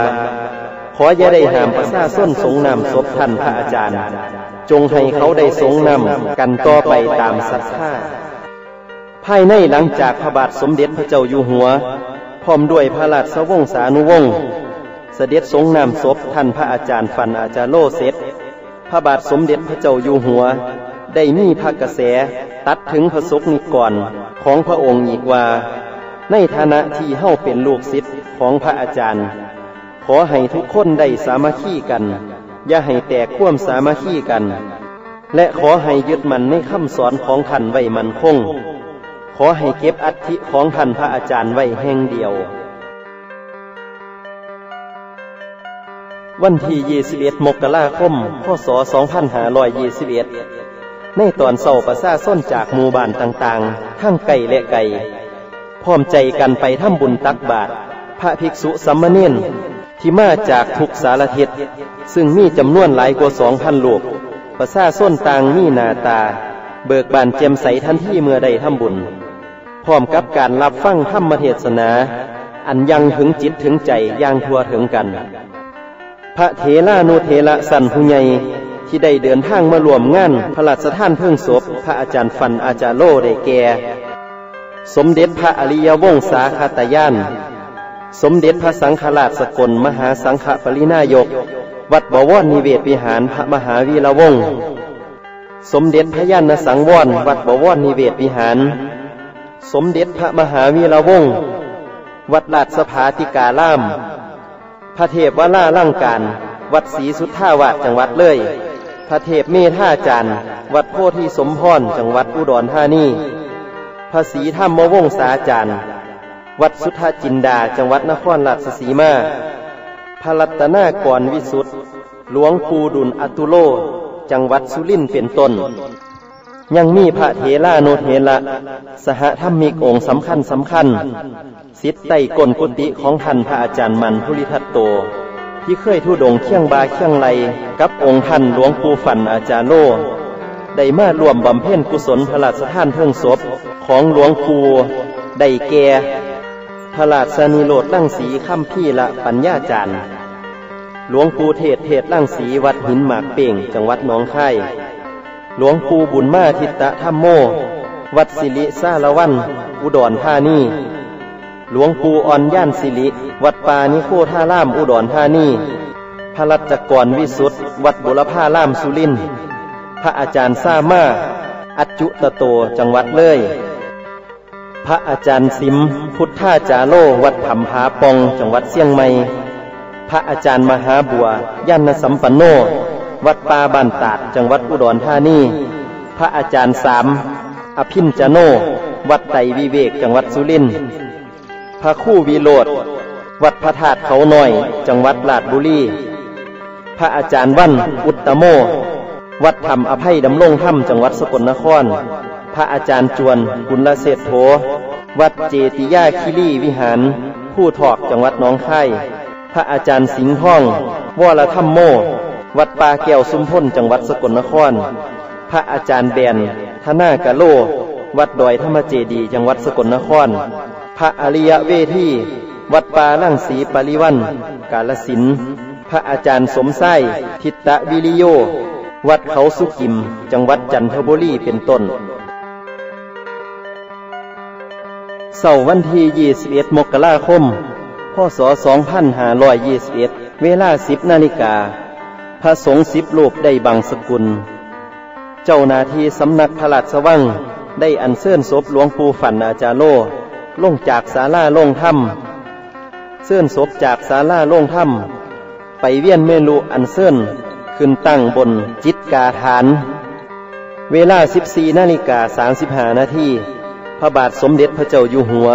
ขออย่าได้ห้ามประชาชนสงนำศพท่านพระอาจารย์ จงให้เขาได้สงนำกันต่อไปตามศรัทธาภายในหลังจากพระบาทสมเด็จพระเจ้าอยู่หัว พร้อมด้วยพระราชวงศานุวงศ์เสด็จสงนำศพท่านพระอาจารย์ฟันอาจารย์โลเสร็จ ระบาทสมเด็จพระเจ้าอยู่หัว ได้มีพระกระแสตัดถึงพระศกนิกรของพระองค์อีกว่า ในฐานะที่เฮ้าเป็นลูกศิษย์ของพระอาจารย์ ขอให้ทุกคนได้สามัคคีกัน อย่าให้แตกข่วมสามัคคีกัน และขอให้ยึดมันในคำสอนของท่านไว้มันคง ขอให้เก็บอัฐิของท่านพระอาจารย์ไว้แห่งเดียว วันที่21มกราคมพศ2521ในตอนเศร้าประซาส้นจากหมู่บ้านต่างๆ ทั้งไก่และไก่พร้อมใจกันไปทำบุญตักบาตรพระภิกษุสัมมเนนที่มาจากทุกสารทิศซึ่งมีจำนวนหลายกว่าสองพันลูกประซาส้นต่างมีนาตา เบิกบานเจมใสทันที่เมื่อใดทำบุญ พร้อมกับการรับฟังธรรมเทศนา อันยังถึงจิตถึงใจย่างทั่วถึงกัน พระเถรานุเถระสันผู้ใหญ่ที่ได้เดินทางมารวมงานพระราชทานเพิ่งศพพระอาจารย์ฟันอาจารย์โลได้แก่สมเด็จพระอริยวงศาคาตยาน สมเด็จพระสังฆราชสกลมหาสังฆปรินายก วัดบวรนิเวศวิหารพระมหาวีระวงศ์สมเด็จพระยานสังวรวัดบวรนิเวศวิหาร สมเด็จพระมหาวีระวงศ์วัดลาดสภาติกาลาม พระเทพวราล่างการ วัดศรีสุทธาวาสจังหวัดเลย พระเทพเมธาจารย์วัดโพธิสมพรจังหวัดอุดรธานี พระศรีธรรมวงศาจารย์วัดสุทธาจินดาจังหวัดนครราชสีมา พระรัตนากรวิสุทธิ์หลวงปู่ดูลย์อตุโล จังหวัดสุรินทร์เป็นต้น ยังมีพระเถรานุเถระสหธรรมิกองค์สำคัญสำคัญศิษย์ใต้ก้นกุฏิของท่านพระอาจารย์มั่นภูริทัตโต ที่เคยธุดงค์เคียงบ่าเคียงไหล่กับองค์ท่านหลวงปู่ฝันอาจารย์โลได้มารวมบำเพ็ญกุศลพระราชทานเพลิงศพของหลวงปู่ได้แก่พระราชนิโรธลั่งสีค่ำพี่ละปัญญาจารย์ หลวงปู่เทศเทศลั่งสีวัดหินหมากเป่ง จังหวัดหนองคาย หลวงปู่บุญมาทิตะธรรมโม วัดสิริซาละวัน อุดรธานี หลวงปู่อ่อนย่านสิริ วัดปานิโคท่าล่ามอุดรธานี พระรัชกรวิสุทธ์วัดบุรพาล่ามสุริน พระอาจารย์ซามา อัจจุตโตจังหวัดเลย พระอาจารย์สิม พุทธาจาโลวัดผำผาปองจังหวัดเชียงใหม่ พระอาจารย์มหาบัวยันสัมปันโน วัดป่าบ้านตาดจังหวัดอุดรธานี พระอาจารย์สามอภินจโน วัดไตวิเวกจังหวัดสุรินทร์พระคู่วีโรดวัดพระธาตุเขาหน่อย จังหวัดลาดบุรีพระอาจารย์วันอุตตโม วัดธรรมอภัยดำรงธรรมจังหวัดสกลนคร พระอาจารย์จวนกุลเศรษโธวัดเจติยาคิรีวิหาร ผู้ถอกจังหวัดน้องไข่พระอาจารย์สิงห์ห้องวรธรรมโม วัดป่าแก้วสุมพ้นจังหวัดสกลนคร พระอาจารย์แบนธนากะโล วัดดอยธรรมเจดี จังหวัดสกลนคร พระอริยเวทีวัดป่าล่างสีปริวัน กาลสิน พระอาจารย์สมไส้ทิตตวิริโย วัดเขาสุกิม จังหวัดจันทบุรีเป็นต้นเสาร์วันที่21มกราคม พศ 2521 เวลา 10 นาฬิกา พระสงฆ์สิบรูปได้บังสกุล เจ้านาทีสำนักพระราชวังได้อัญเชิญศพหลวงปู่ฝันอาจารโลลงจากศาลาล่งถ้ำเสื่อนศพจากศาลาล่งถ้ำไปเวียนเมลุอันเสื่อนขึ้นตั้งบนจิตกาฐาน เวลา 14นาฬิกา35นาทีพระบาทสมเด็จพระเจ้าอยู่หัว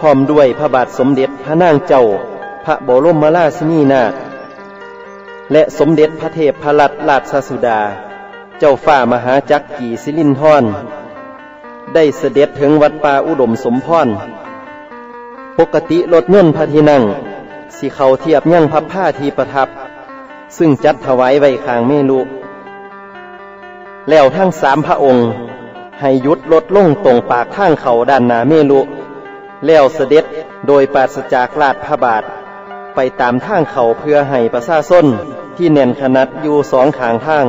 พร้อมด้วยพระบาทสมเด็จพระนางเจ้า พระบรมราชินีนาถ และสมเด็จพระเทพพรัตนราชสุดา เจ้าฝ่ามหาจักรีสิลินทรได้เสด็จถึงวัดป่าอุดมสมพรปกติรถยนต์พระที่นั่งสีเขาเทียบยั่งพับผ้าทีประทับ ซึ่งจัดถวายไว้ข้างเมลุแล้วทั้งสามพระองค์ ให้ยุดรถลงตรงปากข้างเขาด้านหน้าเมลุ แล้วเสด็จโดยปราศจากลาดพระบาท ไปตามทางเขาเพื่อให้ประชาชน ที่แน่นขนาดอยู่สองขางทาง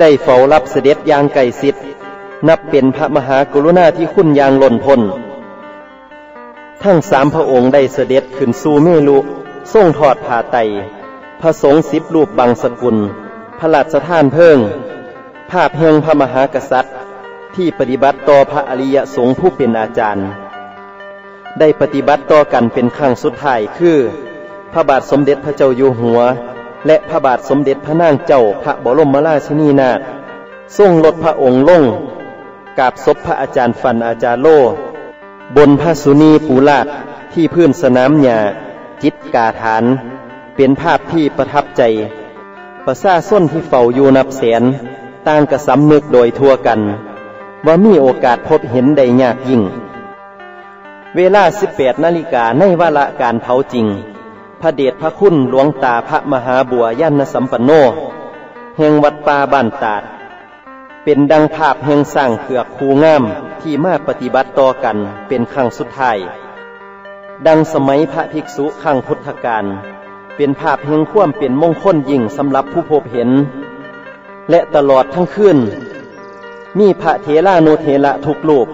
ได้เฝ้ารับเสด็จอย่างไก่สิทธิ์นับเป็นพระมหากรุณาที่คุณยางหล้นพ้นทั้งสามพระองค์ได้เสด็จขึ้นสู่เมลุทรงทอดผ่าไตพระสงฆ์สิบรูปบังสกุล พระราชทานเพิ่ง ภาพแห่งพระมหากษัตริย์ ที่ปฏิบัติต่อพระอริยสงฆ์ผู้เป็นอาจารย์ ได้ปฏิบัติต่อกันเป็นครั้งสุดท้ายคือ พระบาทสมเด็จพระเจ้าอยู่หัว และพระบาทสมเด็จพระนางเจ้าพระบรมราชินีนาถทรงลดพระองค์ลงกราบศพพระอาจารย์ฟันอาจารย์โล บนพระสุนีปูลาดที่พื้นสนามหญ้าจิตกาฐาน เป็นภาพที่ประทับใจ ประซาส้นที่เฝ้าอยู่นับแสนต่างกระสำนึกโดยทั่วกัน ว่ามีโอกาสพบเห็นได้ยากยิ่ง เวลา 18 นาฬิกาในวาระการเผาจริง ระเดชพระคุณหลวงตาพระมหาบัวยันสัมปันโน แห่งวัดป่าบ้านตาด เป็นดังภาพแห่งสร้างเกือกคูงามที่มาปฏิบัติต่อกันเป็นครั้งสุดท้าย ดังสมัยพระภิกษุครั้งพุทธกาลเป็นภาพแห่งความเป็นมงคลยิ่งสำหรับผู้พบเห็น และตลอดทั้งคืนมีพระเทลานุเทระทุกลูก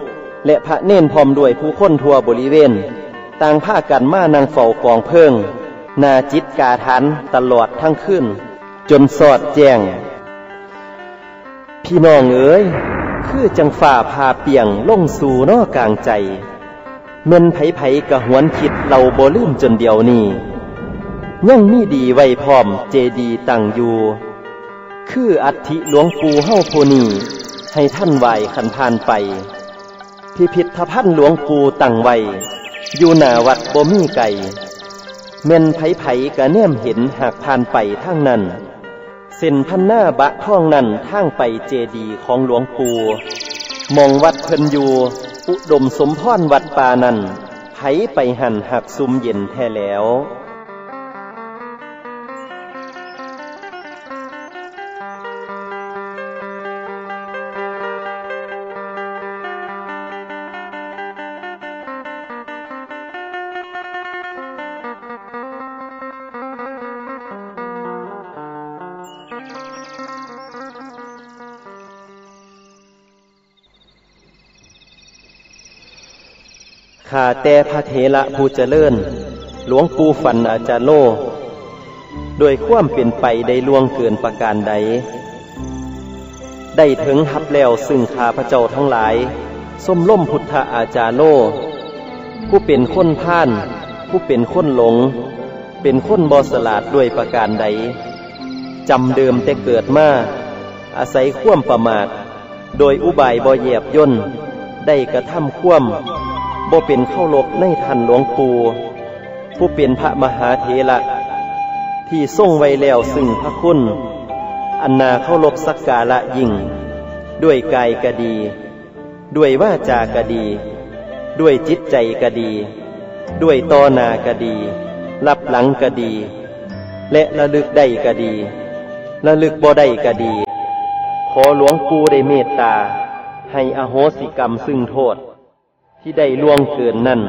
และพระเน้นพร้อมด้วยผู้คนทั่วบริเวณ ต่างผ้ากันมานางเฝ้ากองเพิง นาจิตกาทันตลอดทั้งคืนจนสอดแจ้ง พี่น้องเอ๋ย คือจังฝ่าพาเปียงล่งสู่นอกกลางใจ เม่นไผไผกะหวนคิดเราบ่ลืมจนเดียวนี้ยังมีดีไว้พร้อมเจดีตั้งอยู่ คืออัฐิหลวงปู่เฮาโพนีให้ท่านไหวขันพานไปพิพิธภัณฑ์หลวงปู่ตั้งไว้อยู่หน้าวัดบ่มีไก่ เม่นไผไผกะแนมเห็นหากผ่านไปทางนั้น เส้นพันหน้าบะท่องนั้นทางไปเจดีของหลวงปู่มองวัดเพิ่นอยู่ อุดมสมพรวัดป่านันไผไปหันหักซุมเย็นแท้แล้ว ข้าแต่พระเถระผู้เจริญ หลวงปู่ฝันอาจารย์โลโดยความเปลี่ยนไปได้ล่วงเกินประการใด ได้ถึงหับแล้วซึ่งข้าพระเจ้าทั้งหลาย ส้มล่มพุทธอาจารย์โลผู้เป็นคนพ่าน ผู้เป็นคนหลง เป็นคนบอสลาดด้วยประการใดจำเดิมแต่เกิดมาอาศัยคว่ำประมาท โดยอุบายบอแยบย่น ได้กระทำคว่ำ บ่เป็นเข้าลบในทันหลวงปู่ผู้เป็นพระมหาเถระที่ทรงไว้แล้วซึ่งพระคุณ อันนาเข้าลบสักการะยิ่ง ด้วยกายกะดี ด้วยว่าจากะดี ด้วยจิตใจกะดี ด้วยตอนากะดี รับหลังกะดี และระลึกได้กะดี ระลึกบ่ได้กะดี ขอหลวงปู่ได้เมตตา ให้อโหสิกรรมซึ่งโทษ ที่ได้ล่วงเกินนั่น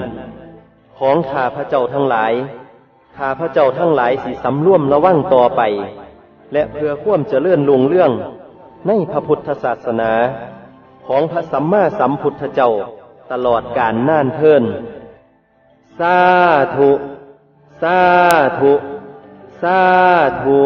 ของข้าพระเจ้าทั้งหลายข้าพระเจ้าทั้งหลายสิสำร่วมระวังต่อไป และเพื่อความเจริญลุงเรื่อง ในพระพุทธศาสนา ของพระสัมมาสัมพุทธเจ้าตลอดกาลน่านเทินสาธุ สาธุ สาธุ